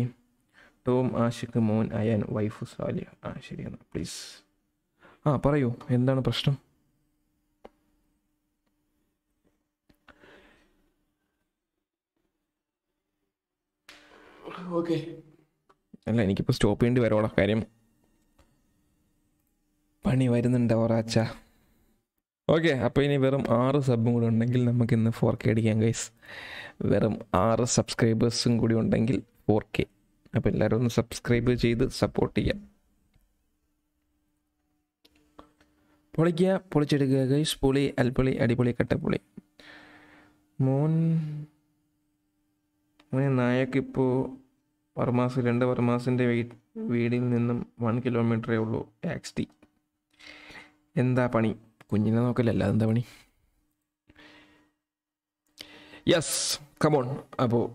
ടോം ആഷിഖ് മോൻ അയാൻ വൈഫ് സാലിയ ആ ശരിയെന്നാ പ്ലീസ് ആ പറയൂ എന്താണ് പ്രശ്നം? അല്ല എനിക്കിപ്പോൾ സ്റ്റോപ്പ് ചെയ്യേണ്ടി വരോളാം കാര്യം. പണി വരുന്നുണ്ട് ഒരാച്ച. ഓക്കെ അപ്പോൾ ഇനി വെറും ആറ് സബും കൂടി ഉണ്ടെങ്കിൽ നമുക്ക് ഇന്ന് ഫോർ കെ അടിക്കാം ഗൈസ് വെറും ആറ് സബ്സ്ക്രൈബേഴ്സും കൂടി ഉണ്ടെങ്കിൽ ഫോർ കെ അപ്പോൾ എല്ലാവരും ഒന്ന് സബ്സ്ക്രൈബ് ചെയ്ത് സപ്പോർട്ട് ചെയ്യാം. പൊളിക്കുക പൊളിച്ചെടുക്കുക ഗൈസ് പൊളി അൽപ്പൊളി അടിപൊളി കട്ടപ്പൊളി. മോൻ മോനെ നായക്കിപ്പോൾ വർമാസ് രണ്ട് വർമാസിന്റെ വീടിൽ നിന്നും വൺ കിലോമീറ്ററേ ഉള്ളൂ ആക്സ് ടി എന്താ പണി? കുഞ്ഞിനെ നോക്കലല്ല അതെന്താ പണി? യെസ് കമോൺ അപ്പോൾ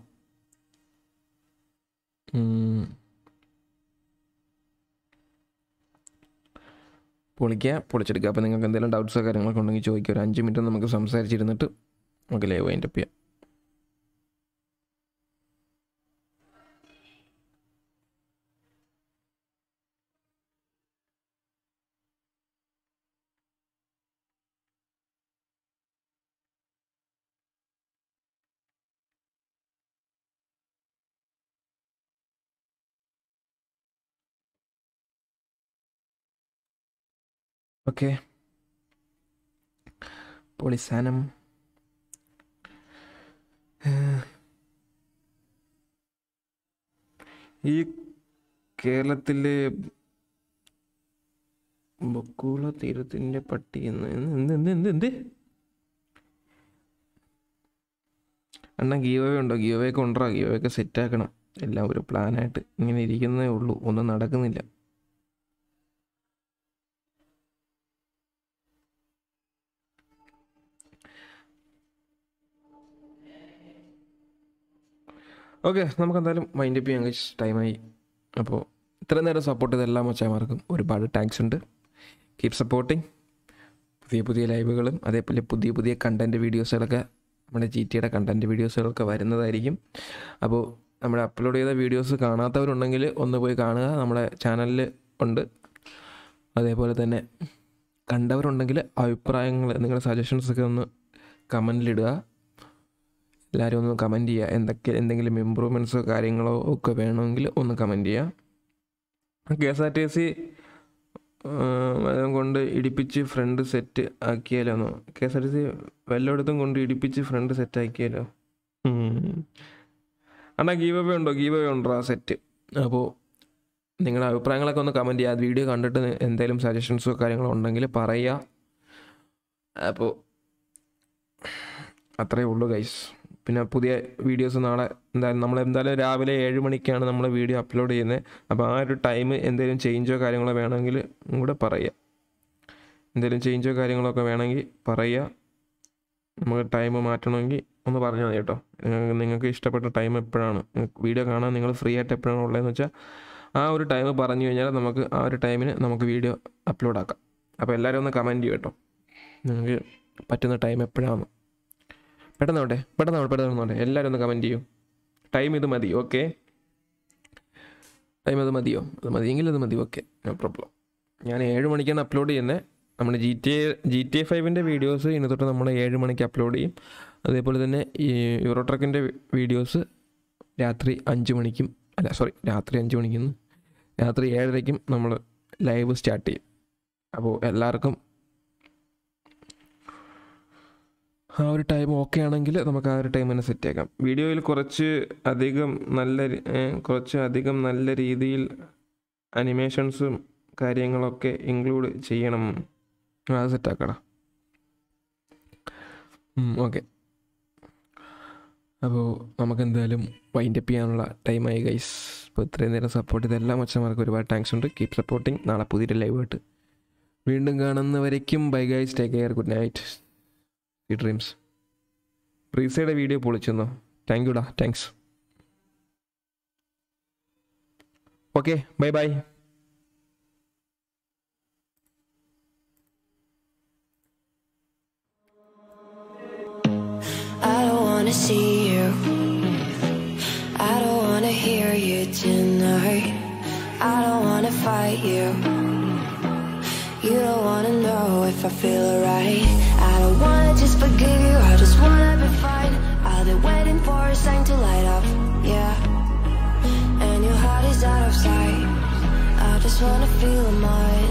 പൊളിക്കുക പൊളിച്ചെടുക്കുക അപ്പോൾ നിങ്ങൾക്ക് എന്തെങ്കിലും ഡൗട്ട്സോ കാര്യങ്ങളൊക്കെ ഉണ്ടെങ്കിൽ ചോദിക്കുക ഒരു അഞ്ച് മിനിറ്റ് നമുക്ക് സംസാരിച്ചിരുന്നിട്ട് നമുക്ക് ലൈവ് അതിന്റെ ചെയ്യാം. ഓക്കെ. പൊളിസാനം. ഈ കേരളത്തിലെ ബക്കൂള തീരത്തിന്റെ പട്ടി എന്ന് എന്ത് എന്ത് എന്ത് എന്ത് അണ്ണ ഗീവേ ഉണ്ടോ? ഗീവേ കൊണ്ടുവരാം ഗീവേ ഒക്കെ സെറ്റാക്കണം. എല്ലാം ഒരു പ്ലാനായിട്ട് ഇങ്ങനെ ഇരിക്കുന്നേ ഉള്ളൂ. ഒന്നും നടക്കുന്നില്ല. ഓക്കെ നമുക്ക് എന്തായാലും മൈൻഡ് അപ്പ് ചെയ്യാൻ കഴിച്ച് ടൈമായി അപ്പോൾ ഇത്ര നേരം സപ്പോർട്ട് ചെയ്ത എല്ലാ മച്ചാമാർക്കും ഒരുപാട് താങ്ക്സ് ഉണ്ട്. കീപ് സപ്പോർട്ടിങ് പുതിയ പുതിയ ലൈവുകളും അതേപോലെ പുതിയ പുതിയ കണ്ടന്റ് വീഡിയോസുകളൊക്കെ നമ്മുടെ ജി ടിയുടെ കണ്ടന്റ് വീഡിയോസുകളൊക്കെ വരുന്നതായിരിക്കും. അപ്പോൾ നമ്മുടെ അപ്ലോഡ് ചെയ്ത വീഡിയോസ് കാണാത്തവരുണ്ടെങ്കിൽ ഒന്ന് പോയി കാണുക. നമ്മുടെ ചാനലിൽ ഉണ്ട്. അതേപോലെ തന്നെ കണ്ടവരുണ്ടെങ്കിൽ അഭിപ്രായങ്ങൾ നിങ്ങളുടെ സജഷൻസൊക്കെ ഒന്ന് കമന്റിലിടുക എല്ലാവരും ഒന്ന് കമന്റ് ചെയ്യുക എന്തൊക്കെ എന്തെങ്കിലും ഇമ്പ്രൂവ്മെന്റ്സോ കാര്യങ്ങളോ ഒക്കെ വേണമെങ്കിൽ ഒന്ന് കമന്റ് ചെയ്യുക K S R T C കൊണ്ട് ഇടിപ്പിച്ച് front set ആക്കിയാലോന്നോ K S R T C വല്ലയിടത്തും കൊണ്ട് ഇടിപ്പിച്ച് ഫ്രണ്ട് സെറ്റ് ആക്കിയാലോ? അണ്ണാ ഗീവ് അവേ ഉണ്ടോ? ഗീവ് അവേ ഉണ്ടോ ആ സെറ്റ് അപ്പോൾ നിങ്ങളുടെ അഭിപ്രായങ്ങളൊക്കെ ഒന്ന് കമന്റ് ചെയ്യുക ആ വീഡിയോ കണ്ടിട്ട് എന്തെങ്കിലും സജഷൻസോ കാര്യങ്ങളോ ഉണ്ടെങ്കിൽ പറയുക അപ്പോൾ അത്രയേ ഉള്ളൂ ഗൈസ് പിന്നെ പുതിയ വീഡിയോസ് നാളെ എന്തായാലും നമ്മൾ എന്തായാലും രാവിലെ ഏഴ് മണിക്കാണ് നമ്മൾ വീഡിയോ അപ്ലോഡ് ചെയ്യുന്നത് അപ്പോൾ ആ ഒരു ടൈം എന്തെങ്കിലും ചേഞ്ചോ കാര്യങ്ങളോ വേണമെങ്കിൽ കൂടെ പറയുക എന്തെങ്കിലും ചേഞ്ചോ കാര്യങ്ങളൊക്കെ വേണമെങ്കിൽ പറയുക നമുക്ക് ടൈം മാറ്റണമെങ്കിൽ ഒന്ന് പറഞ്ഞാൽ മതി കേട്ടോ. നിങ്ങൾക്ക് ഇഷ്ടപ്പെട്ട ടൈം എപ്പോഴാണ്? വീഡിയോ കാണാൻ നിങ്ങൾ ഫ്രീ ആയിട്ട് എപ്പോഴാണ് ഉള്ളതെന്ന് വെച്ചാൽ ആ ഒരു ടൈം പറഞ്ഞു കഴിഞ്ഞാൽ നമുക്ക് ആ ഒരു ടൈമിന് നമുക്ക് വീഡിയോ അപ്ലോഡ് ആക്കാം. അപ്പോൾ എല്ലാവരും ഒന്ന് കമന്റ് ചെയ്യും കേട്ടോ. നിങ്ങൾക്ക് പറ്റുന്ന ടൈം എപ്പോഴാണ് പെട്ടെന്ന് ആവട്ടെ പെട്ടെന്ന് ആവട്ടെ പെട്ടെന്ന് ആവട്ടെ എല്ലാവരും ഒന്ന് കമന്റ് ചെയ്യൂ. ടൈം ഇത് മതി ഓക്കെ ടൈം അത് മതിയോ? അത് മതിയെങ്കിൽ അത് മതി ഓക്കെ നോ പ്രോബ്ലം ഞാൻ ഏഴ് മണിക്കാണ് അപ്ലോഡ് ചെയ്യുന്നത് നമ്മുടെ G T A G T A ഫൈവിന്റെ videos ഇനി തൊട്ട് നമ്മൾ ഏഴ് മണിക്ക് അപ്ലോഡ് ചെയ്യും. അതേപോലെ തന്നെ ഈ യൂറോ ട്രക്കിന്റെ വീഡിയോസ് രാത്രി അഞ്ച് മണിക്കും അല്ല സോറി രാത്രി അഞ്ച് മണിക്കും രാത്രി ഏഴരയ്ക്കും നമ്മൾ ലൈവ് സ്റ്റാർട്ട് ചെയ്യും. അപ്പോൾ എല്ലാവർക്കും ആ ഒരു ടൈം ഓക്കെ ആണെങ്കിൽ നമുക്ക് ആ ഒരു ടൈം തന്നെ സെറ്റ് ആക്കാം. വീഡിയോയിൽ കുറച്ച് അധികം നല്ല കുറച്ച് അധികം നല്ല രീതിയിൽ അനിമേഷൻസും കാര്യങ്ങളൊക്കെ ഇൻക്ലൂഡ് ചെയ്യണം. അത് സെറ്റാക്കടാ ഓക്കെ. അപ്പോൾ നമുക്ക് എന്തായാലും വൈൻഡ് അപ്പ് ചെയ്യാനുള്ള ടൈമായി ഗൈസ് അപ്പോൾ ഇത്രയും നേരം സപ്പോർട്ട് ചെയ്ത എല്ലാ മച്ചന്മാർക്കും ഒരുപാട് താങ്ക്സ് ഉണ്ട്. കീപ് സപ്പോർട്ടിങ് നാളെ പുതിയൊരു ലൈവായിട്ട് വീണ്ടും കാണുന്നവരേക്കും. Bye guys take care good night ഈ ഡ്രീംസ് റീസയുടെ വീഡിയോ പൊളിച്ചെന്നോ thank യുടാ thanks okay bye bye I don't wanna see you. I don't wanna hear you tonight. I don't wanna fight you. You don't wanna know if I feel right. Wanna just forgive you. I just wanna be fine. I've been waiting for a sign to light up. Yeah. And your heart is out of sight. I just wanna feel mine.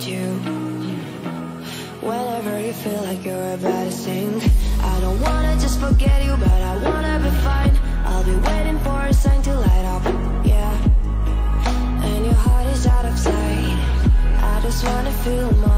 hold you. Whenever you feel like you're about to sink I don't wanna just forget you, but I wanna be fine. I'll be waiting for a sign to light up, yeah. And your heart is out of sight. I just wanna feel more